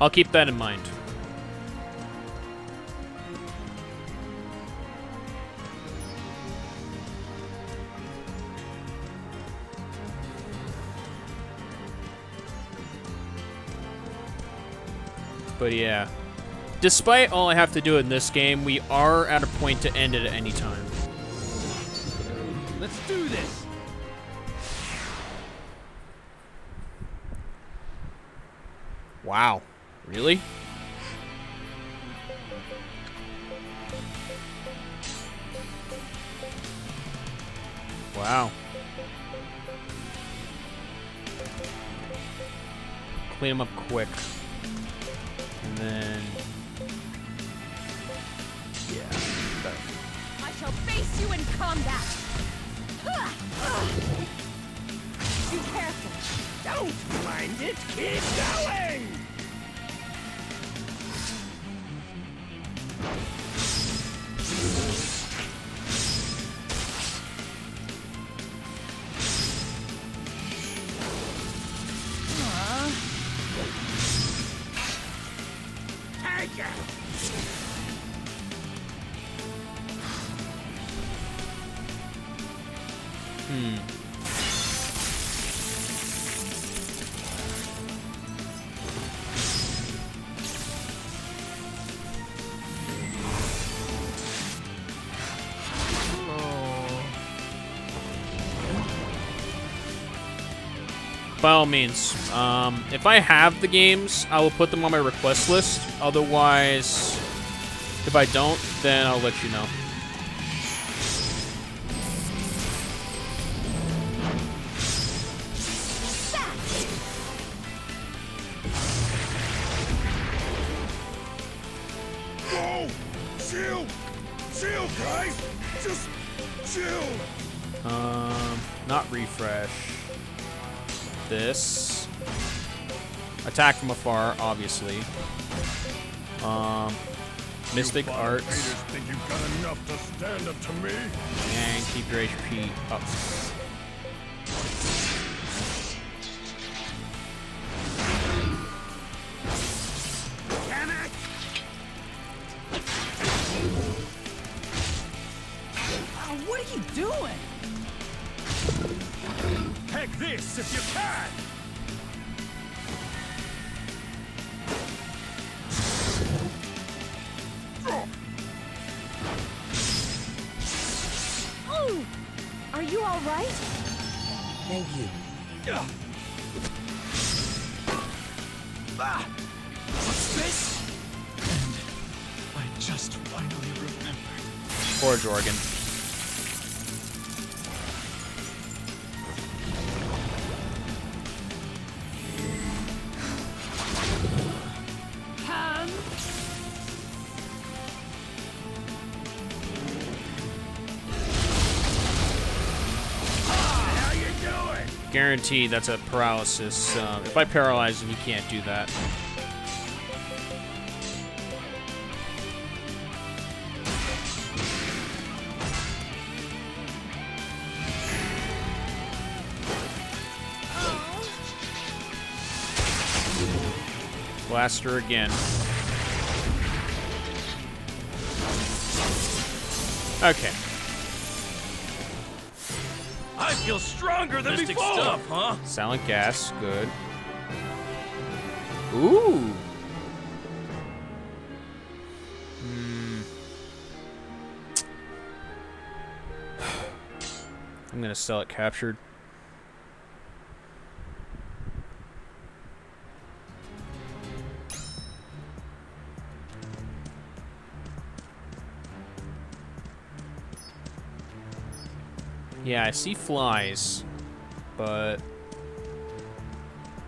I'll keep that in mind. But yeah. Despite all I have to do in this game, we are at a point to end it at any time. Let's do this. Wow. Really? Wow. Clean them up quick. And then... Yeah. that- I shall face you in combat. Be careful. Don't mind it. Keep going. Take By all means, um, if I have the games, I will put them on my request list. Otherwise, if I don't, then I'll let you know. Attack from afar, obviously. Um, Mystic Arts. think you've got enough to stand up to me? And keep your HP up. Guaranteed that's a paralysis. Uh, if I paralyze him, he can't do that. Blaster again. Okay. I feel stronger than Mystic before. stuff, huh? Silent gas, good. Ooh. Hmm. I'm gonna sell it captured. Yeah, I see flies, but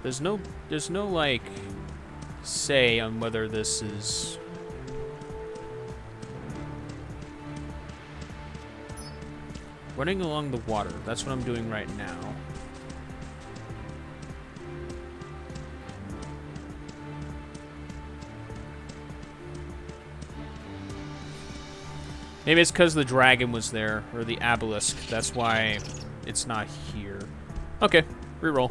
there's no there's no like say on whether this is running along the water. That's what I'm doing right now. Maybe it's because the dragon was there, or the obelisk. That's why it's not here. Okay, reroll.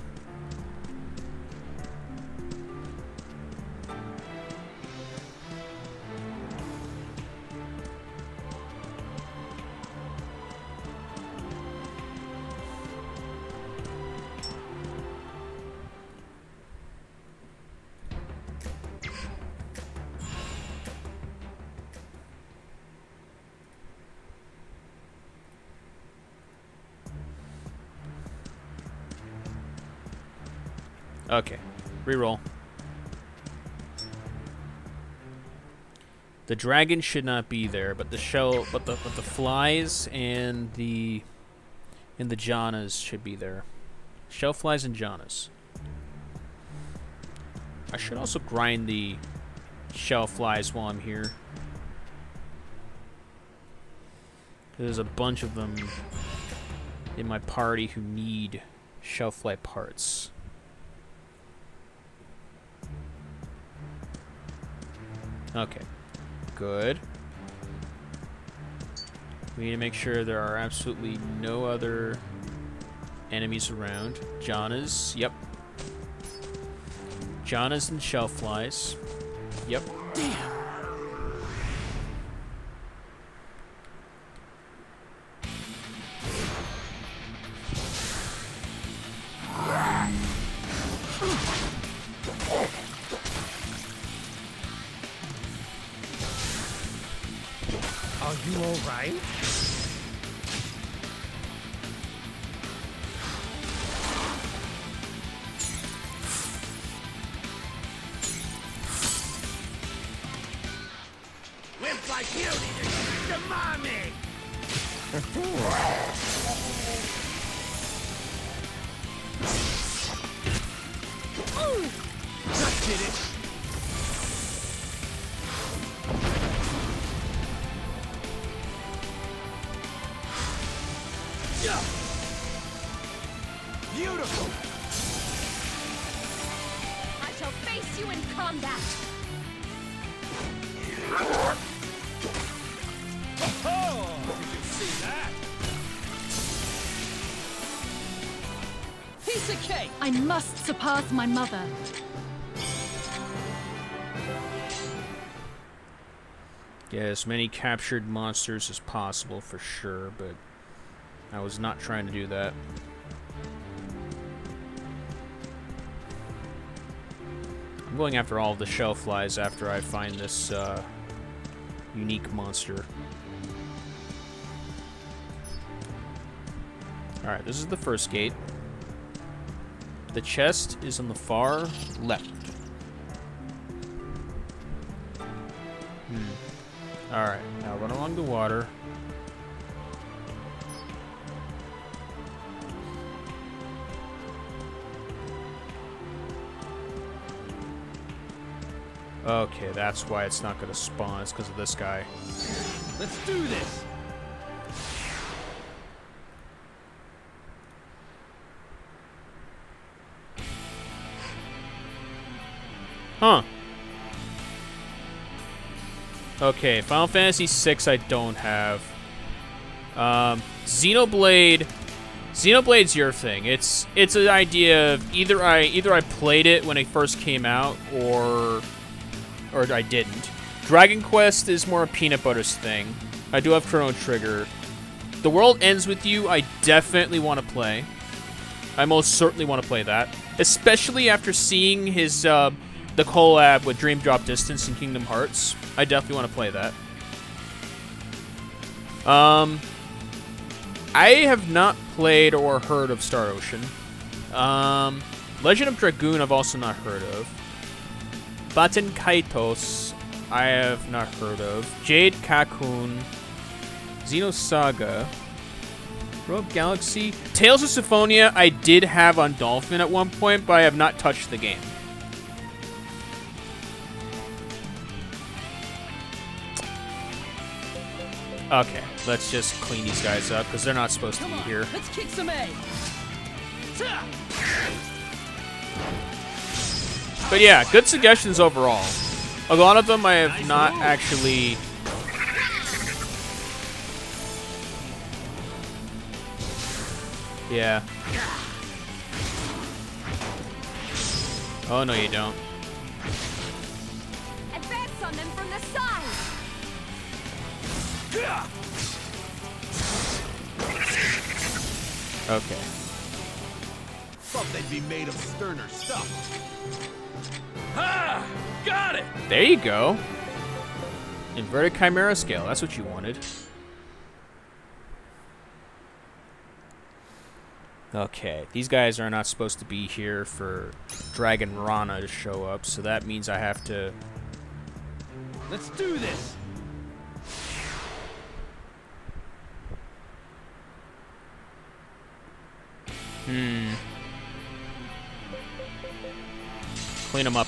The dragon should not be there, but the shell, but the but the flies and the and the jhanas should be there. Shell flies and jhanas. I should also grind the shell flies while I'm here. There's a bunch of them in my party who need shell fly parts. Okay. Good. We need to make sure there are absolutely no other enemies around. Jhanas. Yep. Jhanas and shell flies. Yep. Damn. My mother. Get as many captured monsters as possible for sure, but I was not trying to do that. I'm going after all the shell flies after I find this uh, unique monster. Alright, this is the first gate. The chest is on the far left. Hmm. Alright, now run along the water. Okay, that's why it's not to spawn. It's because of this guy. Let's do this! Okay, Final Fantasy VI I don't have. Um, Xenoblade... Xenoblade's your thing. It's it's an idea of either I either I played it when it first came out or or I didn't. Dragon Quest is more a peanut butter's thing. I do have Chrono Trigger. The World Ends With You, I definitely want to play. I most certainly want to play that. Especially after seeing his, uh, the collab with Dream Drop Distance and Kingdom Hearts. I definitely want to play that. Um, I have not played or heard of Star Ocean. Um, Legend of Dragoon I've also not heard of. Baten Kaitos, I have not heard of. Jade Cocoon, Xenosaga, Rogue Galaxy, Tales of Symphonia. I did have on Dolphin at one point, but I have not touched the game. Okay, let's just clean these guys up because they're not supposed Come to be on, here. Let's kick some A. But yeah, good suggestions overall. A lot of them I have nice not move. actually. Yeah. Oh no, you don't. Okay. Thought they'd be made of sterner stuff. Ah! Got it! There you go. Inverted Chimera scale. That's what you wanted. Okay, these guys are not supposed to be here for Dragon Rana to show up, so that means I have to... Let's do this. Hmm. Clean them up.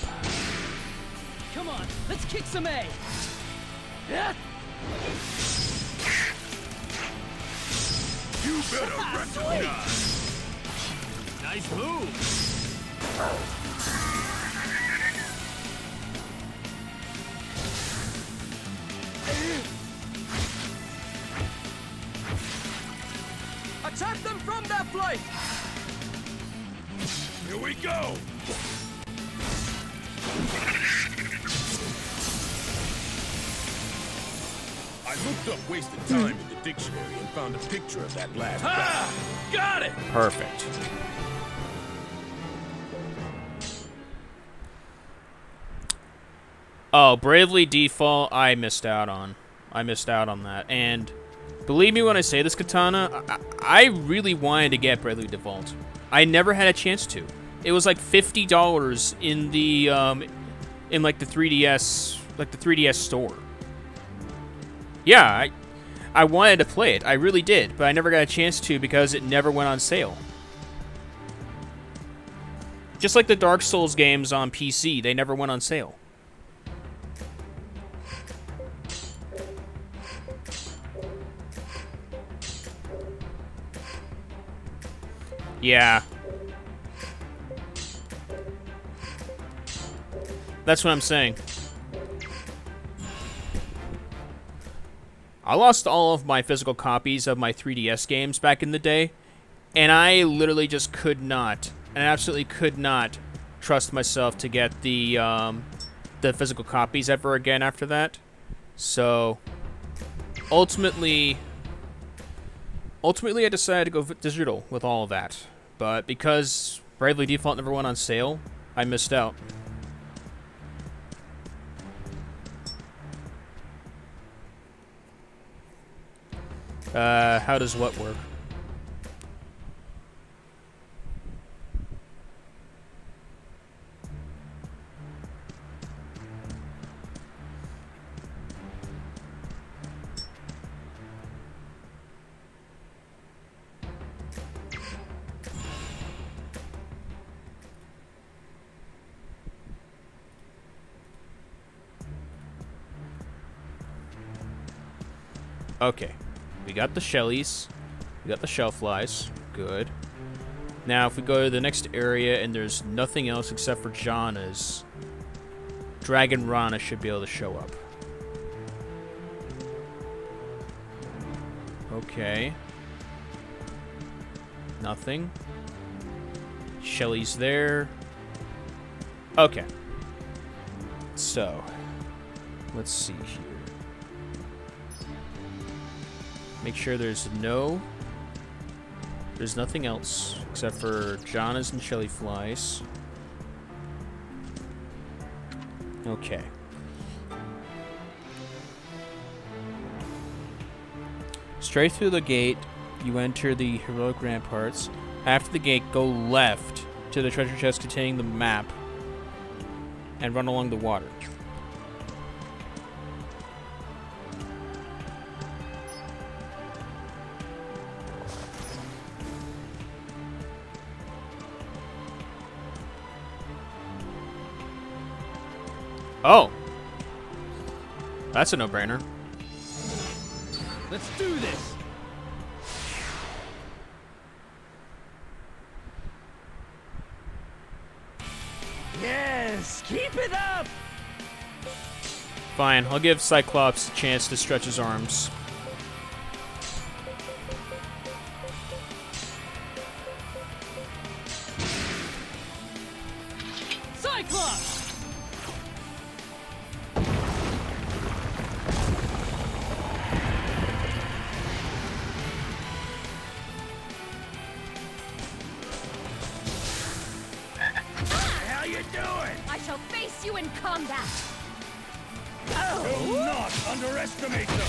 Come on, let's kick some A. Yeah. You better recognize. Nice move. Attack them from that flank. Here we go. I looked up wasted time in the dictionary and found a picture of that last battle. Ah! Got it. Perfect. Oh, Bravely Default, I missed out on. I missed out on that. And believe me when I say this, Katana, I, I really wanted to get Bravely Default. I never had a chance to. It was like fifty dollars in the um, in like the 3DS, like the 3DS store. Yeah, I, I wanted to play it. I really did, but I never got a chance to because it never went on sale. Just like the Dark Souls games on PC, they never went on sale. Yeah. That's what I'm saying. I lost all of my physical copies of my 3DS games back in the day, and I literally just could not, and absolutely could not, trust myself to get the um, the physical copies ever again after that. So, ultimately, ultimately, I decided to go digital with all of that. But because Bravely Default never went on sale, I missed out. Uh, how does what work? Okay. We got the Shellies. We got the Shellflies. Good. Now, if we go to the next area and there's nothing else except for Jhana's, Dragon Rana should be able to show up. Okay. Nothing. Shelly's there. Okay. So, let's see here. Make sure there's no... There's nothing else except for Jonas and Shelly Flies. Okay. Straight through the gate, you enter the heroic ramparts. After the gate, go left to the treasure chest containing the map and run along the water. Oh. That's a no-brainer. Let's do this. Yes, keep it up. Fine, I'll give Cyclops a chance to stretch his arms. Cyclops! Face you in combat. Do not underestimate them.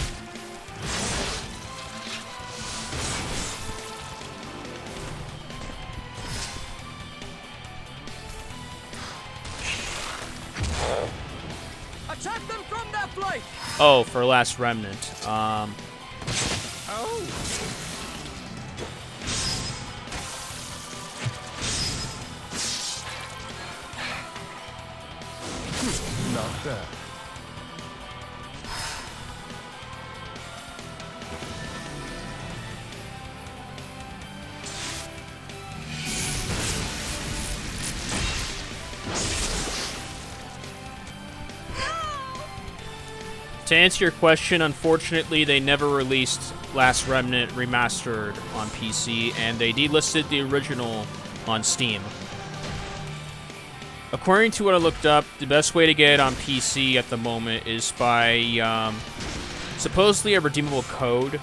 Attack them from their flank! Oh, for Last Remnant. Um, Not To answer your question, unfortunately, they never released Last Remnant Remastered on PC, and they delisted the original on Steam. According to what I looked up, the best way to get it on PC at the moment is by um, supposedly a redeemable code.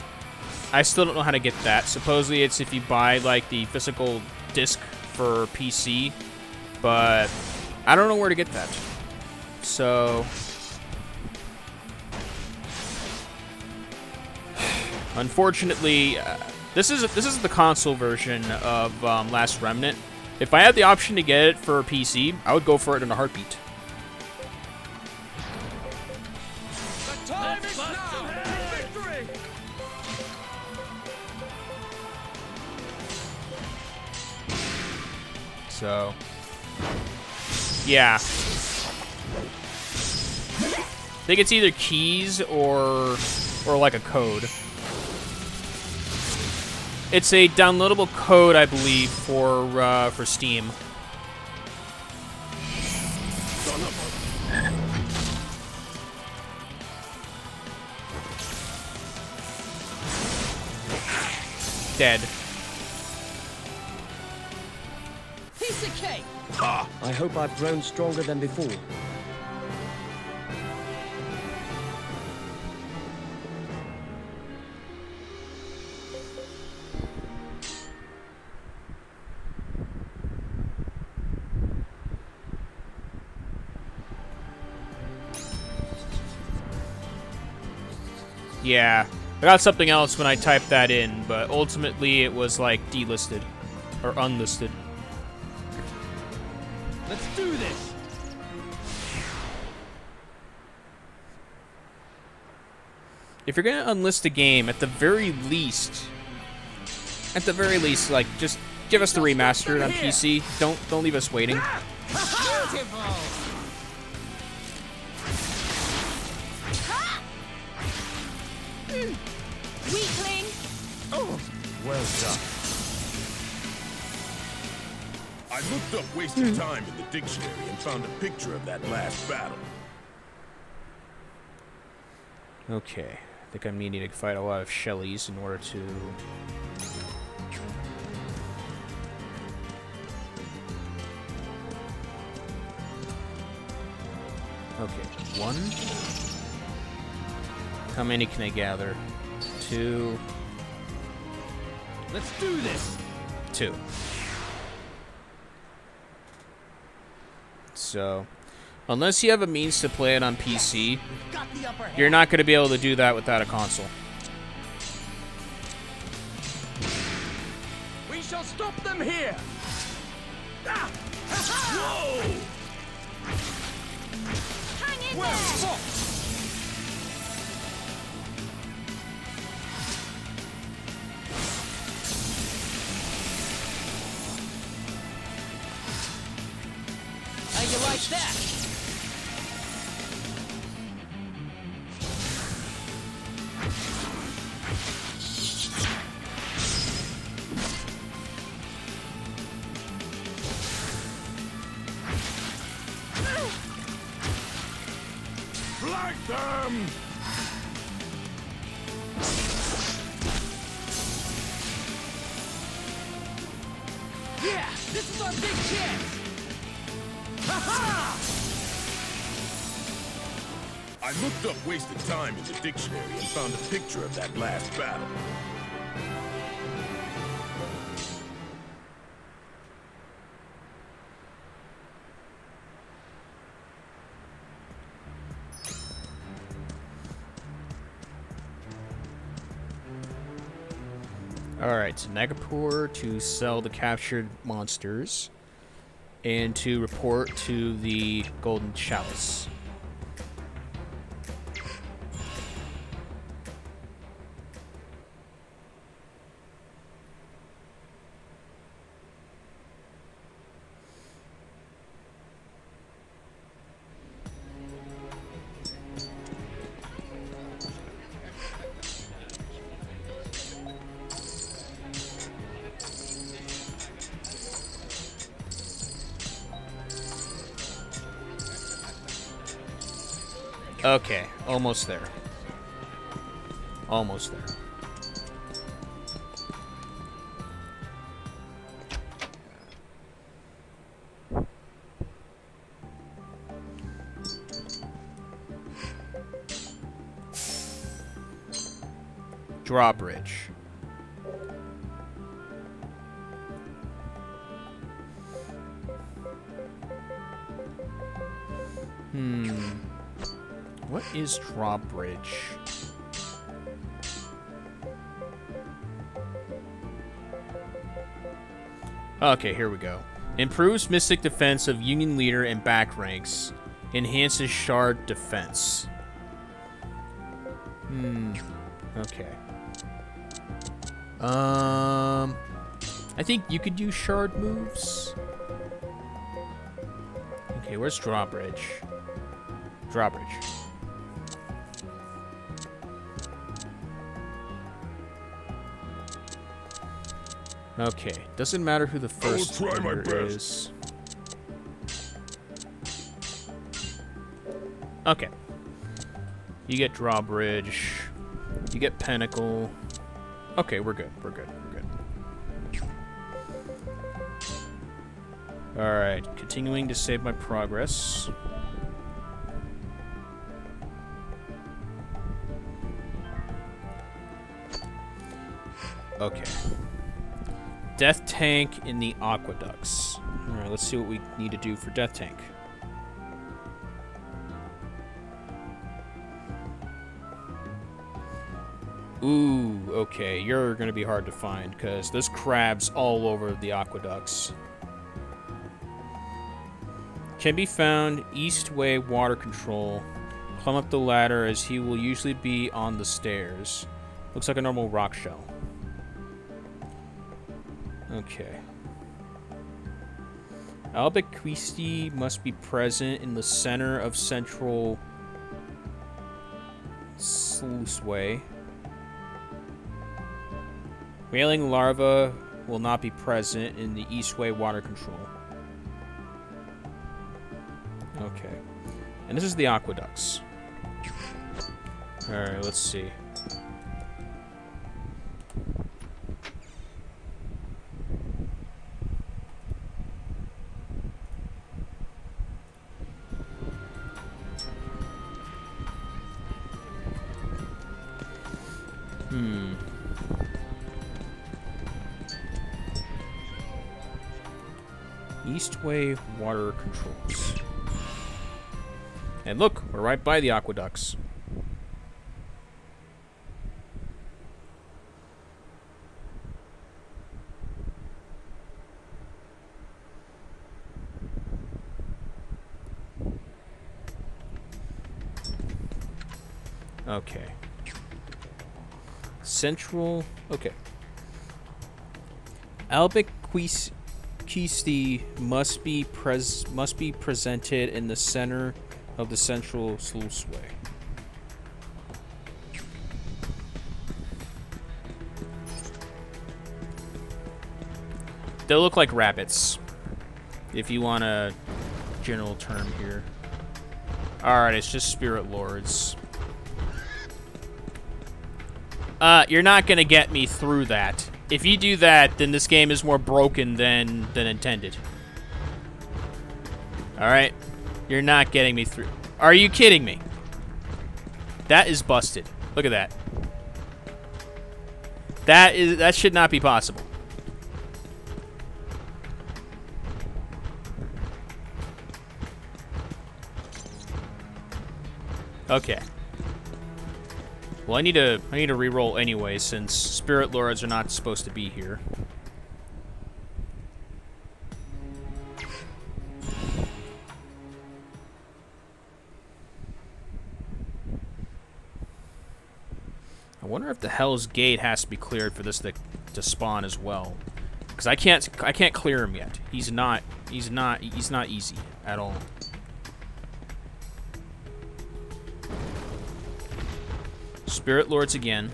I still don't know how to get that. Supposedly, it's if you buy like the physical disc for PC, but I don't know where to get that. So Unfortunately, uh, this is this is the console version of um, Last Remnant. If I had the option to get it for PC, I would go for it in a heartbeat. The time is now for victory! So, yeah. I think it's either keys or or like a code. It's a downloadable code, I believe, for uh, for Steam. Dead. Piece of cake! I hope I've grown stronger than before. Yeah. I got something else when I typed that in, but ultimately it was like delisted or unlisted. Let's do this! If you're gonna unlist a game, at the very least, at the very least, like just give us the remastered on PC. Don't don't leave us waiting. Ah! Weakling. Oh, well done. I looked up wasted hmm. time in the dictionary and found a picture of that last battle. Okay, I think I'm needing to fight a lot of Shellys in order to. Okay, one. How many can I gather? Two. Let's do this! Two. So, unless you have a means to play it on PC, you're not going to be able to do that without a console. We shall stop them here! Ah! Hang in Well there. fought! You like that? Flank them! Wasted time in the dictionary and found a picture of that last battle. Alright, to Nagapur to sell the captured monsters and to report to the Golden Chalice. Okay, almost there. Almost there. Drawbridge. Hmm. What is drawbridge? Okay, here we go. Improves Mystic defense of Union Leader and back ranks. Enhances Shard defense. Hmm. Okay. Um. I think you could use Shard moves. Okay, where's Drawbridge? Drawbridge. Okay, doesn't matter who the first try my best. is. Okay. You get drawbridge. You get pinnacle. Okay, we're good. We're good. We're good. All right, continuing to save my progress. Okay. Death Tank in the Aqueducts. Alright, let's see what we need to do for Death Tank. Ooh, okay, you're gonna be hard to find, because there's crabs all over the aqueducts. Can be found Eastway Water Control. Climb up the ladder as he will usually be on the stairs. Looks like a normal rock shell. Okay. Albequisti must be present in the center of central Sluiceway. Whaling larva will not be present in the Eastway water control. Okay. And this is the aqueducts. Alright, let's see. Hmm. Eastway water controls. And look, we're right by the aqueducts. Okay. Central. Okay. Albequisti must be pres must be presented in the center of the central sluiceway. They look like rabbits. If you want a general term here. Alright, it's just spirit lords. Uh, you're not gonna get me through that. If you do that, then this game is more broken than than intended. Alright. You're not getting me through. Are you kidding me? That is busted. Look at that. That is that should not be possible. Okay. Well, I need to I need to re-roll anyway since spirit lords are not supposed to be here. I wonder if the Hell's Gate has to be cleared for this to, to spawn as well. Cuz I can't I can't clear him yet. He's not he's not he's not easy at all. Spirit Lords again.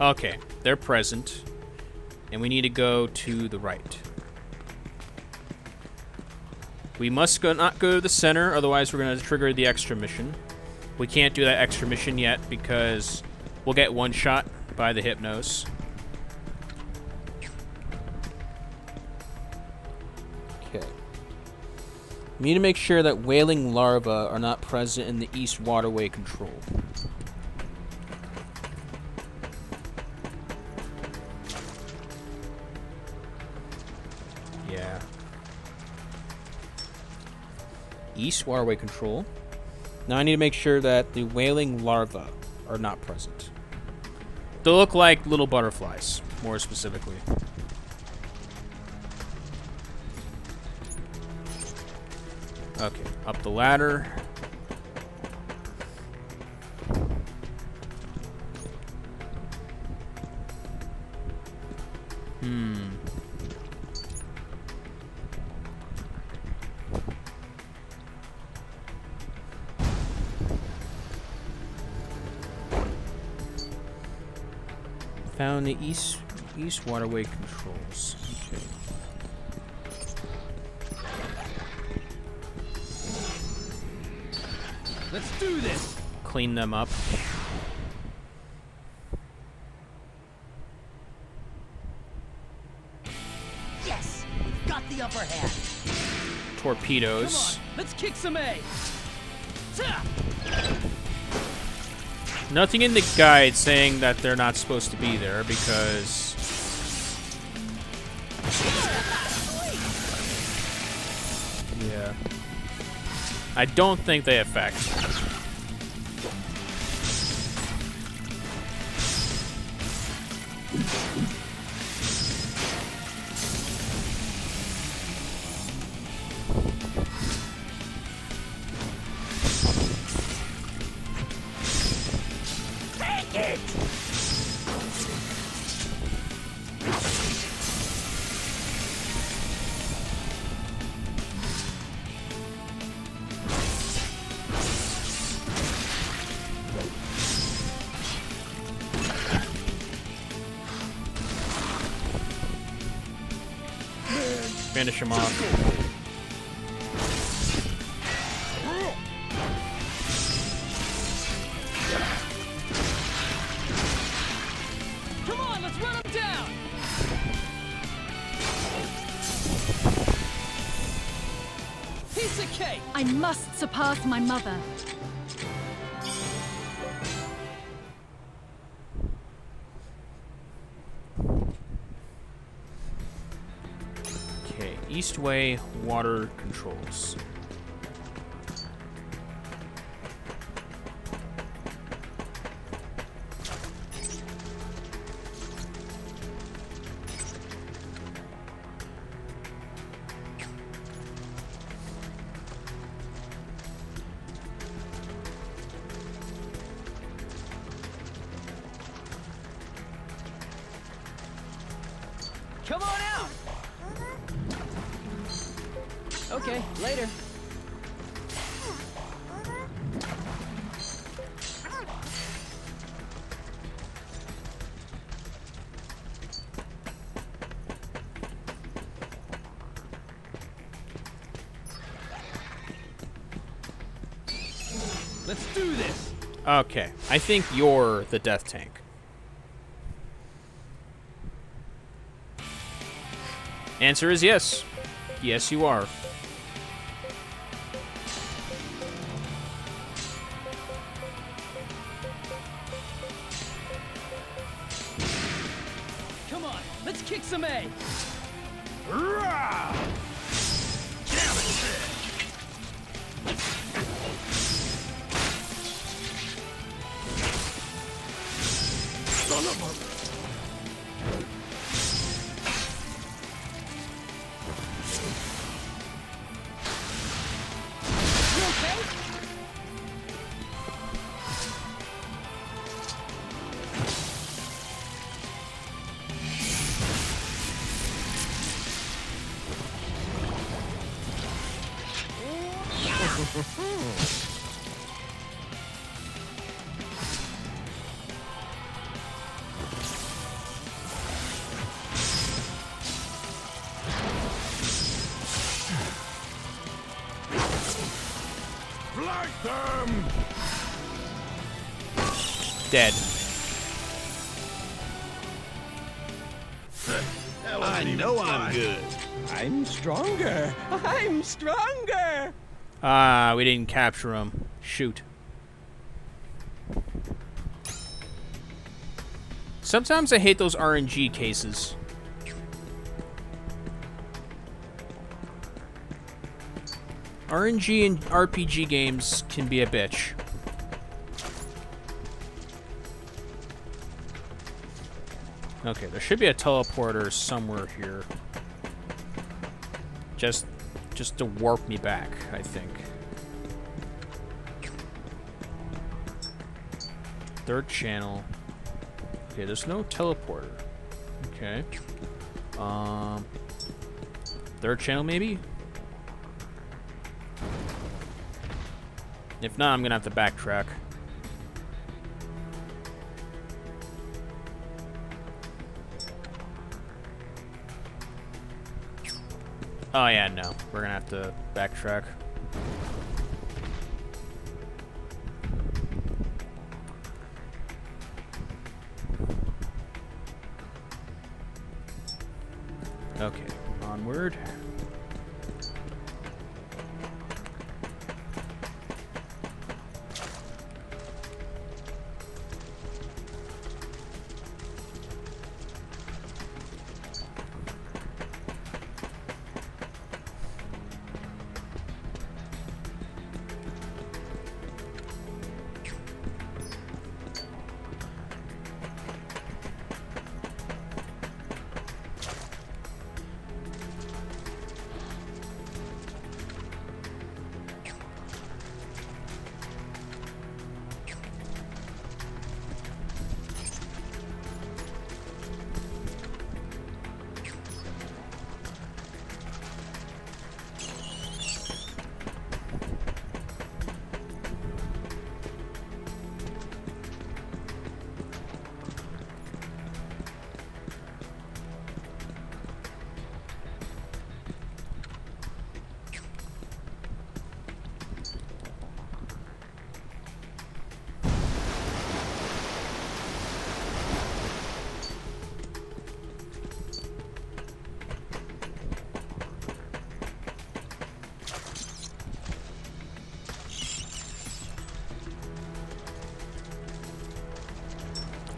Okay, they're present. And we need to go to the right. We must go not go to the center, otherwise we're going to trigger the extra mission. We can't do that extra mission yet because we'll get one shot by the Hypnos. Okay. We need to make sure that whaling larvae are not present in the east waterway control. East control. Now I need to make sure that the whaling larvae are not present. They look like little butterflies, more specifically. Okay, up the ladder. Found east east waterway controls. Okay. Let's do this. Clean them up. Yes, we've got the upper hand. Torpedoes. Let's kick some A. Nothing in the guide saying that they're not supposed to be there because Yeah. I don't think they affect. Finish him off. Come on, let's run him down! Piece of cake! I must surpass my mother. Eastway water controls. Okay, I think you're the death tank. Answer is yes. Yes, you are. Didn't capture him. Shoot. Sometimes I hate those RNG cases. RNG in RPG games can be a bitch. Okay, there should be a teleporter somewhere here. Just just to warp me back, I think. Third channel. Okay, there's no teleporter. Okay. Um third channel maybe? If not, I'm gonna have to backtrack. Oh yeah, no. We're gonna have to backtrack.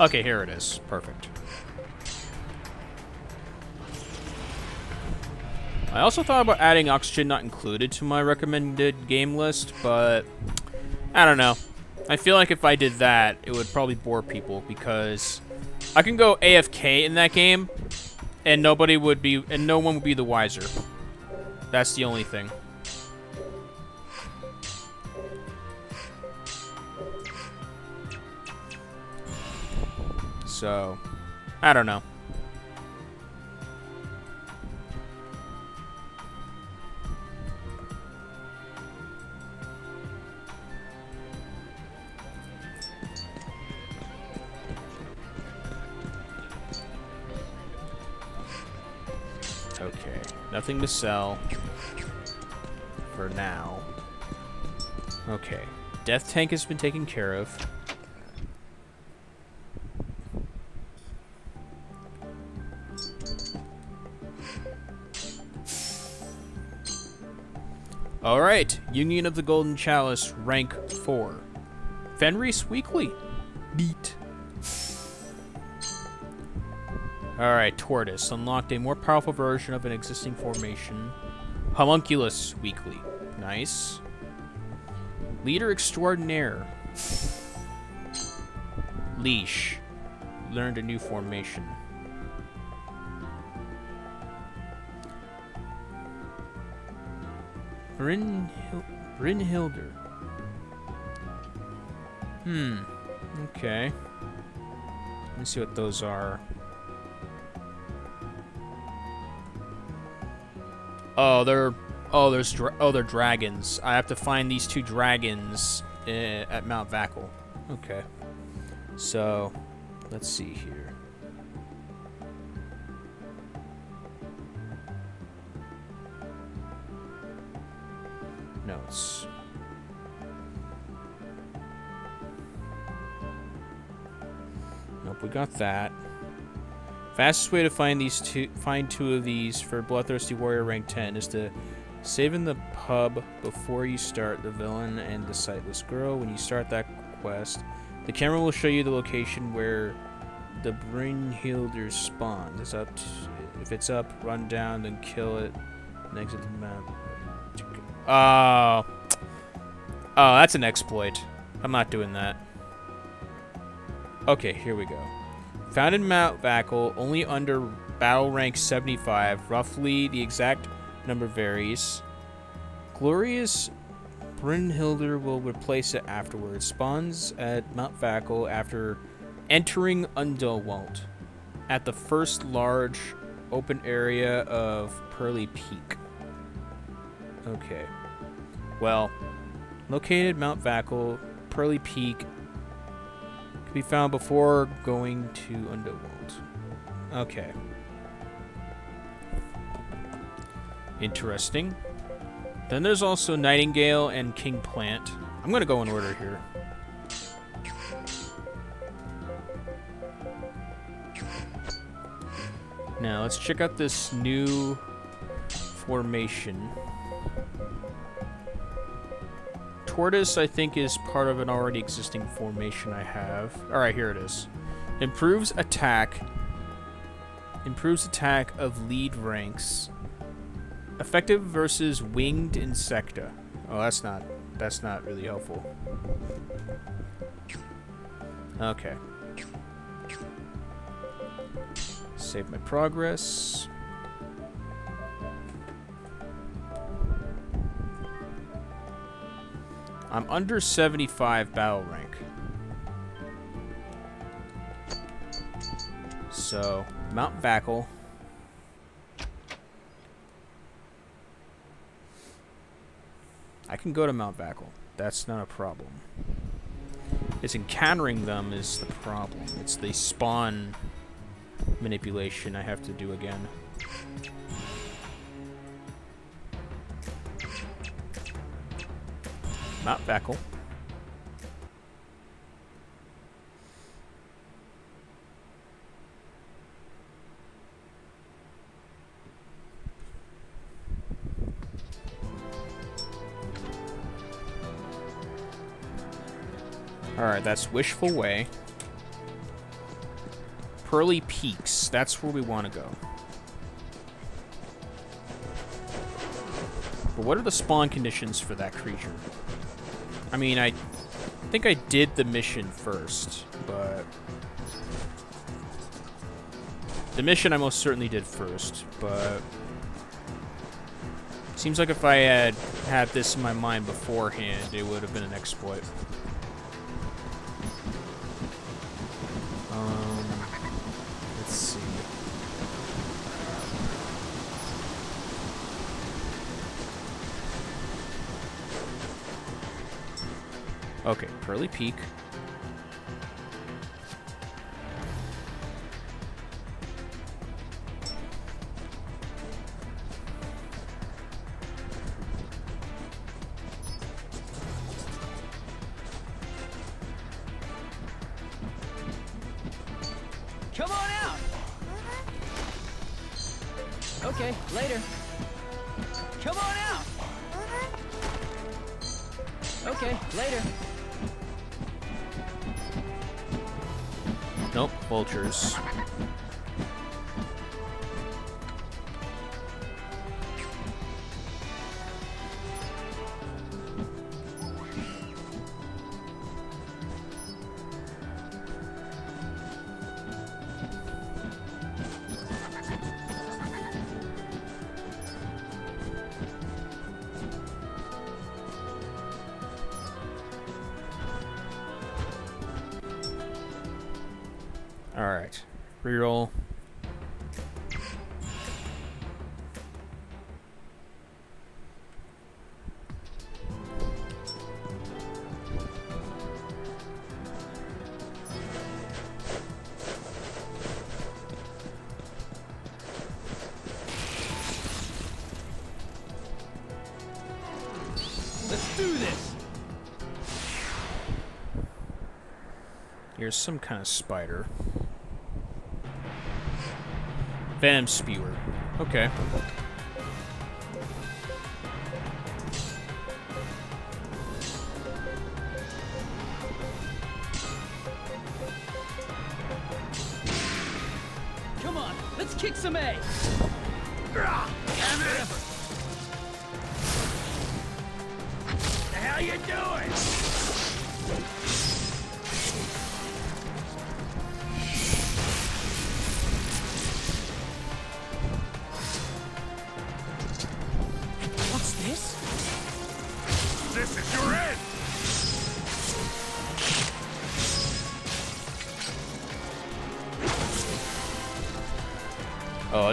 Okay, here it is. Perfect. I also thought about adding Oxygen Not Included to my recommended game list, but I don't know. I feel like if I did that, it would probably bore people because I can go AFK in that game and nobody would be and no one would be the wiser. That's the only thing. So, I don't know. Okay, nothing to sell for now. Okay, Death tank has been taken care of. Union of the Golden Chalice, rank 4. Fenris Weekly. Beat. Alright, Tortoise. Unlocked a more powerful version of an existing formation. Homunculus Weekly. Nice. Leader Extraordinaire. Leash. Learned a new formation. Brynhil Brynhilder. Hmm. Okay. Let me see what those are. Oh, they're oh, there's oh, they're dragons. I have to find these two dragons uh, at Mount Vacal. Okay. So, let's see here. Got that. Fastest way to find these two, find two of these for Bloodthirsty Warrior rank 10 is to save in the pub before you start the villain and the sightless girl. When you start that quest, the camera will show you the location where the Brynhilders spawn. It's up. To, if it's up, run down, then kill it, and exit the map. Oh. Oh, that's an exploit. I'm not doing that. Okay, here we go. Found in Mount Vacal, only under battle rank 75. Roughly, the exact number varies. Glorious Brynhilder will replace it afterwards. Spawns at Mount Vacal after entering Underwalt at the first large open area of Pearly Peak. Okay. Well, located Mount Vacal, Pearly Peak can be found before going to Underworld. Okay. Interesting. Then there's also Nightingale and King Plant. I'm to go in order here. Now, let's check out this new formation. Tortoise, I think, is part of an already existing formation I have. Alright, here it is. Improves attack. Improves attack of lead ranks. Effective versus winged insecta. Oh, that's not that's not really helpful. Okay. Save my progress. I'm under 75 battle rank. So, Mount Vacal. I can go to Mount Vacal. That's not a problem. It's encountering them is the problem. It's the spawn manipulation I have to do again. Mount Vacal. Alright, that's Wishful Way. Pearly Peaks. That's where we want to go. But what are the spawn conditions for that creature? I mean, I think I did the mission first, but... The mission I most certainly did first, but... Seems like if I had had this in my mind beforehand, it would have been an exploit. Pearly Peak. Here's some kind of spider. Venom Spewer. Okay.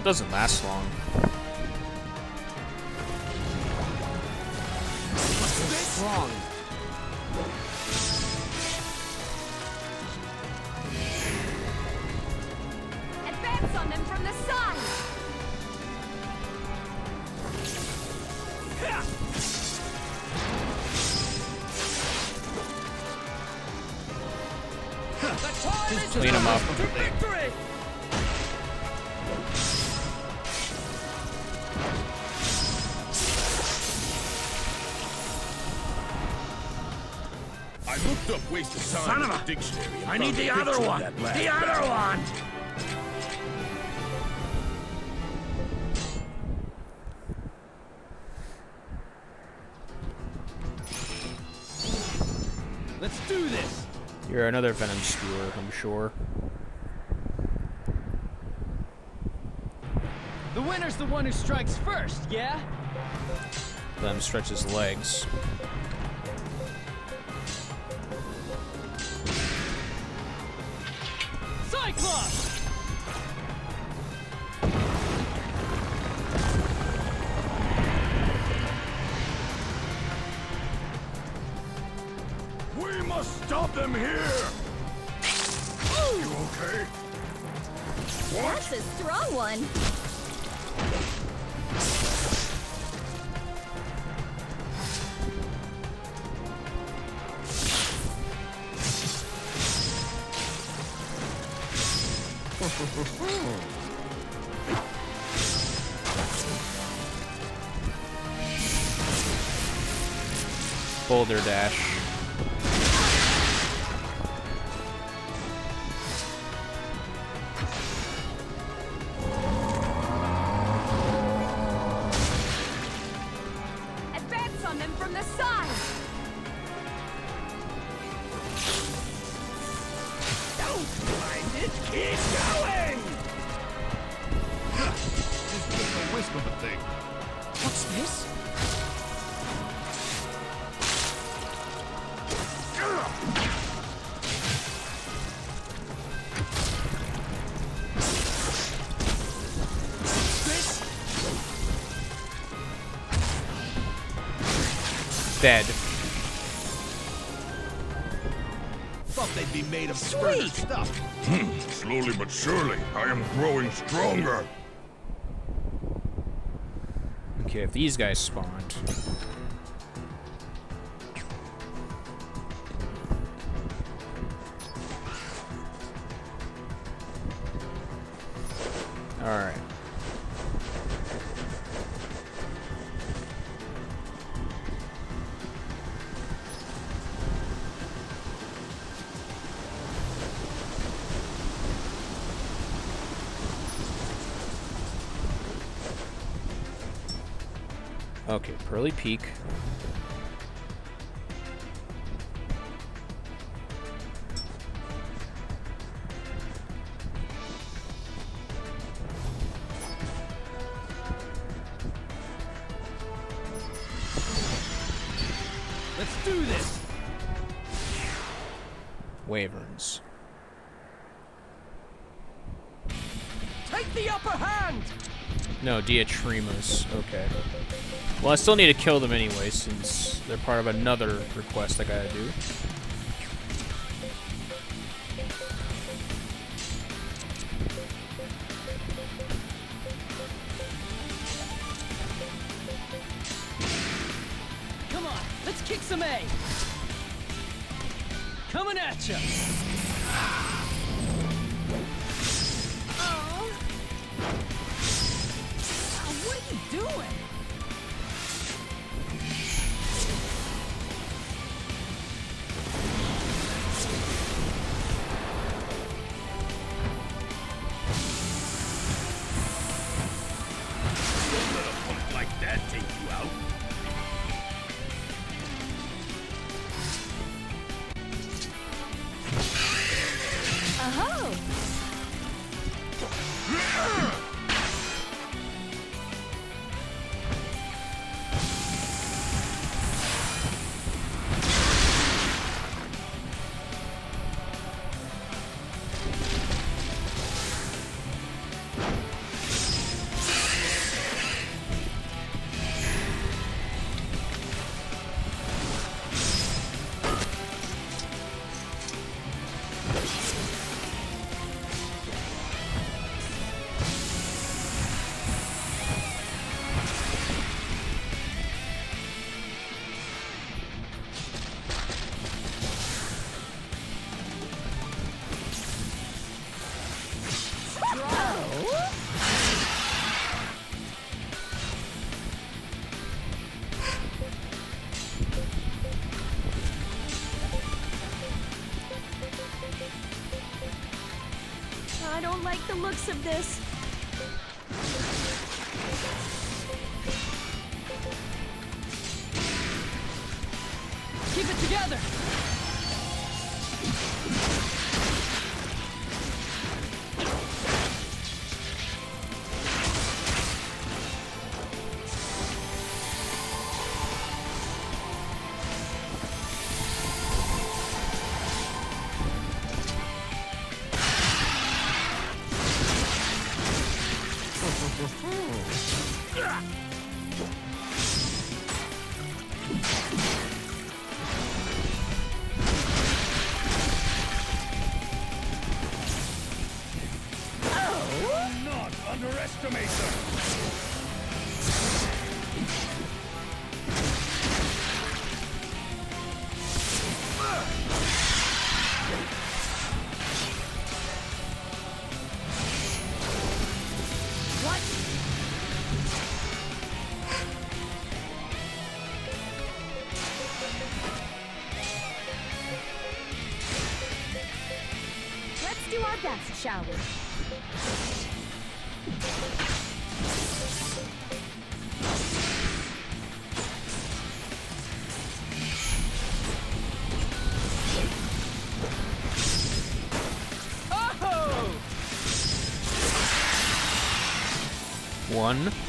doesn't last long. dictionary. I need the other one. The battle. other one. Let's do this. You're another Venom Spewer, I'm sure. The winner's the one who strikes first, yeah? Venom stretches legs. dash. these guys spawn. Peak. Let's do this. Wyverns. Take the upper hand. No, Diatrymas. Well, I still need to kill them anyway, since they're part of another request I gotta do. Underestimate them. One.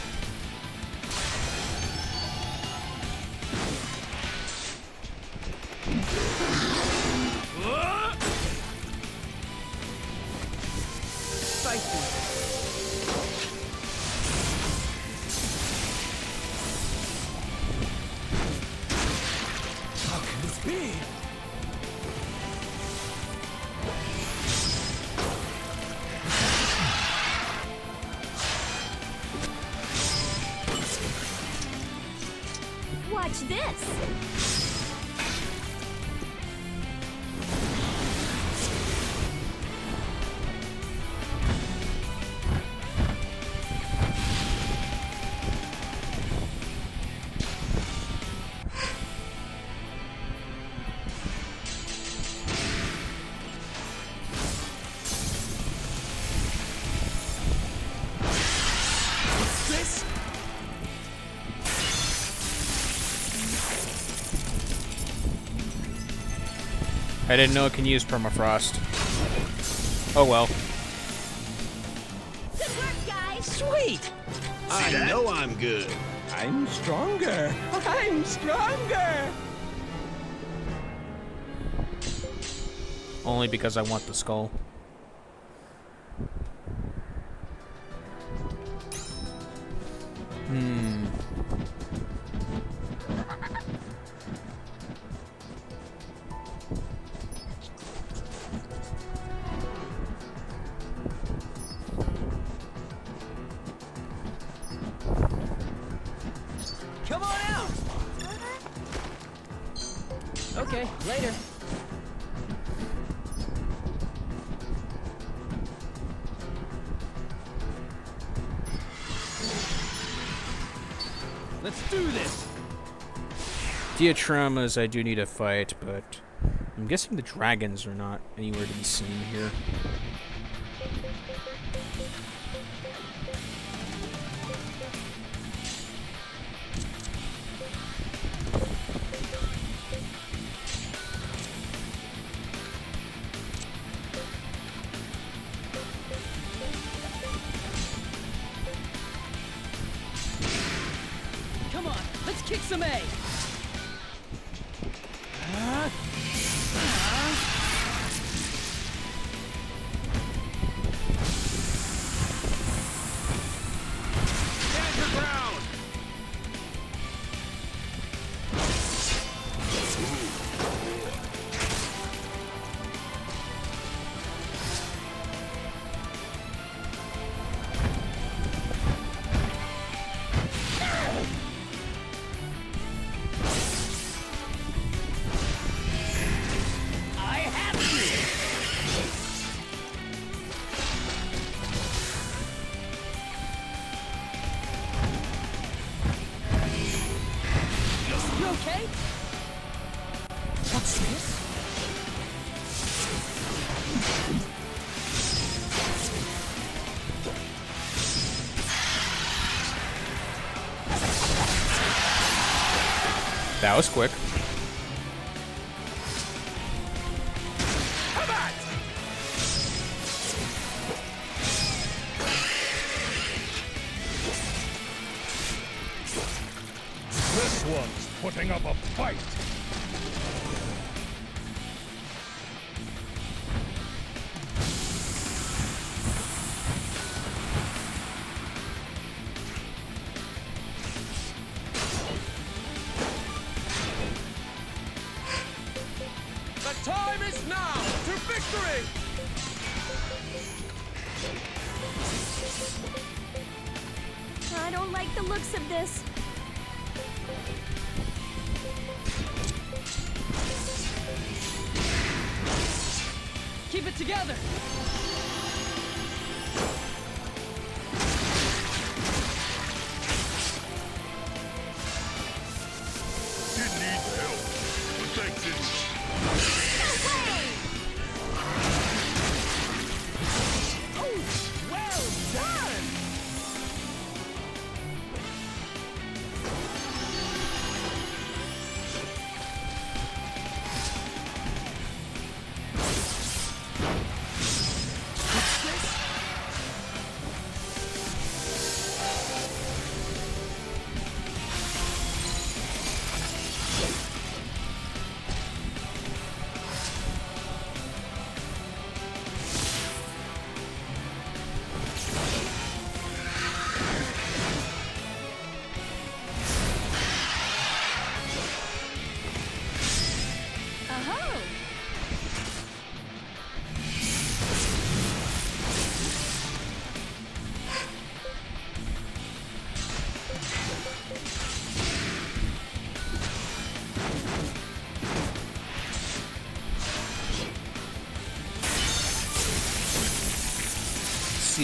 I didn't know it can use permafrost. Oh well. Good work, guys. Sweet! I know I'm good. I'm stronger. I'm stronger. Only because I want the skull. Diatrymas I do need to fight, but I'm guessing the dragons are not anywhere to be seen here. Was quick.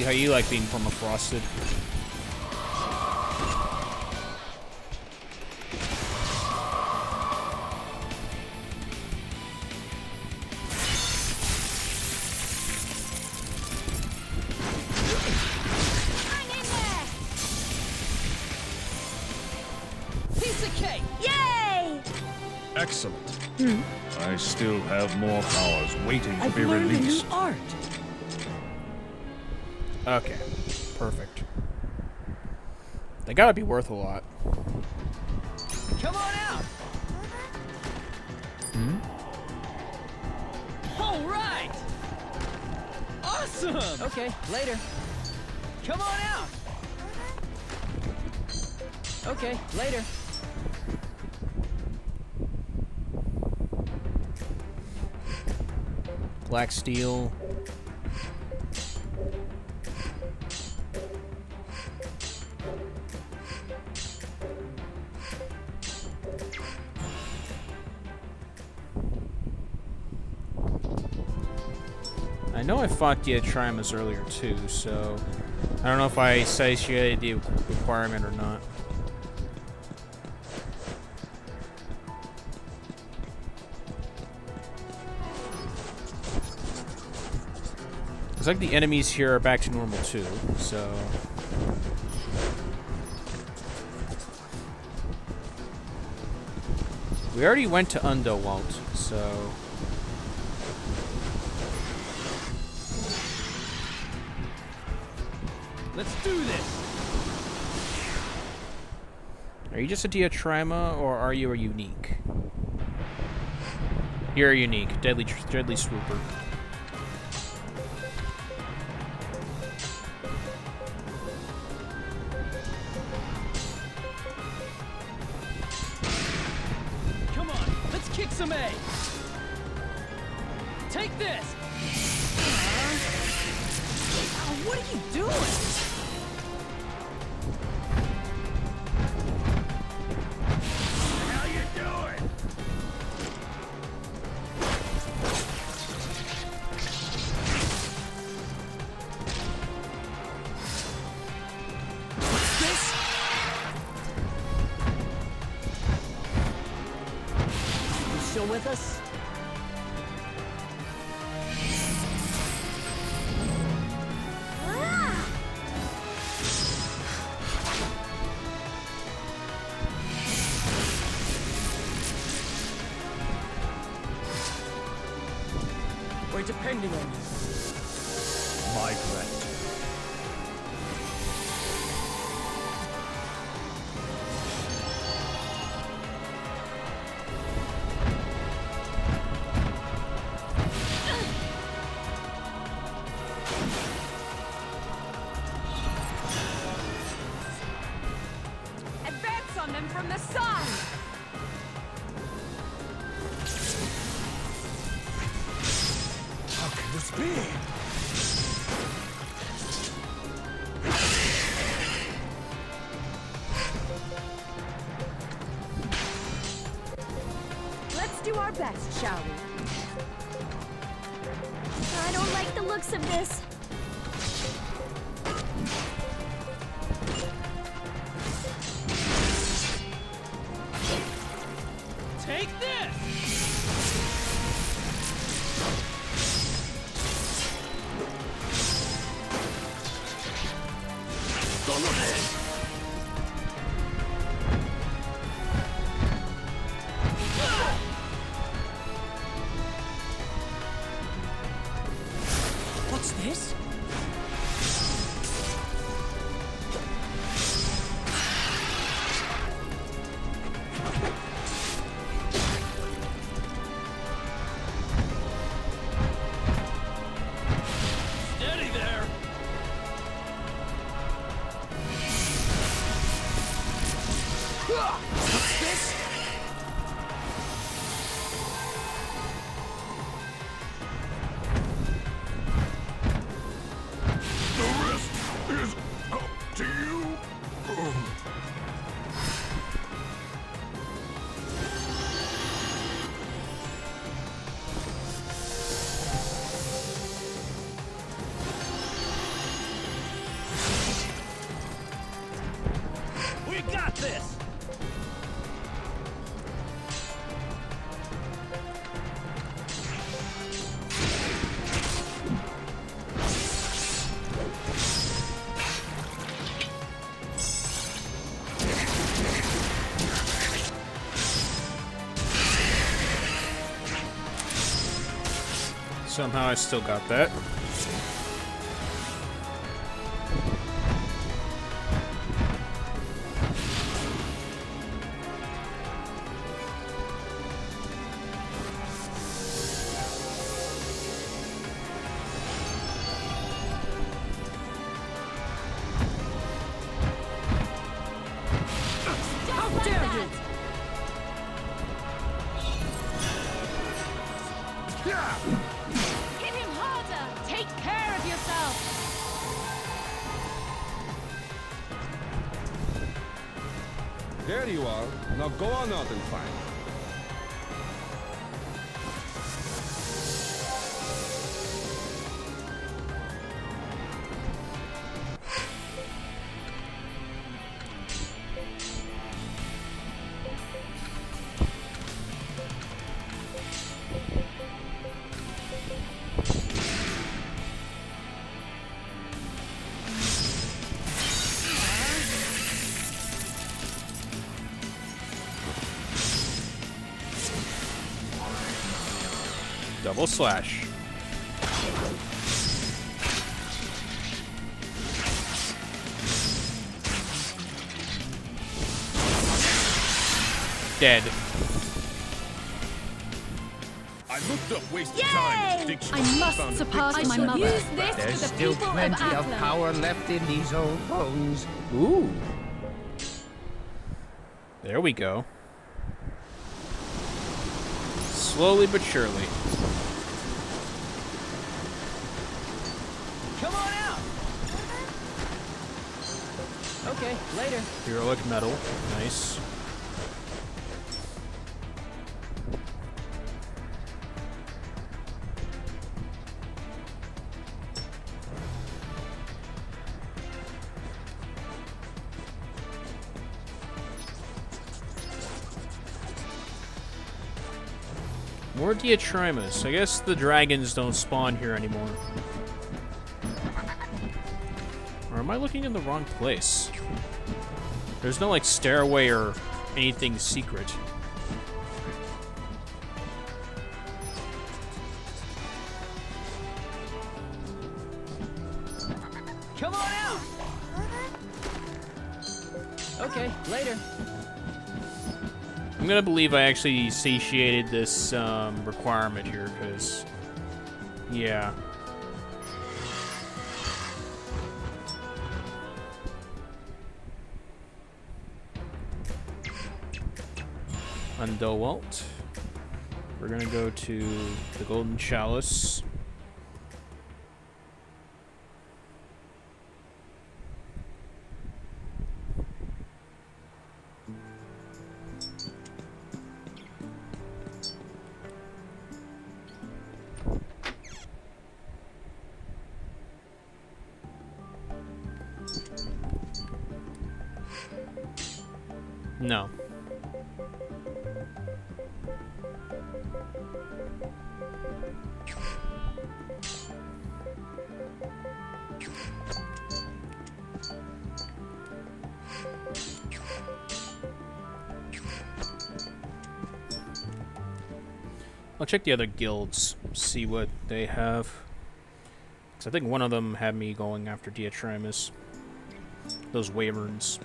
See how you like being permafrosted. hang in there! Piece of cake. Yay! Excellent. Hmm. I still have more powers waiting to I've be learned a new released. Art. Okay, perfect. They gotta be worth a lot. Come on out. Hmm? All right. Awesome. Okay, later. Come on out. Okay, later. Black steel. Fought Diatrymas earlier too, so I don't know if I satiated the requirement or not. Looks like the enemies here are back to normal too, so... We already went to Underwalt, so... Let's do this. Are you just a Diatrima, or are you a unique? You're a unique. Deadly, deadly swooper. Somehow I still got that. Double slash. Dead. I looked up wasted time in the dictionary. I must surpass picture my of mother. that Use this last for the Still plenty of of power left in these old bones. Ooh. There we go. Slowly but surely. Come on out! Okay, Heroic metal. Nice. More Diatrymas. I guess the dragons don't spawn here anymore. Or am I looking in the wrong place? There's no, like, stairway or anything secret. Come on out! Okay, later. I'm gonna believe I actually satiated this um, requirement here, because, yeah. Undowalt. We're gonna go to the Golden Chalice. Check the other guilds, see what they have. Because I think one of them had me going after Diatrymas. Those wyverns.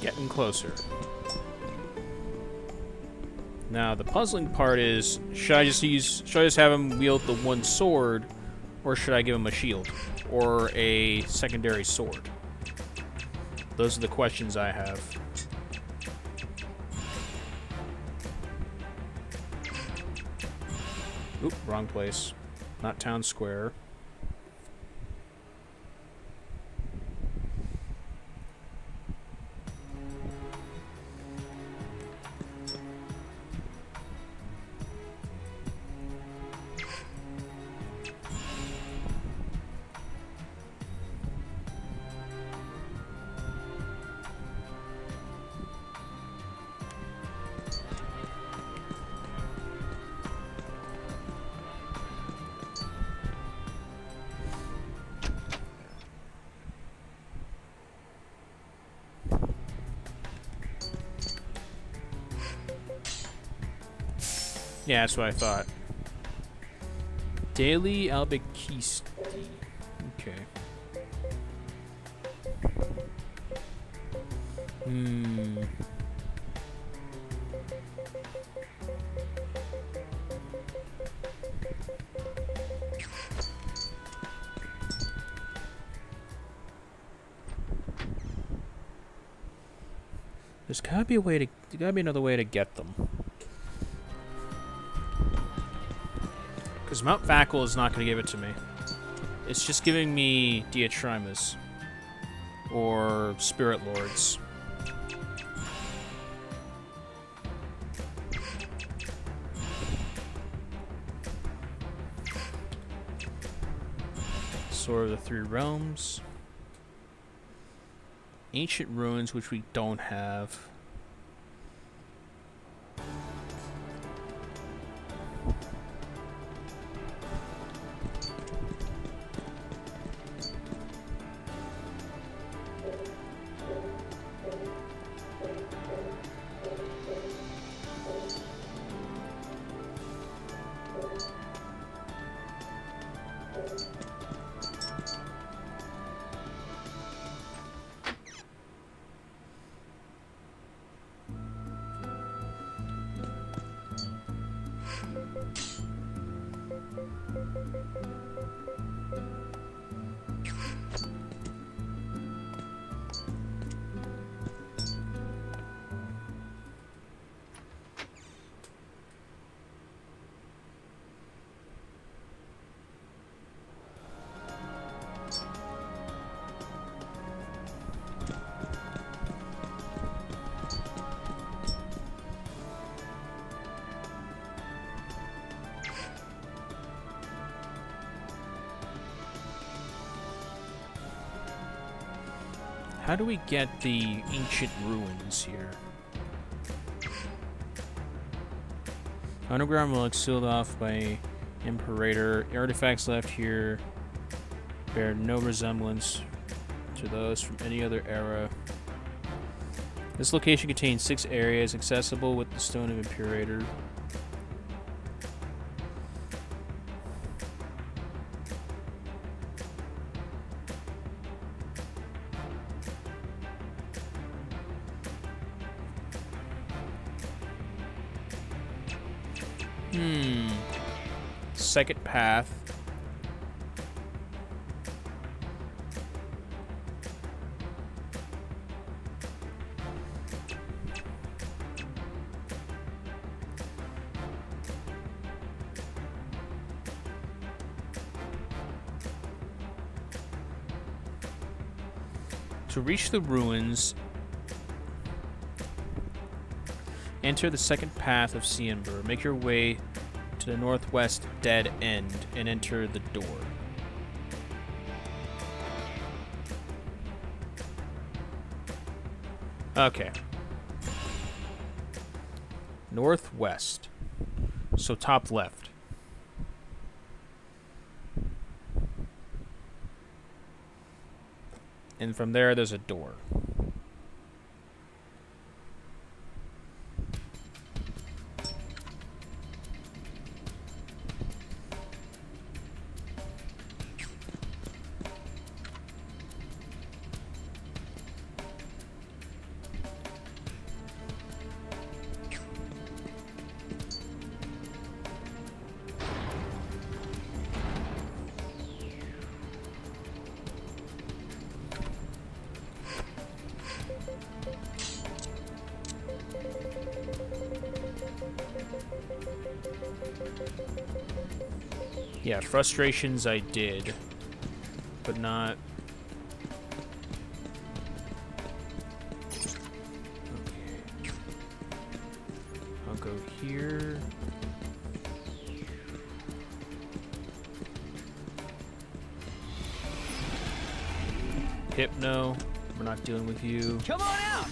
Getting closer. Now the puzzling part is, should I just use, should I just have him wield the one sword, or should I give him a shield, or a secondary sword? Those are the questions I have. Oop, wrong place. Not town square. That's what I thought. Daily Albikisti. Okay. Hmm. There's gotta be a way to. There gotta be another way to get them. Because Mount Vacal is not gonna give it to me. It's just giving me Diatrymas. Or Spirit Lords. Sword of the Three Realms. Ancient Ruins, which we don't have. How do we get the ancient ruins here? Underground relics sealed off by Imperator. Artifacts left here bear no resemblance to those from any other era. This location contains six areas accessible with the Stone of Imperator. Second path. To reach the ruins, enter the second path of Cianbur. Make your way to the northwest dead end and enter the door. Okay. Northwest. So top left. And from there, there's a door. Frustrations I did, but not... Okay. I'll go here. Hypno, we're not dealing with you. Come on out!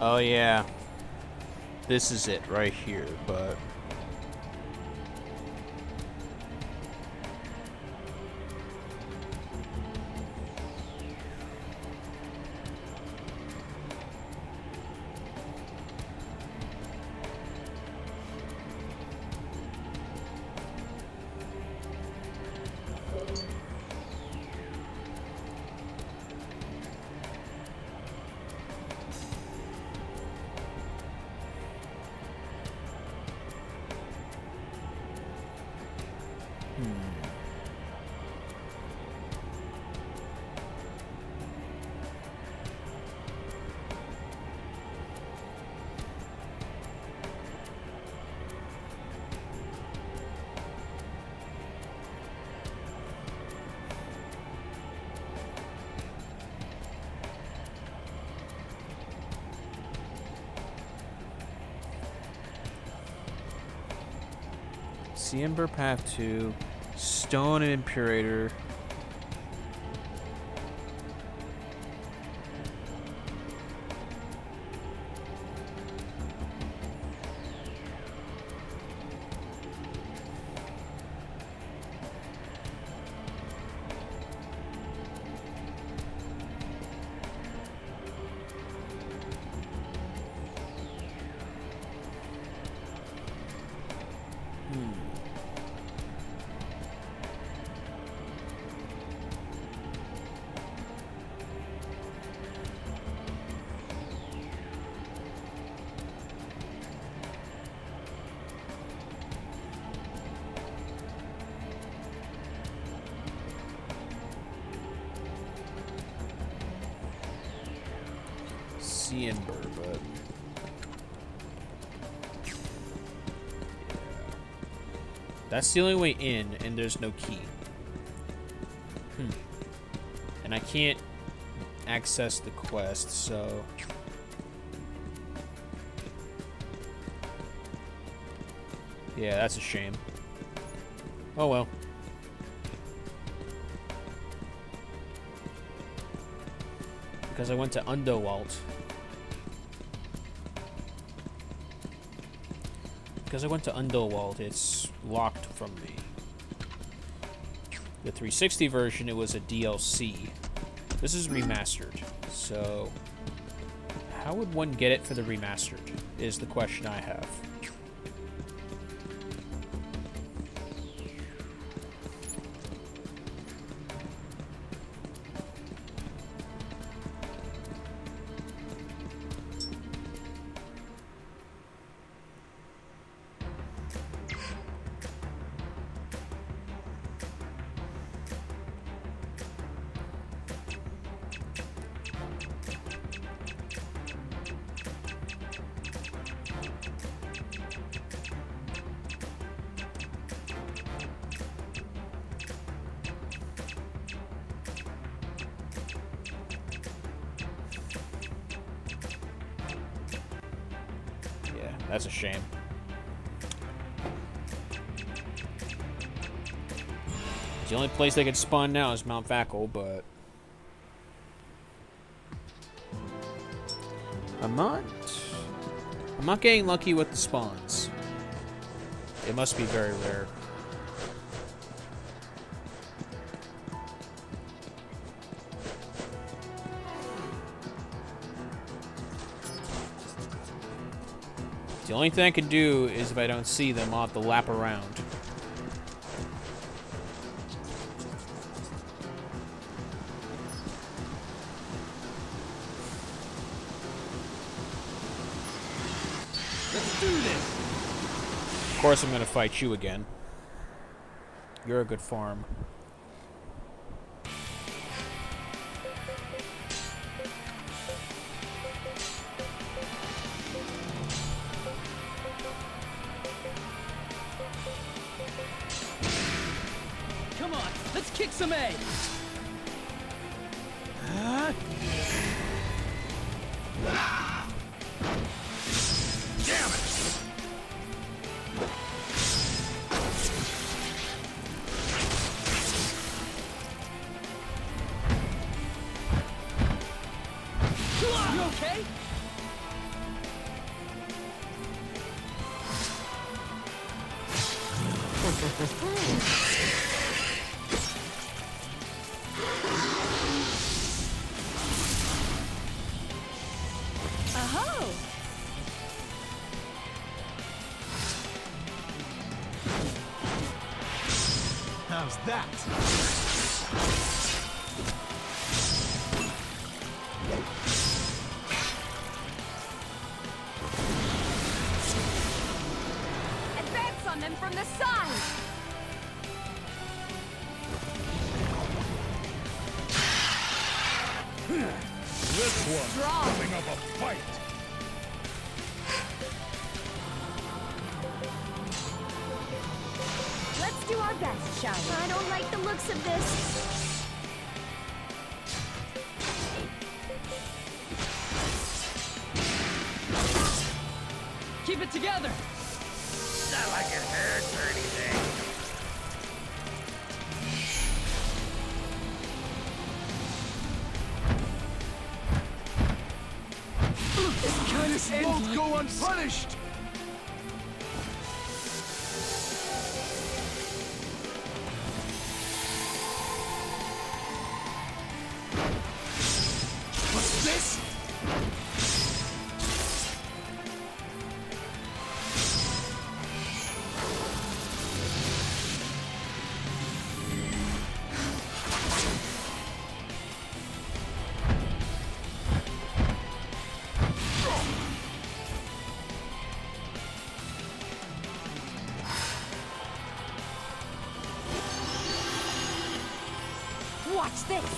Oh yeah. This is it right here, but Ember Path 2, Stone and Imperator. That's the only way in, and there's no key. Hmm. And I can't access the quest, so... Yeah, that's a shame. Oh well. Because I went to Underwalt. Because I went to Underworld, it's locked from me. The 360 version, it was a DLC. This is remastered, so... How would one get it for the remastered, is the question I have. Place they could spawn now is Mount Vackle, but... I'm not... I'm not getting lucky with the spawns. It must be very rare. The only thing I can do is if I don't see them, I'll have to lap around. Course I'm gonna fight you again. You're a good farm. this?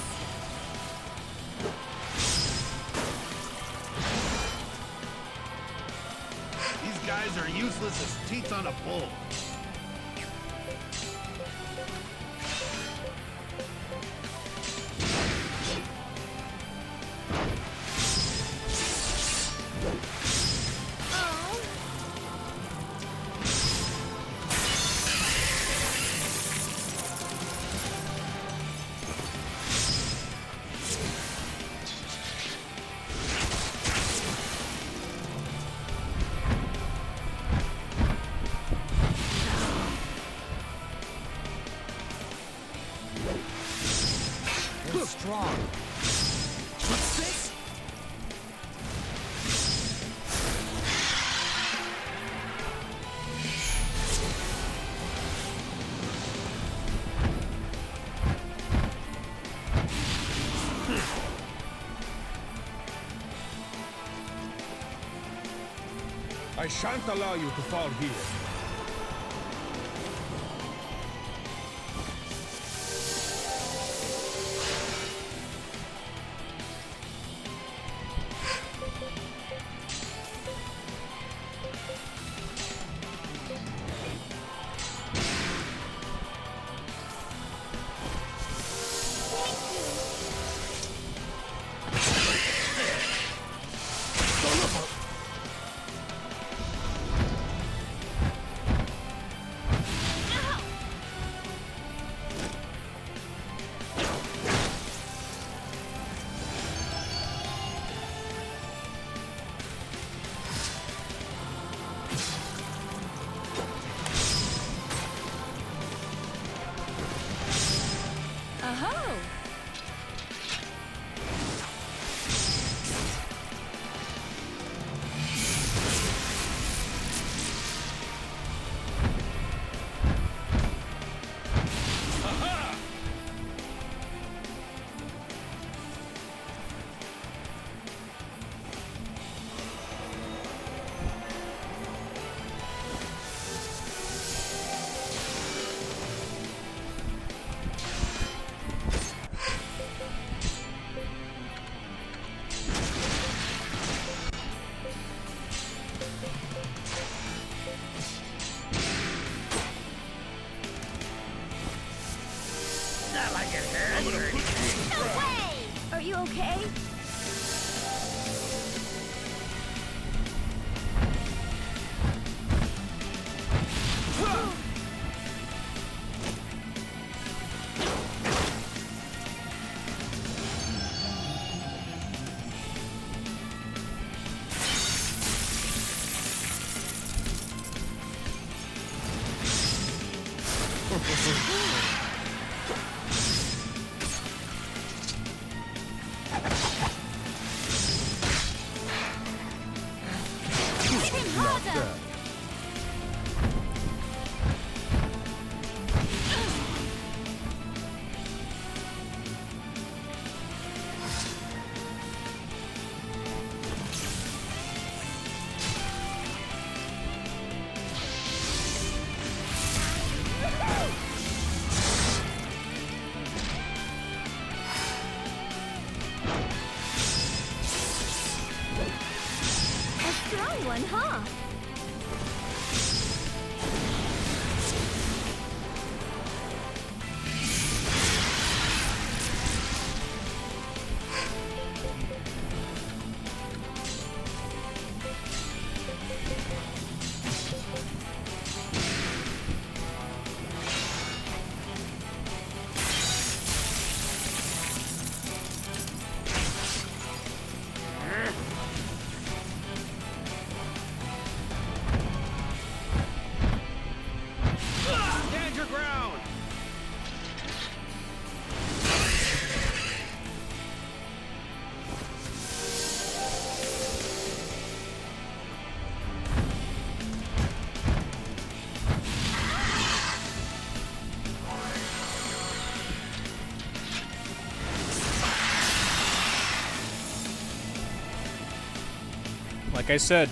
wrong. What's this? I shan't allow you to fall here. Like I said,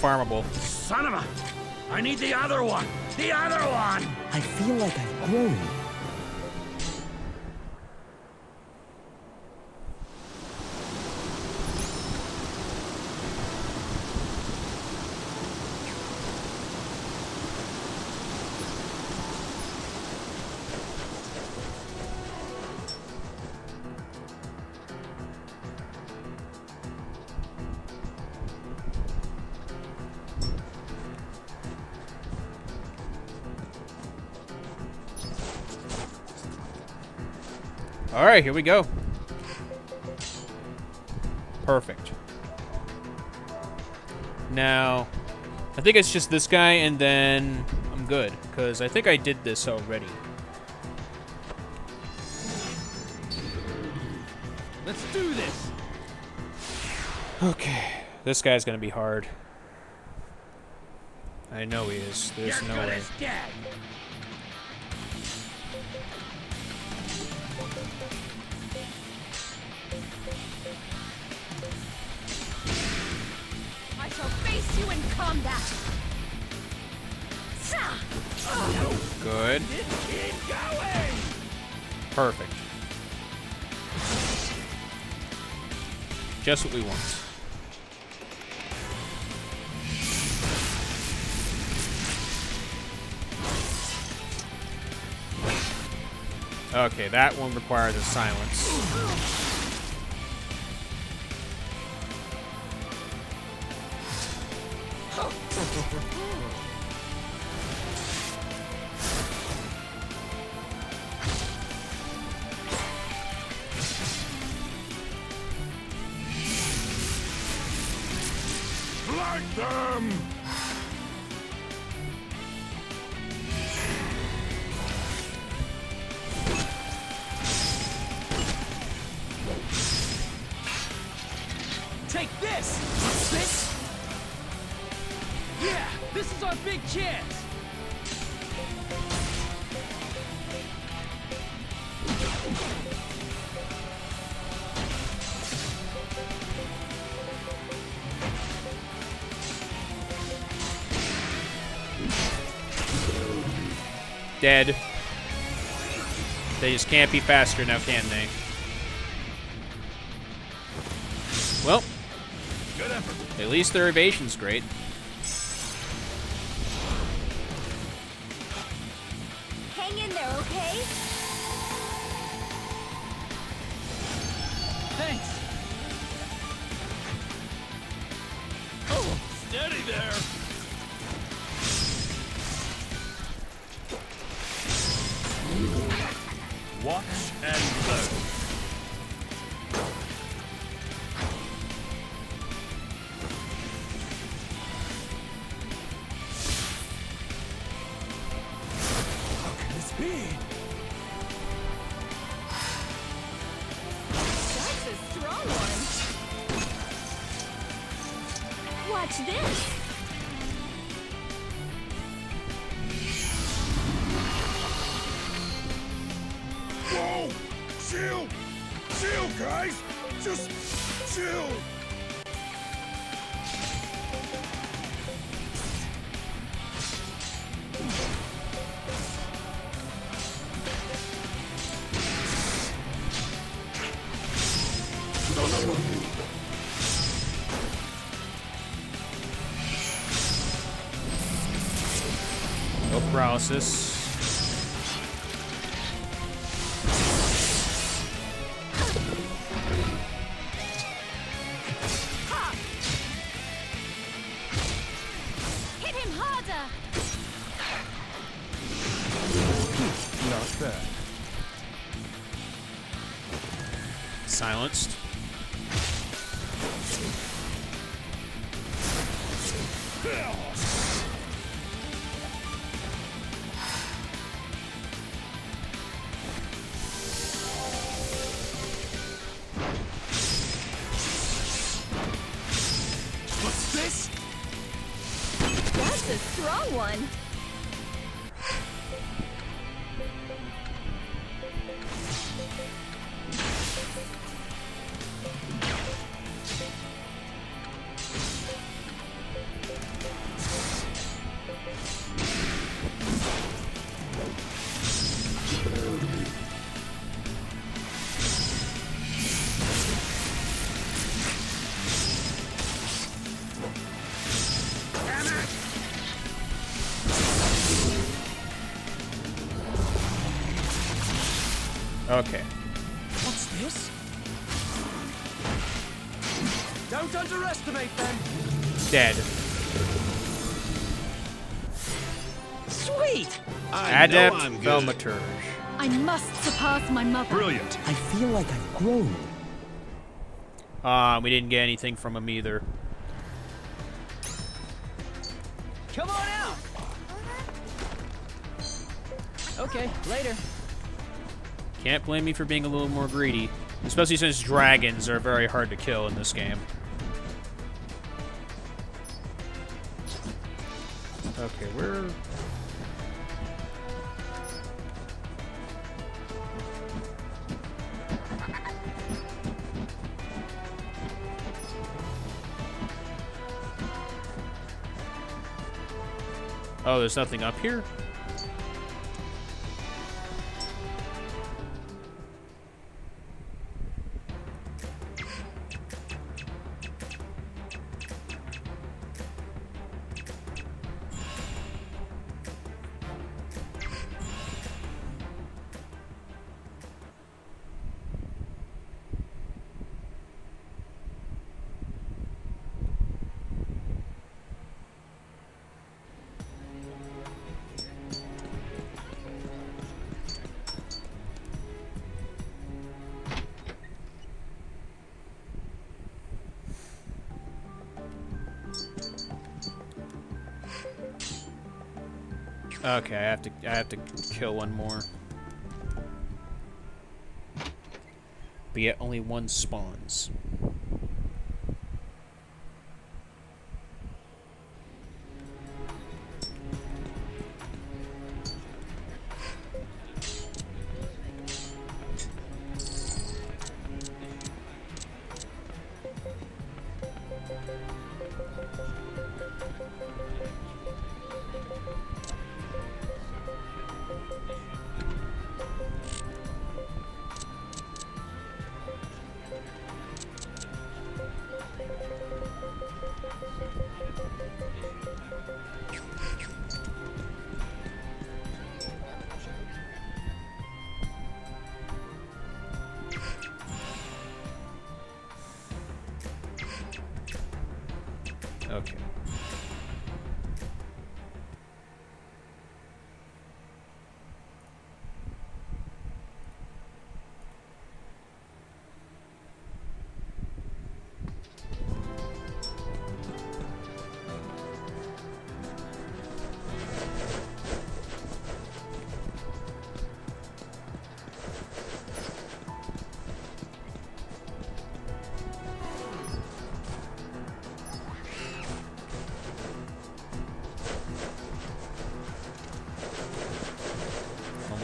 farmable. Son of a... I need the other one! The other one! I feel like I've grown. Right, here we go. Perfect. Now, I think it's just this guy, and then I'm good, because I think I did this already. Let's do this. Okay, this guy's gonna be hard. I know he is. There's You're no way. dead! Just what we want. Okay, that one requires a silence. They just can't be faster now, can they? Well, at least their evasion's great. No Thaumaturge. I must surpass my mother. Brilliant. I feel like I've grown. Uh, we didn't get anything from him either. Come on out! Okay, later. Can't blame me for being a little more greedy. Especially since dragons are very hard to kill in this game. There's nothing up here? Okay, I have to I have to kill one more. But yet only one spawns.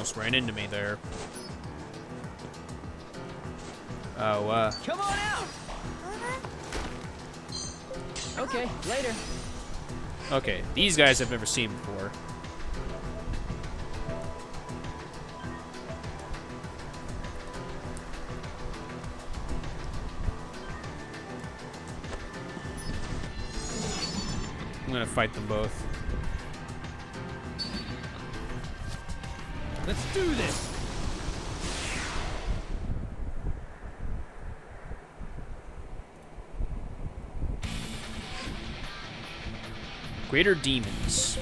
Almost ran into me there. Oh, uh... Come on out! Okay, later. Okay, these guys I've never seen before. I'm gonna fight them both. Let's do this! Greater Demons.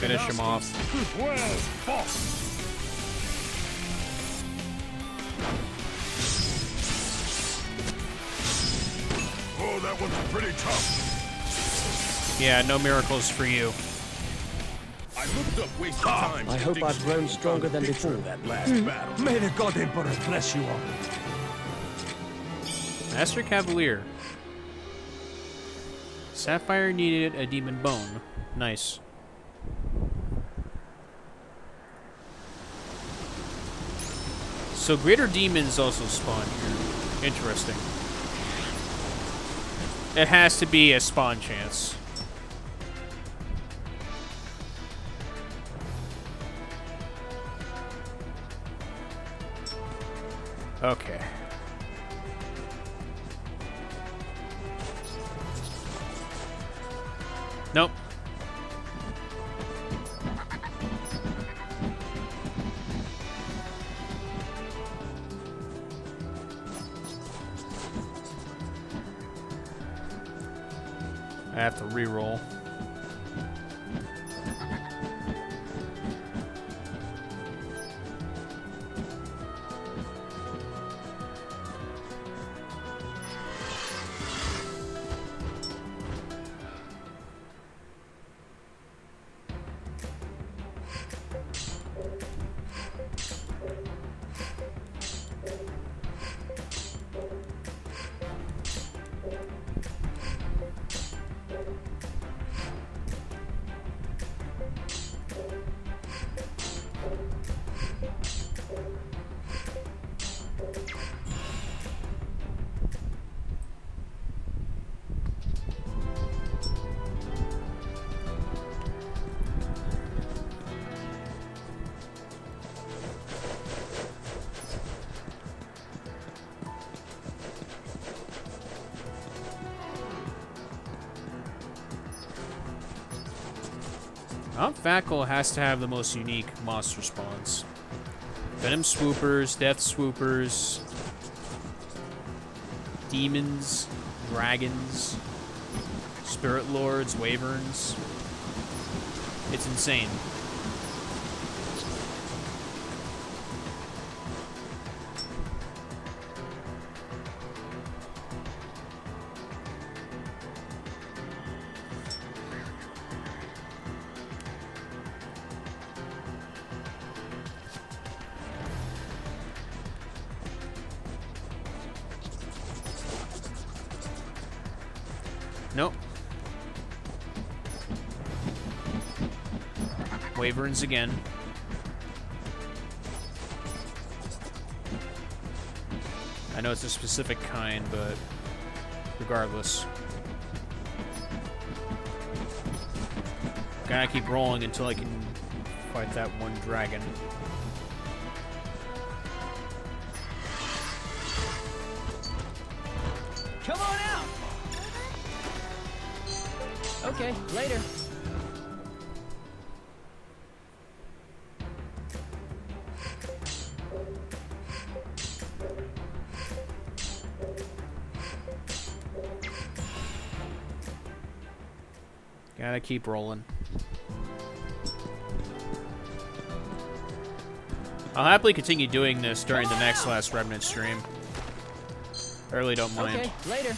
Finish him off. Oh, that one's pretty tough. Yeah, no miracles for you. I looked up wasted ah, time. I hope I've grown stronger than before. That last hmm. battle. May the God Emperor bless you all. Master Cavalier. Sapphire needed a demon bone. Nice. So greater demons also spawn here. Interesting. It has to be a spawn chance. Has to have the most unique monster spawns. Venom Swoopers, Death Swoopers, Demons, Dragons, Spirit Lords, Wyverns. It's insane. Wyverns again. I know it's a specific kind, but regardless. Gotta keep rolling until I can fight that one dragon. Keep rolling. I'll happily continue doing this during the next last Remnant stream. I really don't mind. Okay, later.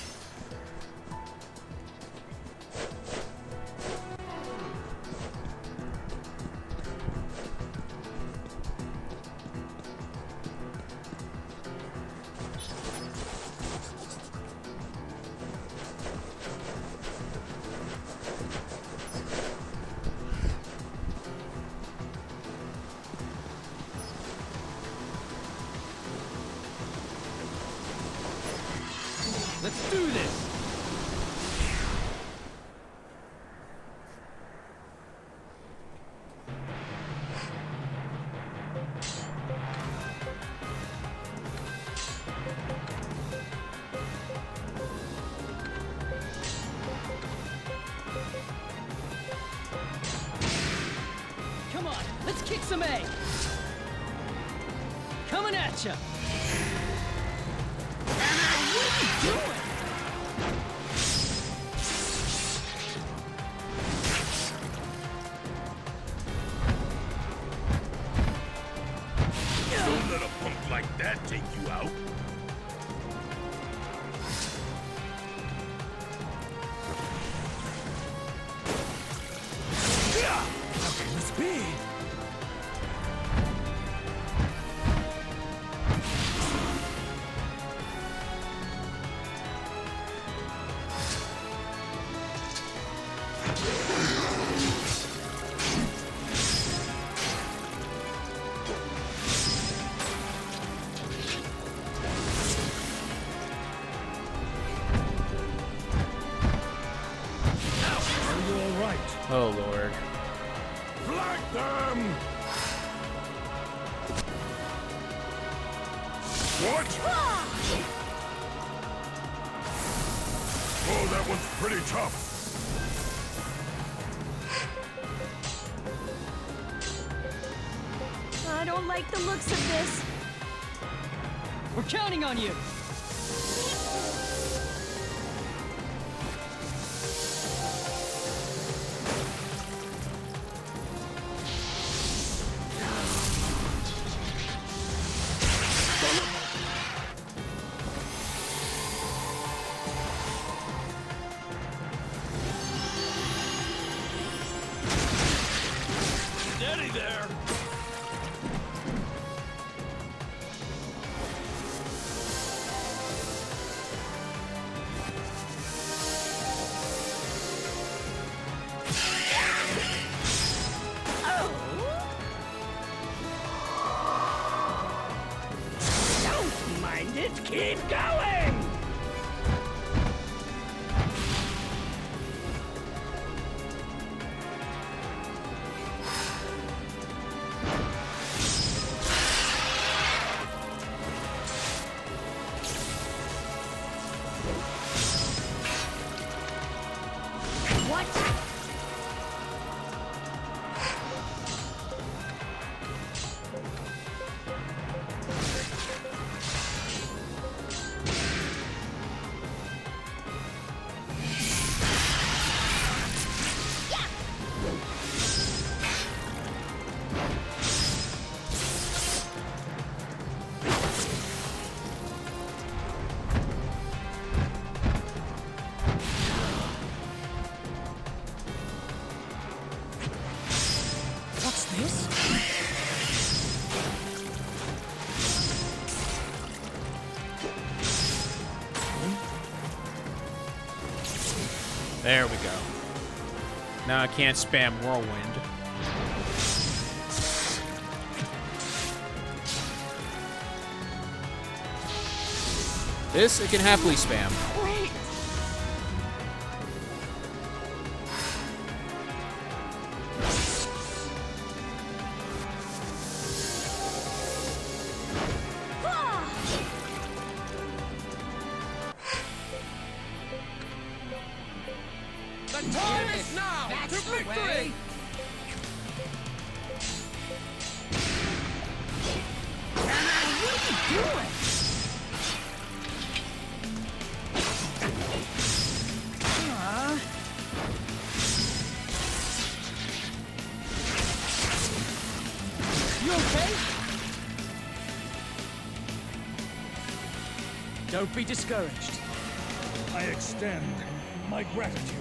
I can't spam Whirlwind. This it can happily spam. Be discouraged. I extend my gratitude.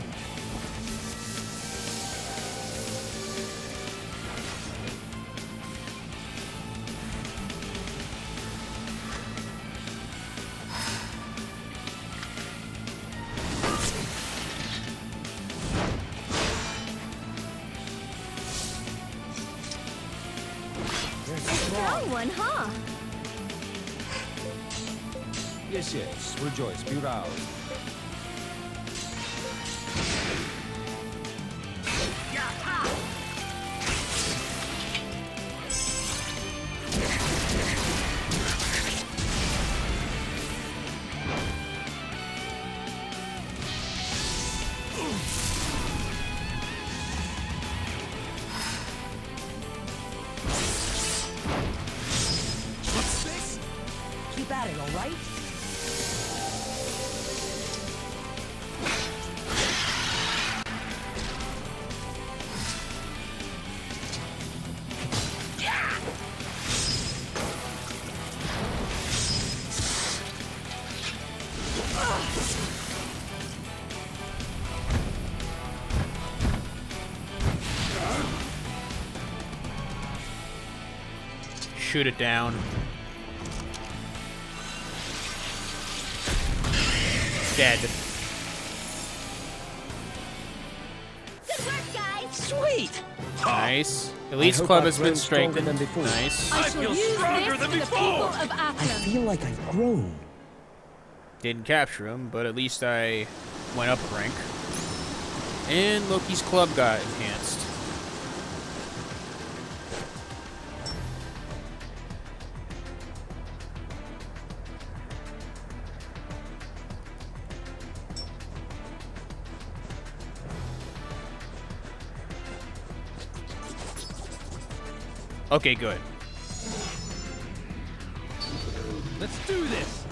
Shoot it down. Dead. Good work, guys. Sweet! Nice. Elite's hope club has been strengthened. than before. Nice. I shall feel stronger than before. I feel like I've grown. Didn't capture him, but at least I went up a rank. And Loki's club got enhanced. Okay, good. Let's do this!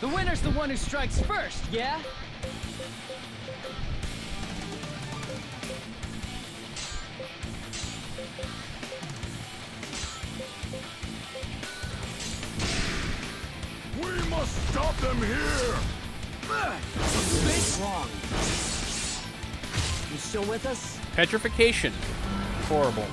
The winner's the one who strikes first, yeah? Petrification. Horrible.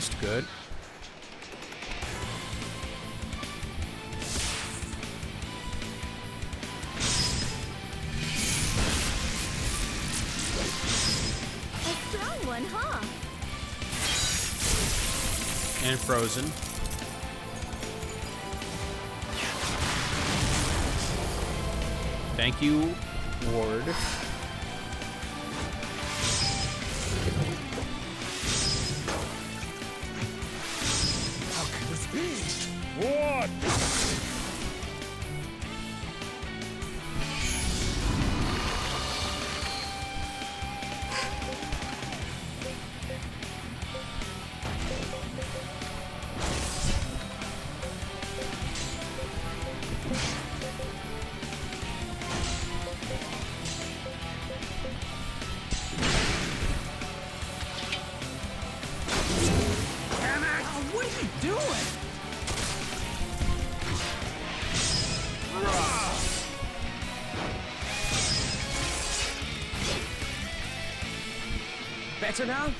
Paralyzed, good. One, huh? And frozen. Thank you, now?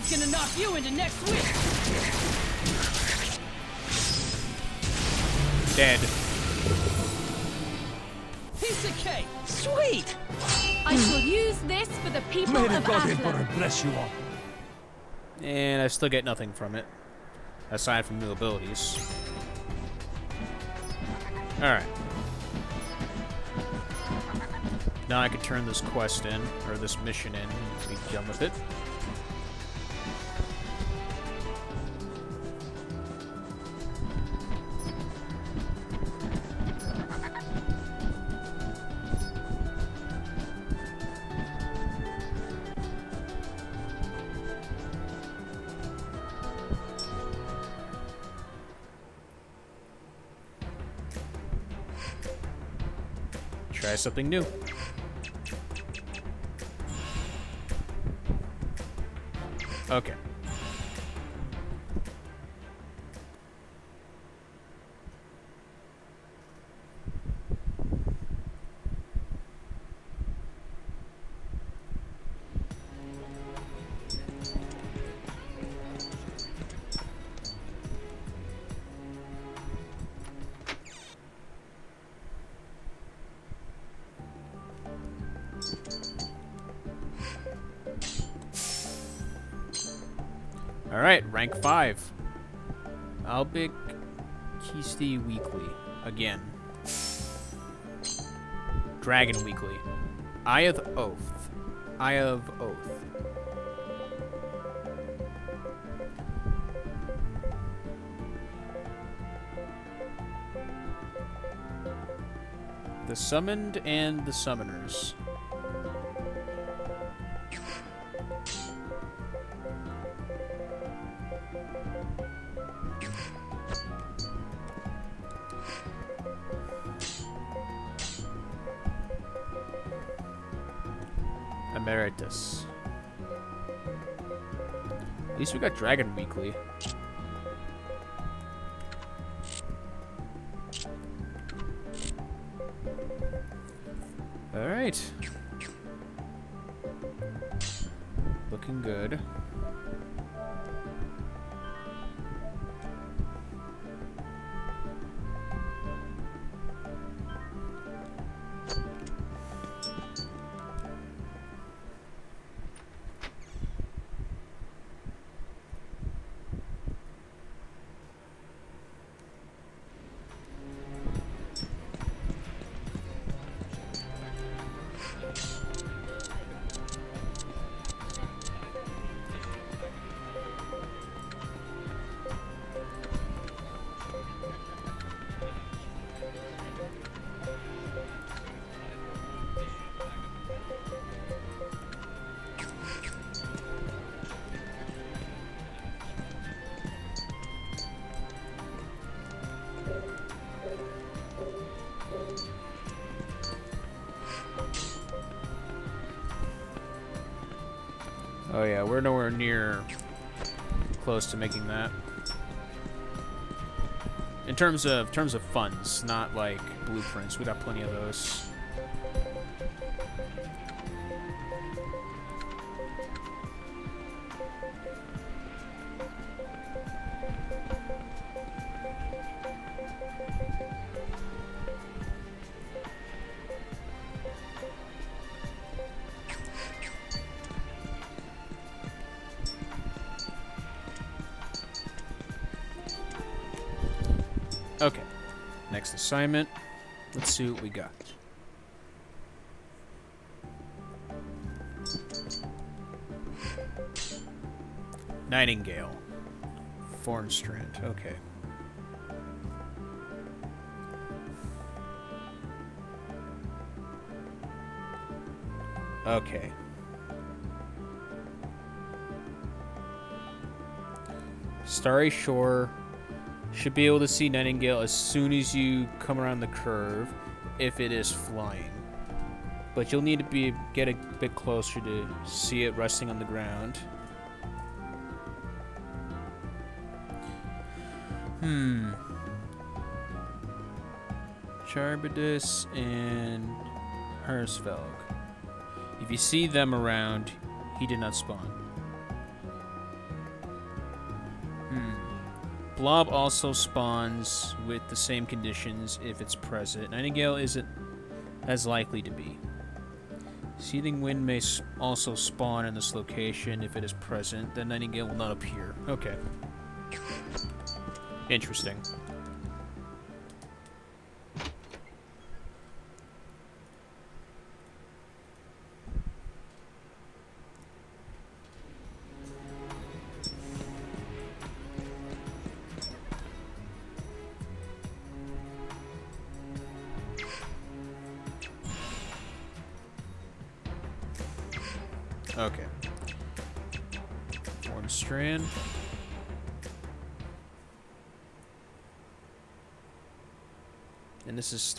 One's gonna knock you into next week. Dead. Piece of cake. Sweet. I shall use this for the people May the of God Atlan. Emperor bless you all. And I still get nothing from it. Aside from new abilities. Alright. Now I can turn this quest in, or this mission in, and be done with it. Something new. Dragon Weekly. Eye of Oath. Eye of Oath. The Summoned and the Summoners. Got Dragon Weekly. Alright. Close to making that. In terms of terms of funds, not like blueprints. We got plenty of those. Assignment. Let's see what we got. Nightingale. Thornstrand. Okay. Okay. Starry Shore. Should be able to see Nightingale as soon as you come around the curve, if it is flying. But you'll need to be get a bit closer to see it resting on the ground. Hmm. Charbidus and Hersfelg. If you see them around, he did not spawn. Blob also spawns with the same conditions if it's present. Nightingale isn't as likely to be. Seething Wind may also spawn in this location if it is present. Then Nightingale will not appear. Okay. Interesting.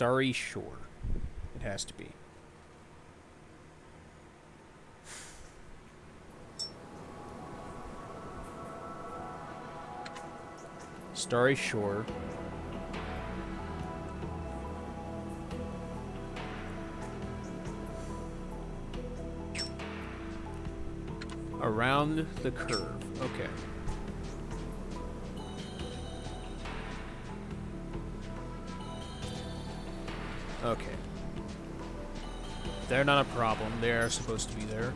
Starry Shore. It has to be. Starry Shore. Around the curve. Okay. Okay. They're not a problem. They're supposed to be there.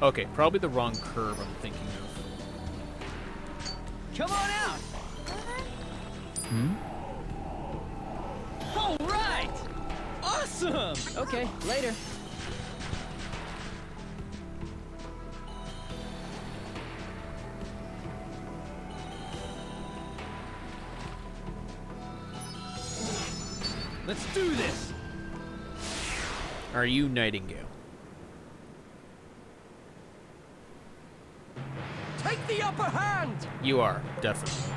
Okay, probably the wrong curve I'm thinking of. Come on out! Hmm? All right! Awesome! Okay, later. Are you Nightingale? Take the upper hand! You are, definitely.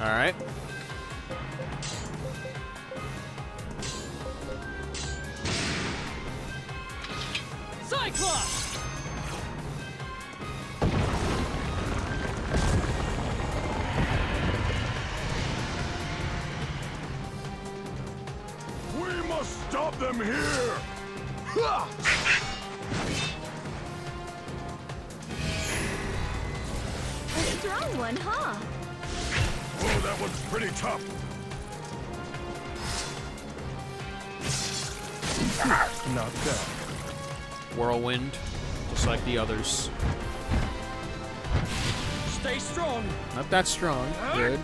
Alright. Strong. Good.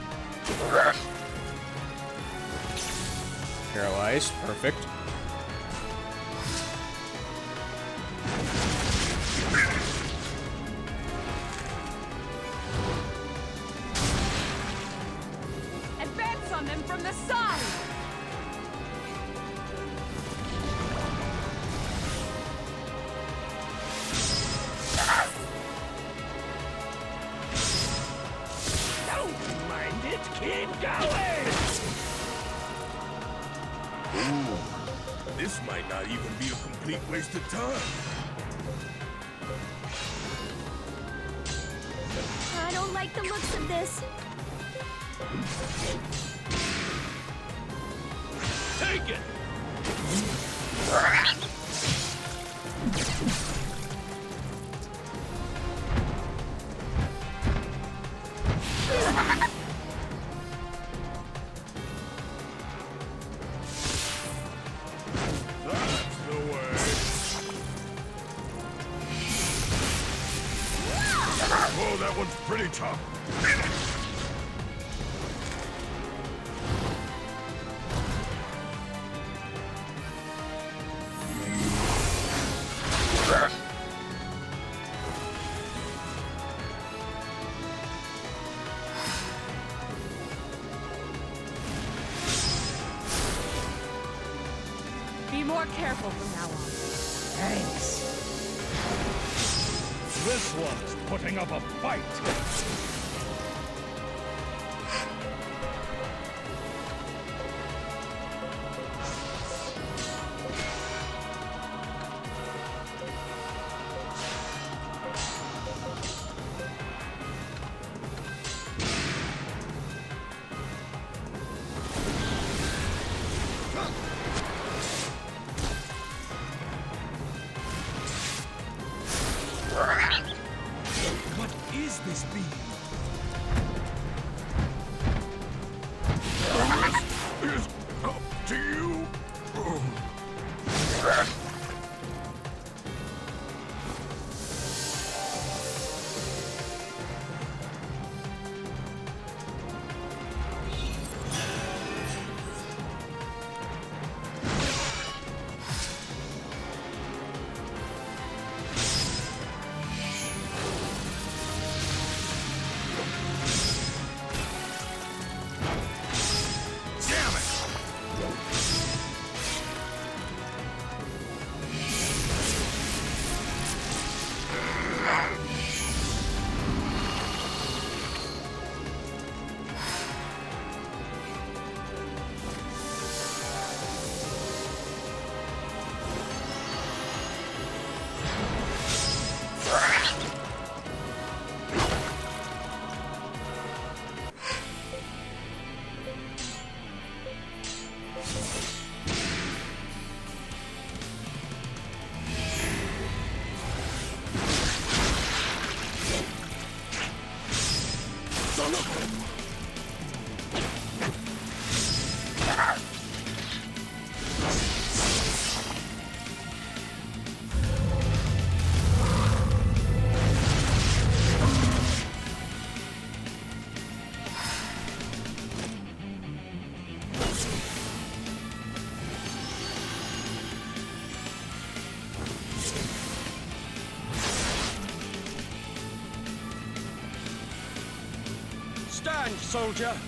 One's soldier!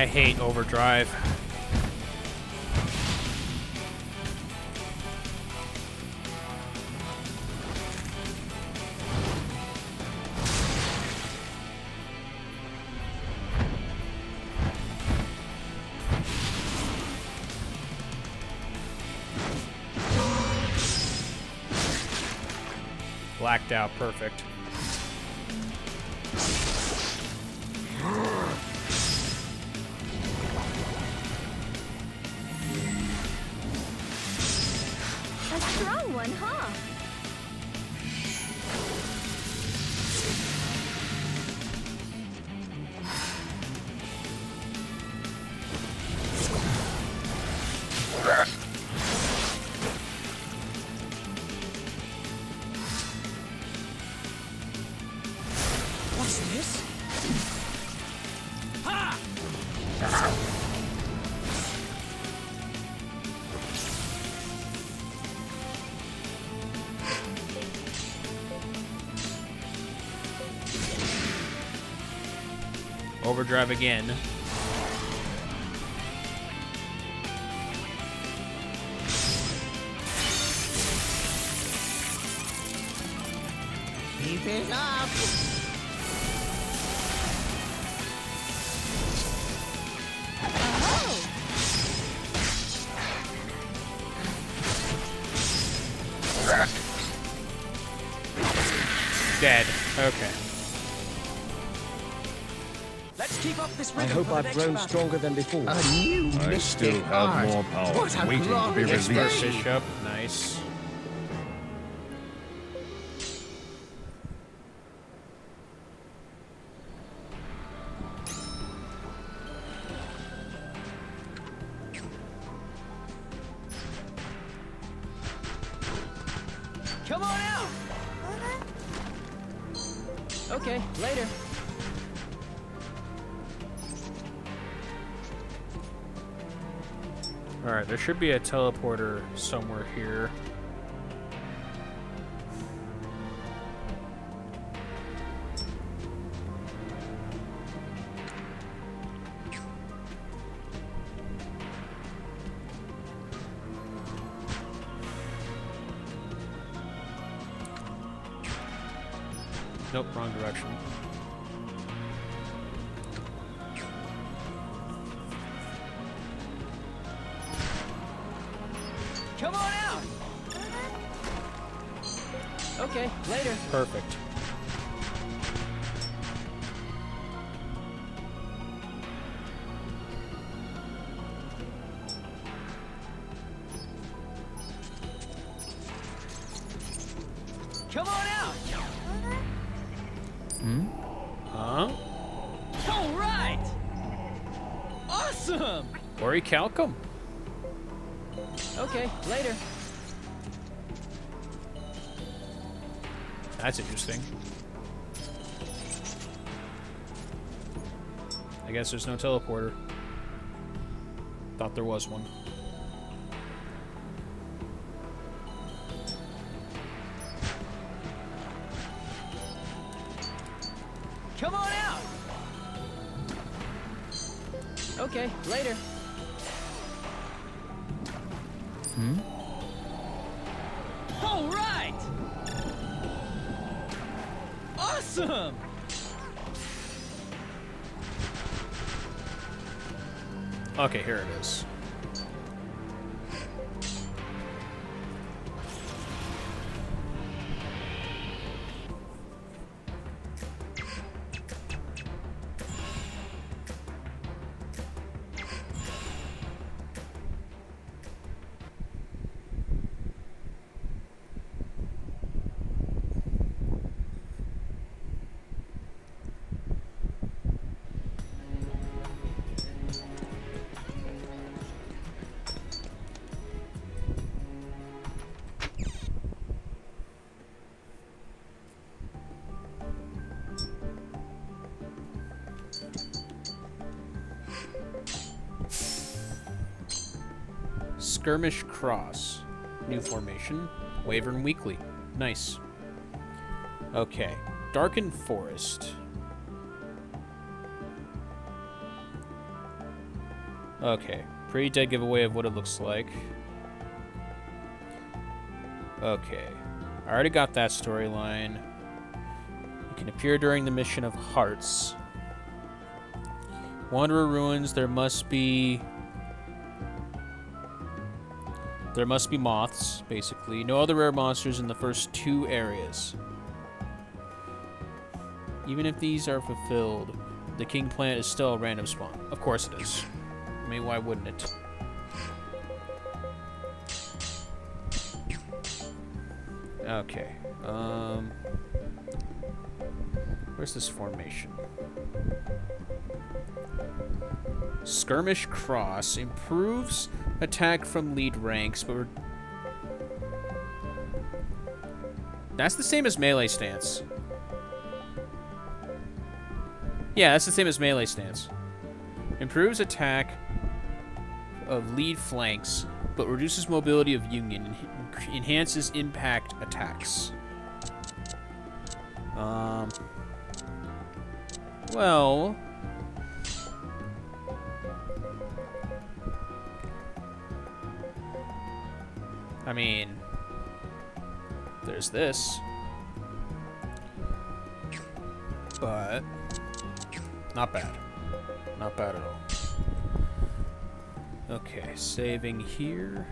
I hate overdrive. Blacked out, perfect. Overdrive again. I rhythm hope for the I've grown stronger than before. A new I mystic still have art. more power What a waiting to be glorious released. Bishop. Should be a teleporter somewhere here. Nope, wrong direction. Perfect. Come on out! Hmm? Huh? All right! Awesome! Orichalcum. Okay, later. That's interesting. I guess there's no teleporter. Thought there was one. Skirmish Cross. New formation. Wyvern Weekly. Nice. Okay. Darkened Forest. Okay. Pretty dead giveaway of what it looks like. Okay. I already got that storyline. You can appear during the mission of Hearts. Wanderer Ruins, there must be there must be moths, basically. No other rare monsters in the first two areas. Even if these are fulfilled, the king plant is still a random spawn. Of course it is. I mean, why wouldn't it? Okay. Um, where's this formation? Skirmish Cross improves attack from lead ranks, but we're... That's the same as melee stance. Yeah, that's the same as melee stance. Improves attack of lead flanks, but reduces mobility of Union and enhances impact attacks. Um. Well, I mean, there's this. But, not bad. Not bad at all. Okay, saving here.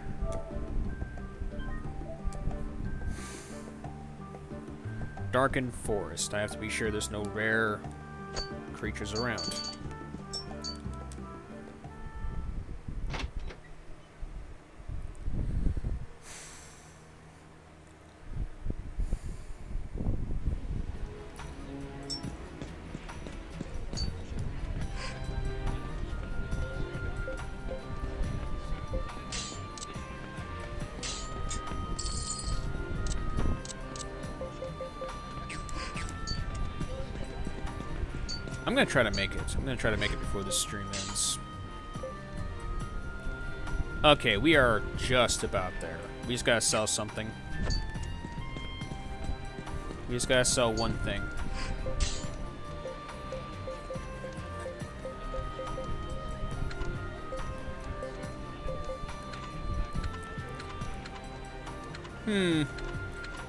Darkened Forest. I have to be sure there's no rare creatures around. Try to make it. I'm gonna try to make it before the stream ends. Okay, we are just about there. We just gotta sell something. We just gotta sell one thing. Hmm.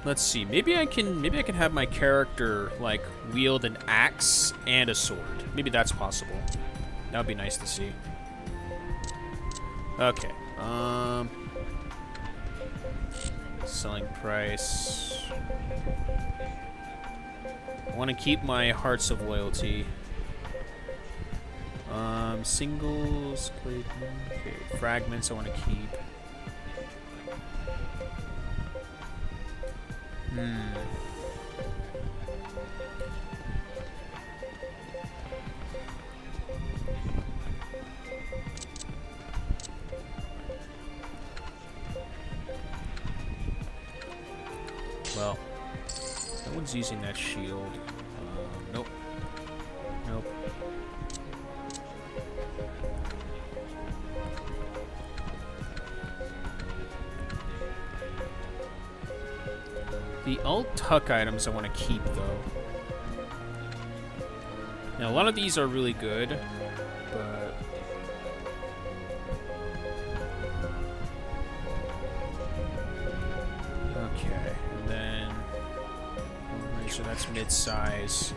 Let's see. Maybe I can. Maybe I can have my character like wield an axe and a sword. Maybe that's possible. That would be nice to see. Okay. Um. Selling price. I want to keep my hearts of loyalty. Um, singles. Okay, fragments. I want to keep. Hmm. Well, no one's using that shield. The tuck items I want to keep, though. Now, a lot of these are really good, but... Okay, and then... So that's mid-size.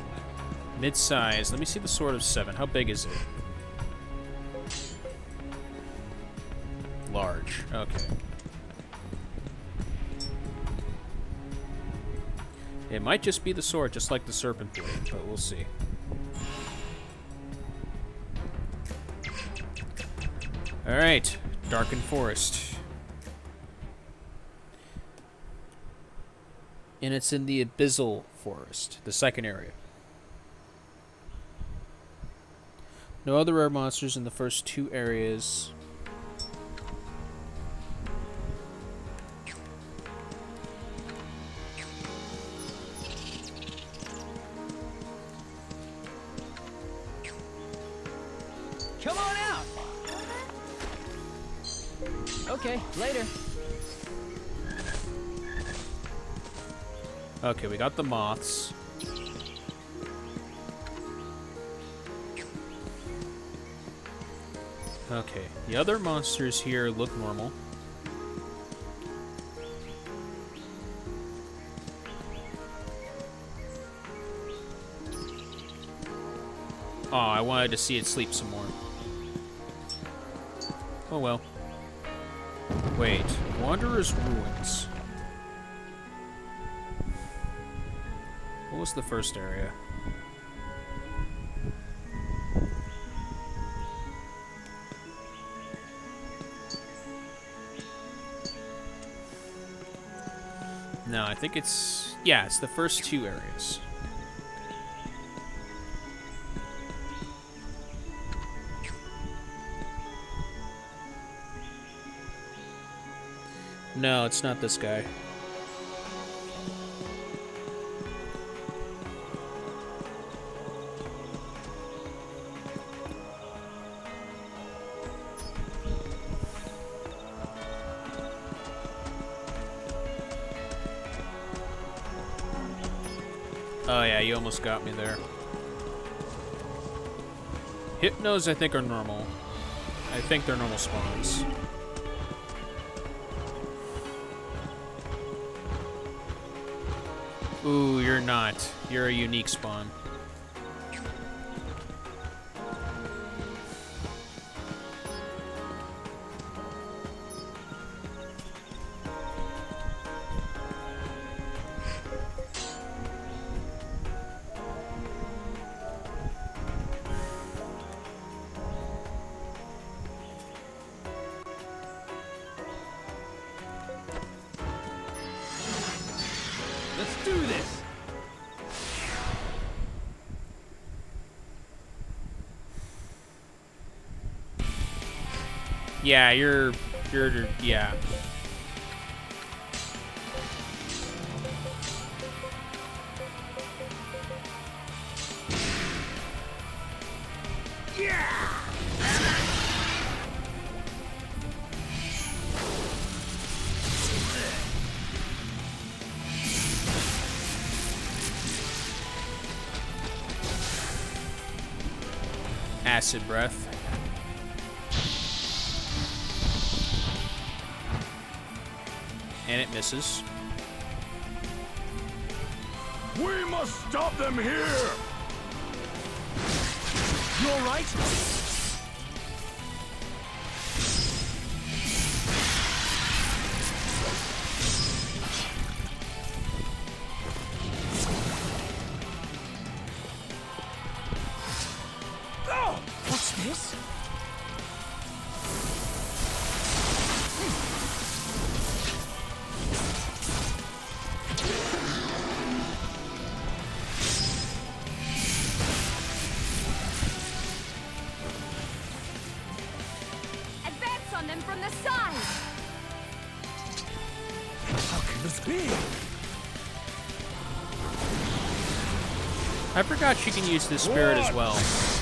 Mid-size. Let me see the Sword of Seven. How big is it? Large. Okay. It might just be the sword, just like the Serpent Blade, but we'll see. Alright, Darkened Forest. And it's in the Abyssal Forest, the second area. No other rare monsters in the first two areas. Okay, later. Okay, we got the moths. Okay, the other monsters here look normal. Oh, I wanted to see it sleep some more. Oh well. Wait, Wanderer's Ruins. What was the first area? No, I think it's... Yeah, it's the first two areas. No, it's not this guy. Oh yeah, you almost got me there. Hypnos, I think, are normal. I think they're normal spawns. Ooh, you're not. You're a unique spawn. Yeah, you're, you're, yeah. Acid breath. And it misses. We must stop them here! You alright? She can use this spirit as well.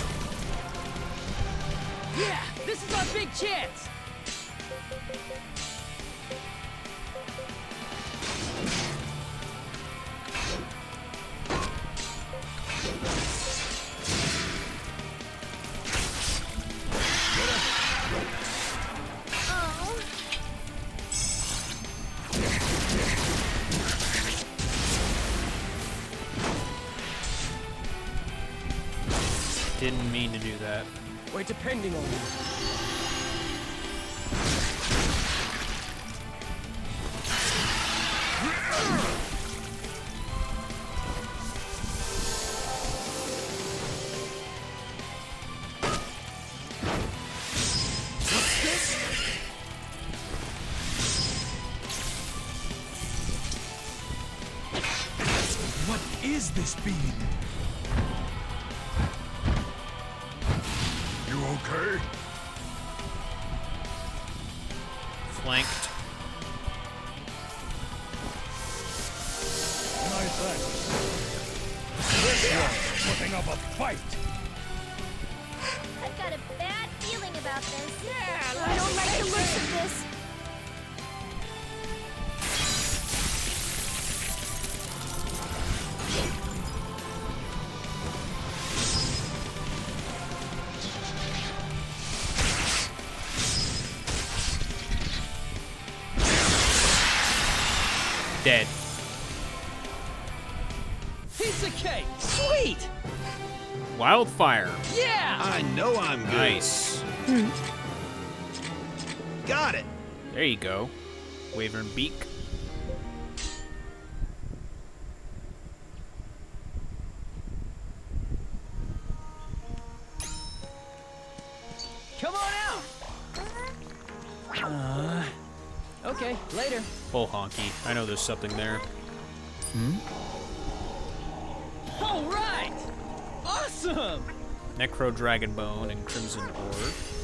Didn't mean to do that. We're depending on you. Wildfire. Yeah. I know I'm good. Nice. Got it. There you go. Wyvern Beak. Come on out. Uh, okay, later. Bull honky. I know there's something there. All right. Awesome. Necro Dragon Bone and Crimson Ore.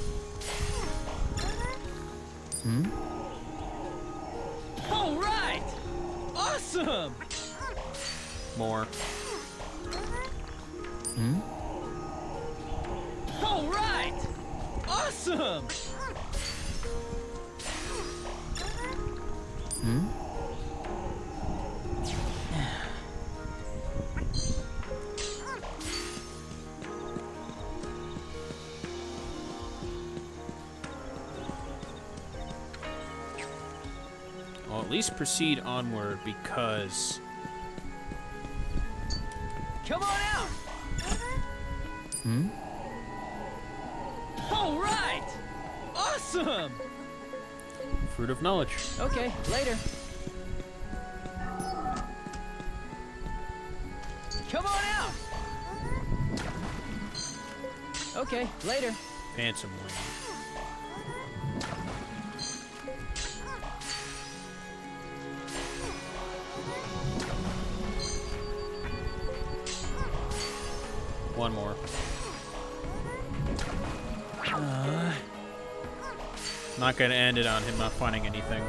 proceed onward because... Come on out! Hmm? All right! Awesome! Fruit of knowledge. Okay, later. Come on out! Okay, later. Handsome one. Not gonna end it on him not finding anything.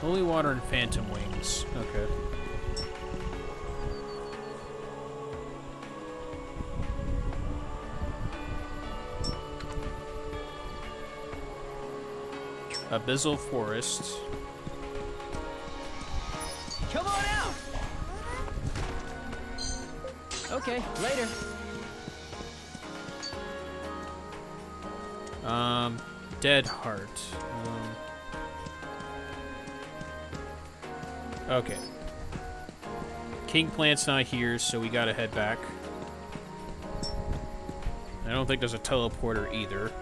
Holy water and phantom wings. Okay. Abyssal Forest. come on out! Okay, later. Um, Dead Heart. Um, okay. King Plant's not here, so we gotta head back. I don't think there's a teleporter either.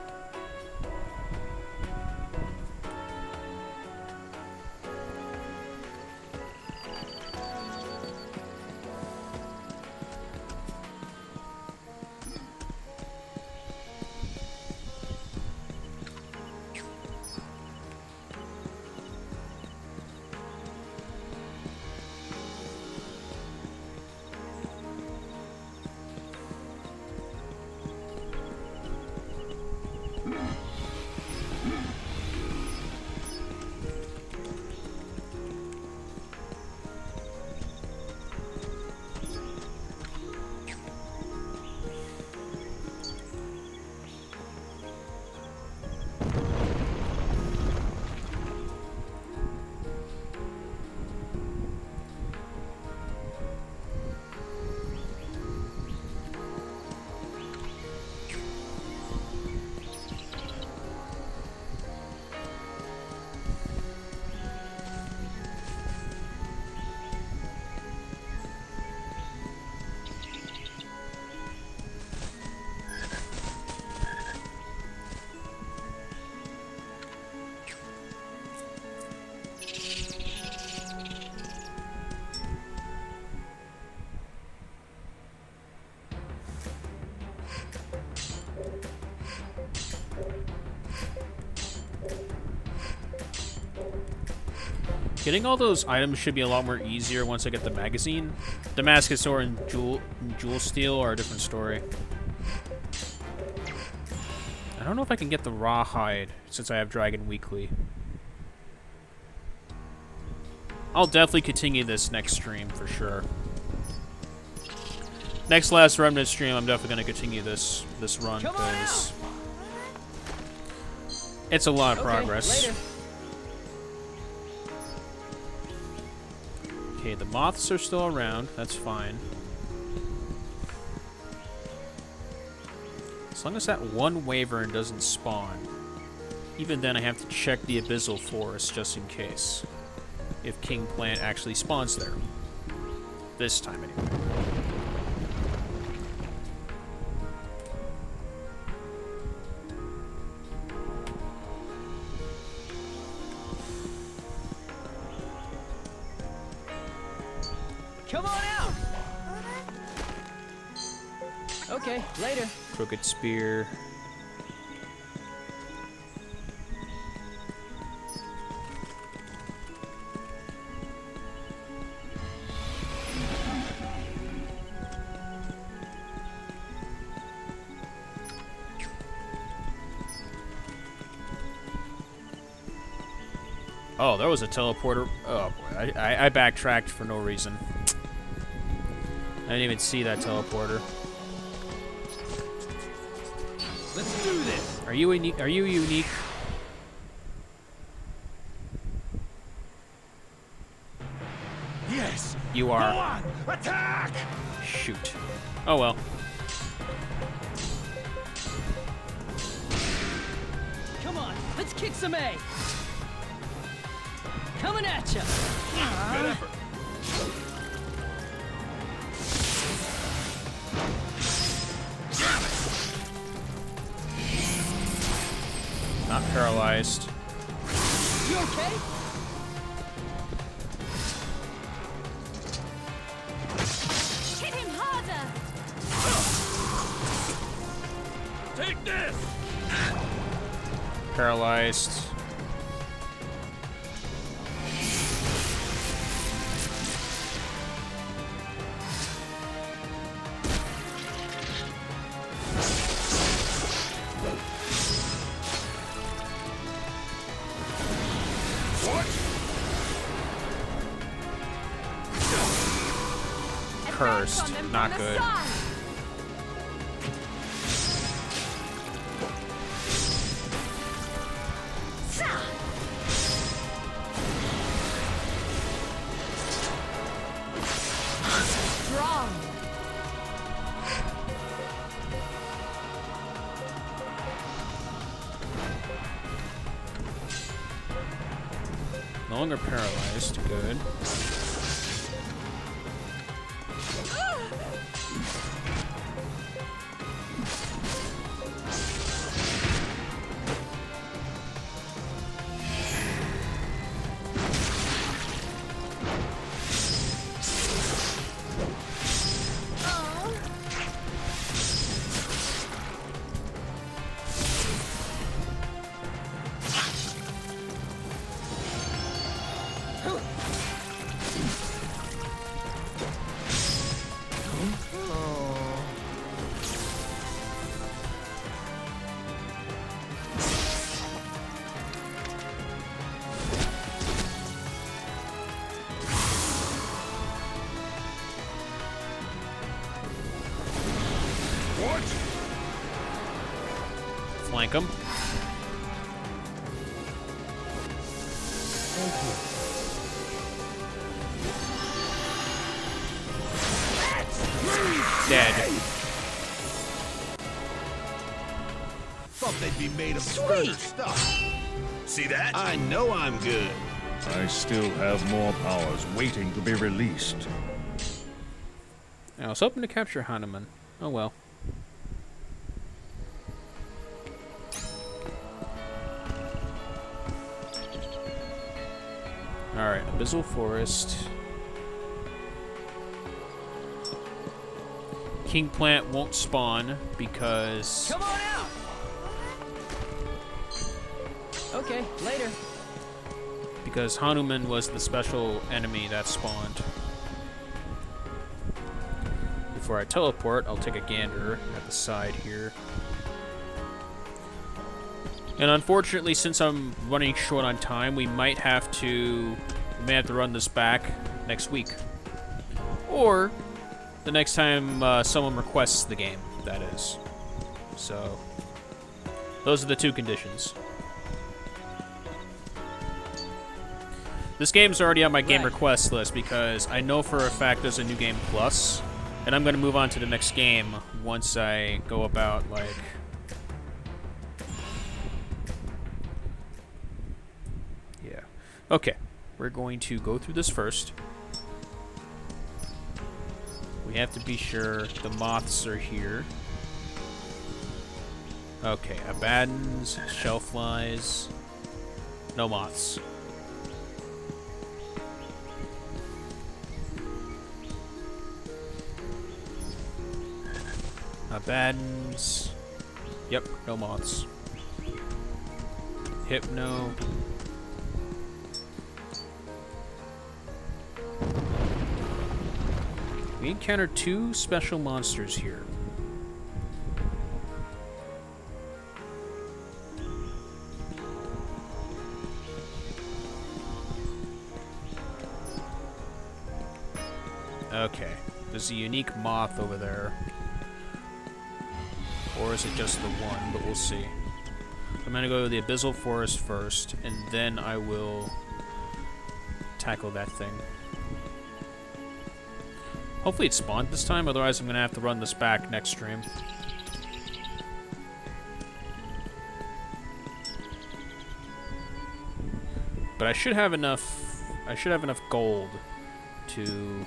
Getting all those items should be a lot more easier once I get the magazine. Damascus Sword and Jewel, Jewel Steel are a different story. I don't know if I can get the Rawhide since I have Dragon Weekly. I'll definitely continue this next stream for sure. Next last remnant stream, I'm definitely going to continue this this run because it's a lot of Okay, progress. later. Okay, the moths are still around. That's fine. As long as that one wyvern doesn't spawn. Even then, I have to check the Abyssal Forest just in case. If King Plant actually spawns there. This time, anyway. Spear. Oh, there was a teleporter. Oh boy, I, I, I backtracked for no reason. I didn't even see that teleporter. Are you unique? Are you unique? Yes! You Go are. on! Attack! Shoot. Oh well. Come on, let's kick some A! Coming at you. Good Not paralyzed. You okay? Hit him harder! Take this! Paralyzed. Not good. Made of stronger stuff. See that? I know I'm good. I still have more powers waiting to be released. I was hoping to capture Hanuman. Oh well. Alright, Abyssal Forest. King Plant won't spawn because because Hanuman was the special enemy that spawned. Before I teleport, I'll take a gander at the side here. And unfortunately, since I'm running short on time, we might have to we may have to run this back next week. Or the next time uh, someone requests the game, that is. So, those are the two conditions. This game's already on my game request list because I know for a fact there's a new game plus, and I'm going to move on to the next game once I go about, like... Yeah. Okay. We're going to go through this first. We have to be sure the moths are here. Okay, Abaddons, Shellflies, no moths. Abaddons. Yep, no moths. Hypno. We encounter two special monsters here. Okay, there's a unique moth over there. Or is it just the one? But we'll see. I'm gonna go to the Abyssal Forest first, and then I will tackle that thing. Hopefully it spawned this time, otherwise I'm gonna have to run this back next stream. But I should have enough I should have enough gold to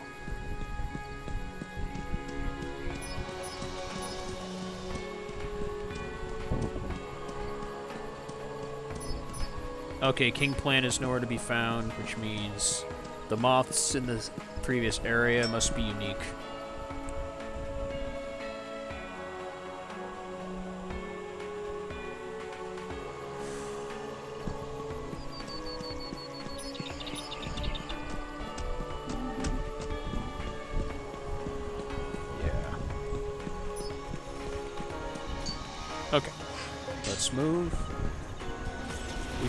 Okay, King Plant is nowhere to be found, which means the moths in the previous area must be unique.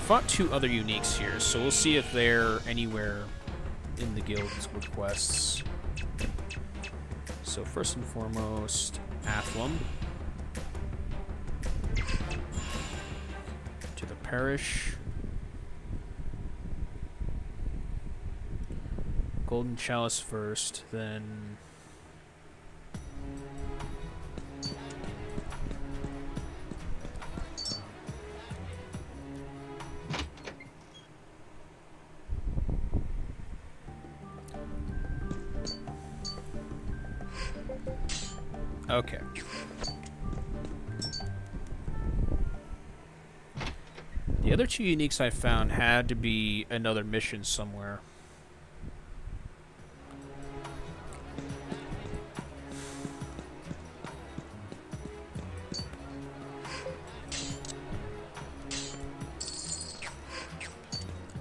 Fought two other uniques here, so we'll see if they're anywhere in the guild's requests. So first and foremost, Athlum. To the parish. Golden Chalice first, then two uniques I found had to be another mission somewhere.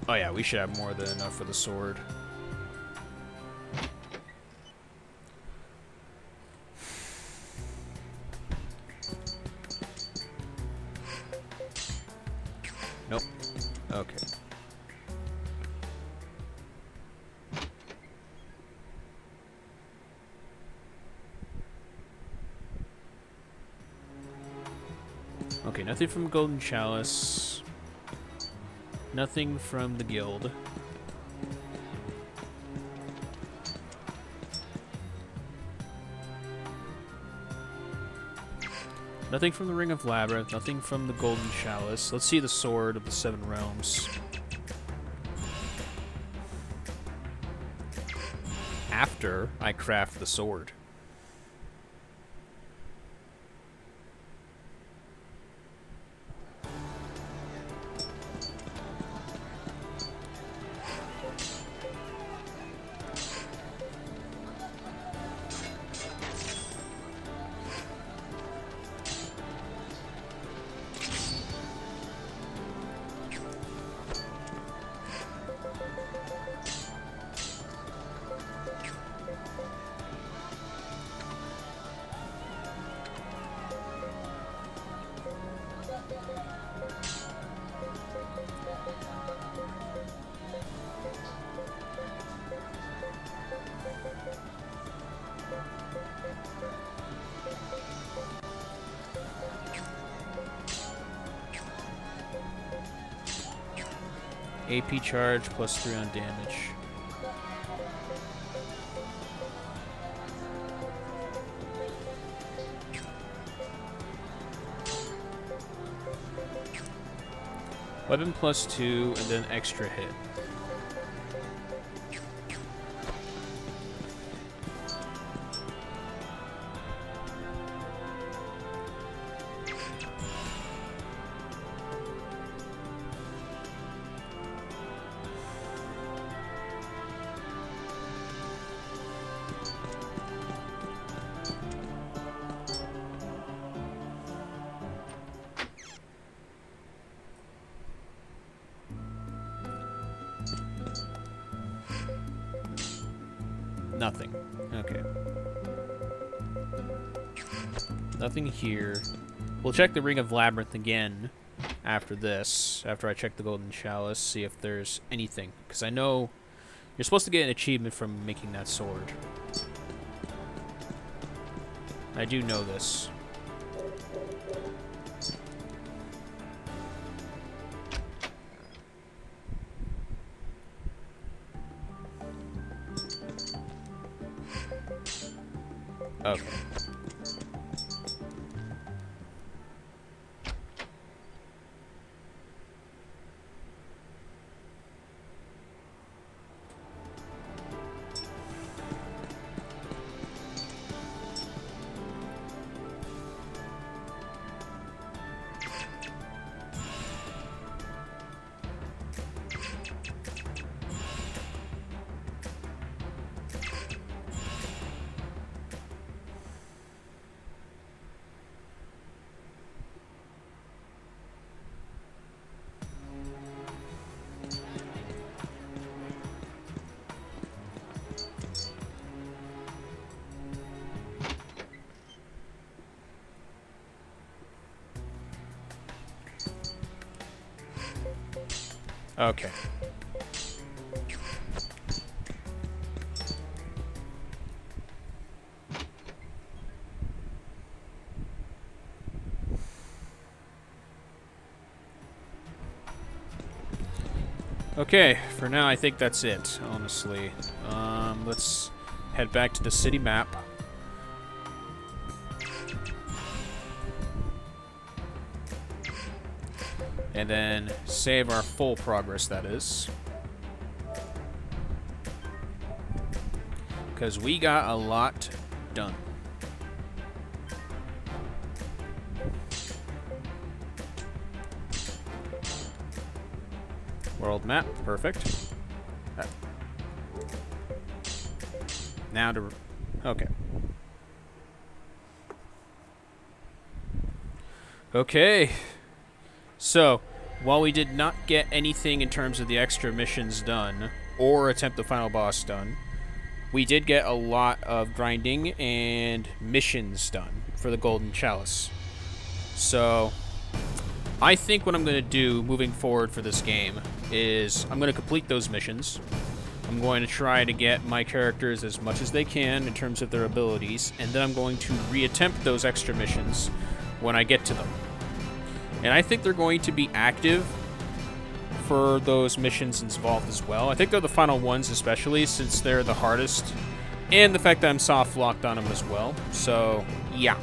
Oh yeah, we should have more than enough for the sword. Nothing from Golden Chalice. Nothing from the guild. Nothing from the Ring of Labyrinth, nothing from the Golden Chalice. Let's see the Sword of the Seven Realms. After I craft the sword. Charge plus 3 on damage. Weapon plus 2 and then extra hit. Check the Ring of Labyrinth again after this, after I check the Golden Chalice, see if there's anything. Because I know you're supposed to get an achievement from making that sword. I do know this. Okay. Okay, for now I think that's it, honestly. Um, let's head back to the city map. And then save our full progress, that is. Because we got a lot done. World map, perfect. Uh, now to... Okay. Okay. So, while we did not get anything in terms of the extra missions done, or attempt the final boss done, we did get a lot of grinding and missions done for the Golden Chalice. So, I think what I'm going to do moving forward for this game is I'm going to complete those missions. I'm going to try to get my characters as much as they can in terms of their abilities, and then I'm going to reattempt those extra missions when I get to them. And I think they're going to be active for those missions involved as well. I think they're the final ones especially since they're the hardest. And the fact that I'm soft locked on them as well. So, yeah.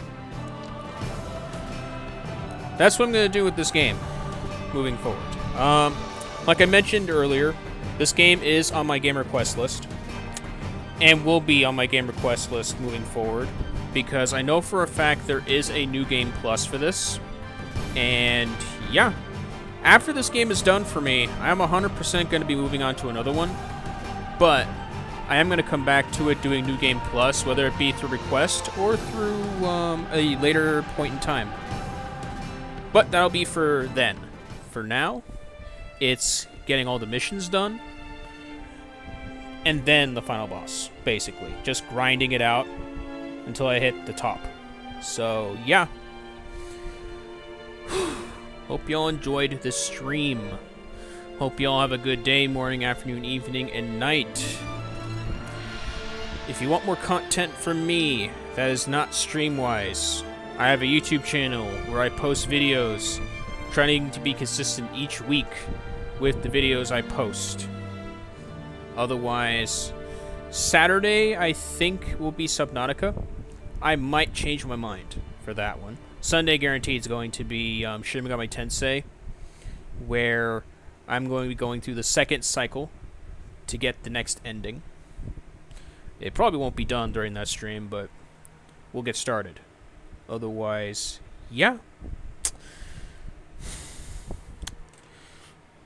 That's what I'm going to do with this game moving forward. Um, like I mentioned earlier, this game is on my game request list. And will be on my game request list moving forward. Because I know for a fact there is a new game plus for this. And yeah, after this game is done for me, I am 100% going to be moving on to another one. But I am going to come back to it doing New Game Plus, whether it be through request or through um, a later point in time. But that'll be for then. For now, it's getting all the missions done, and then the final boss, basically. Just grinding it out until I hit the top. So, yeah. Hope y'all enjoyed the stream. Hope y'all have a good day, morning, afternoon, evening, and night. If you want more content from me that is not Streamwise, I have a YouTube channel where I post videos, trying to be consistent each week with the videos I post. Otherwise, Saturday I think will be Subnautica. I might change my mind for that one. Sunday guaranteed is going to be um, Shin Megami Tensei, where I'm going to be going through the second cycle to get the next ending. It probably won't be done during that stream, but we'll get started. Otherwise, yeah.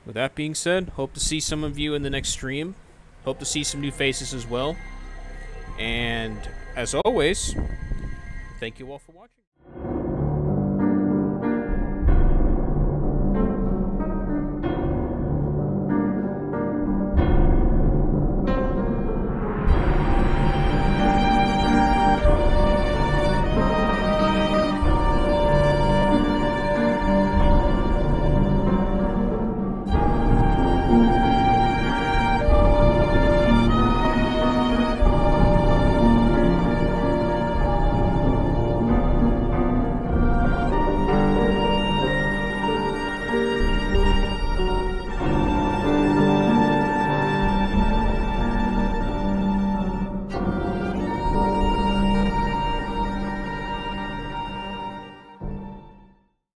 With that being said, hope to see some of you in the next stream. Hope to see some new faces as well. And as always, thank you all for watching.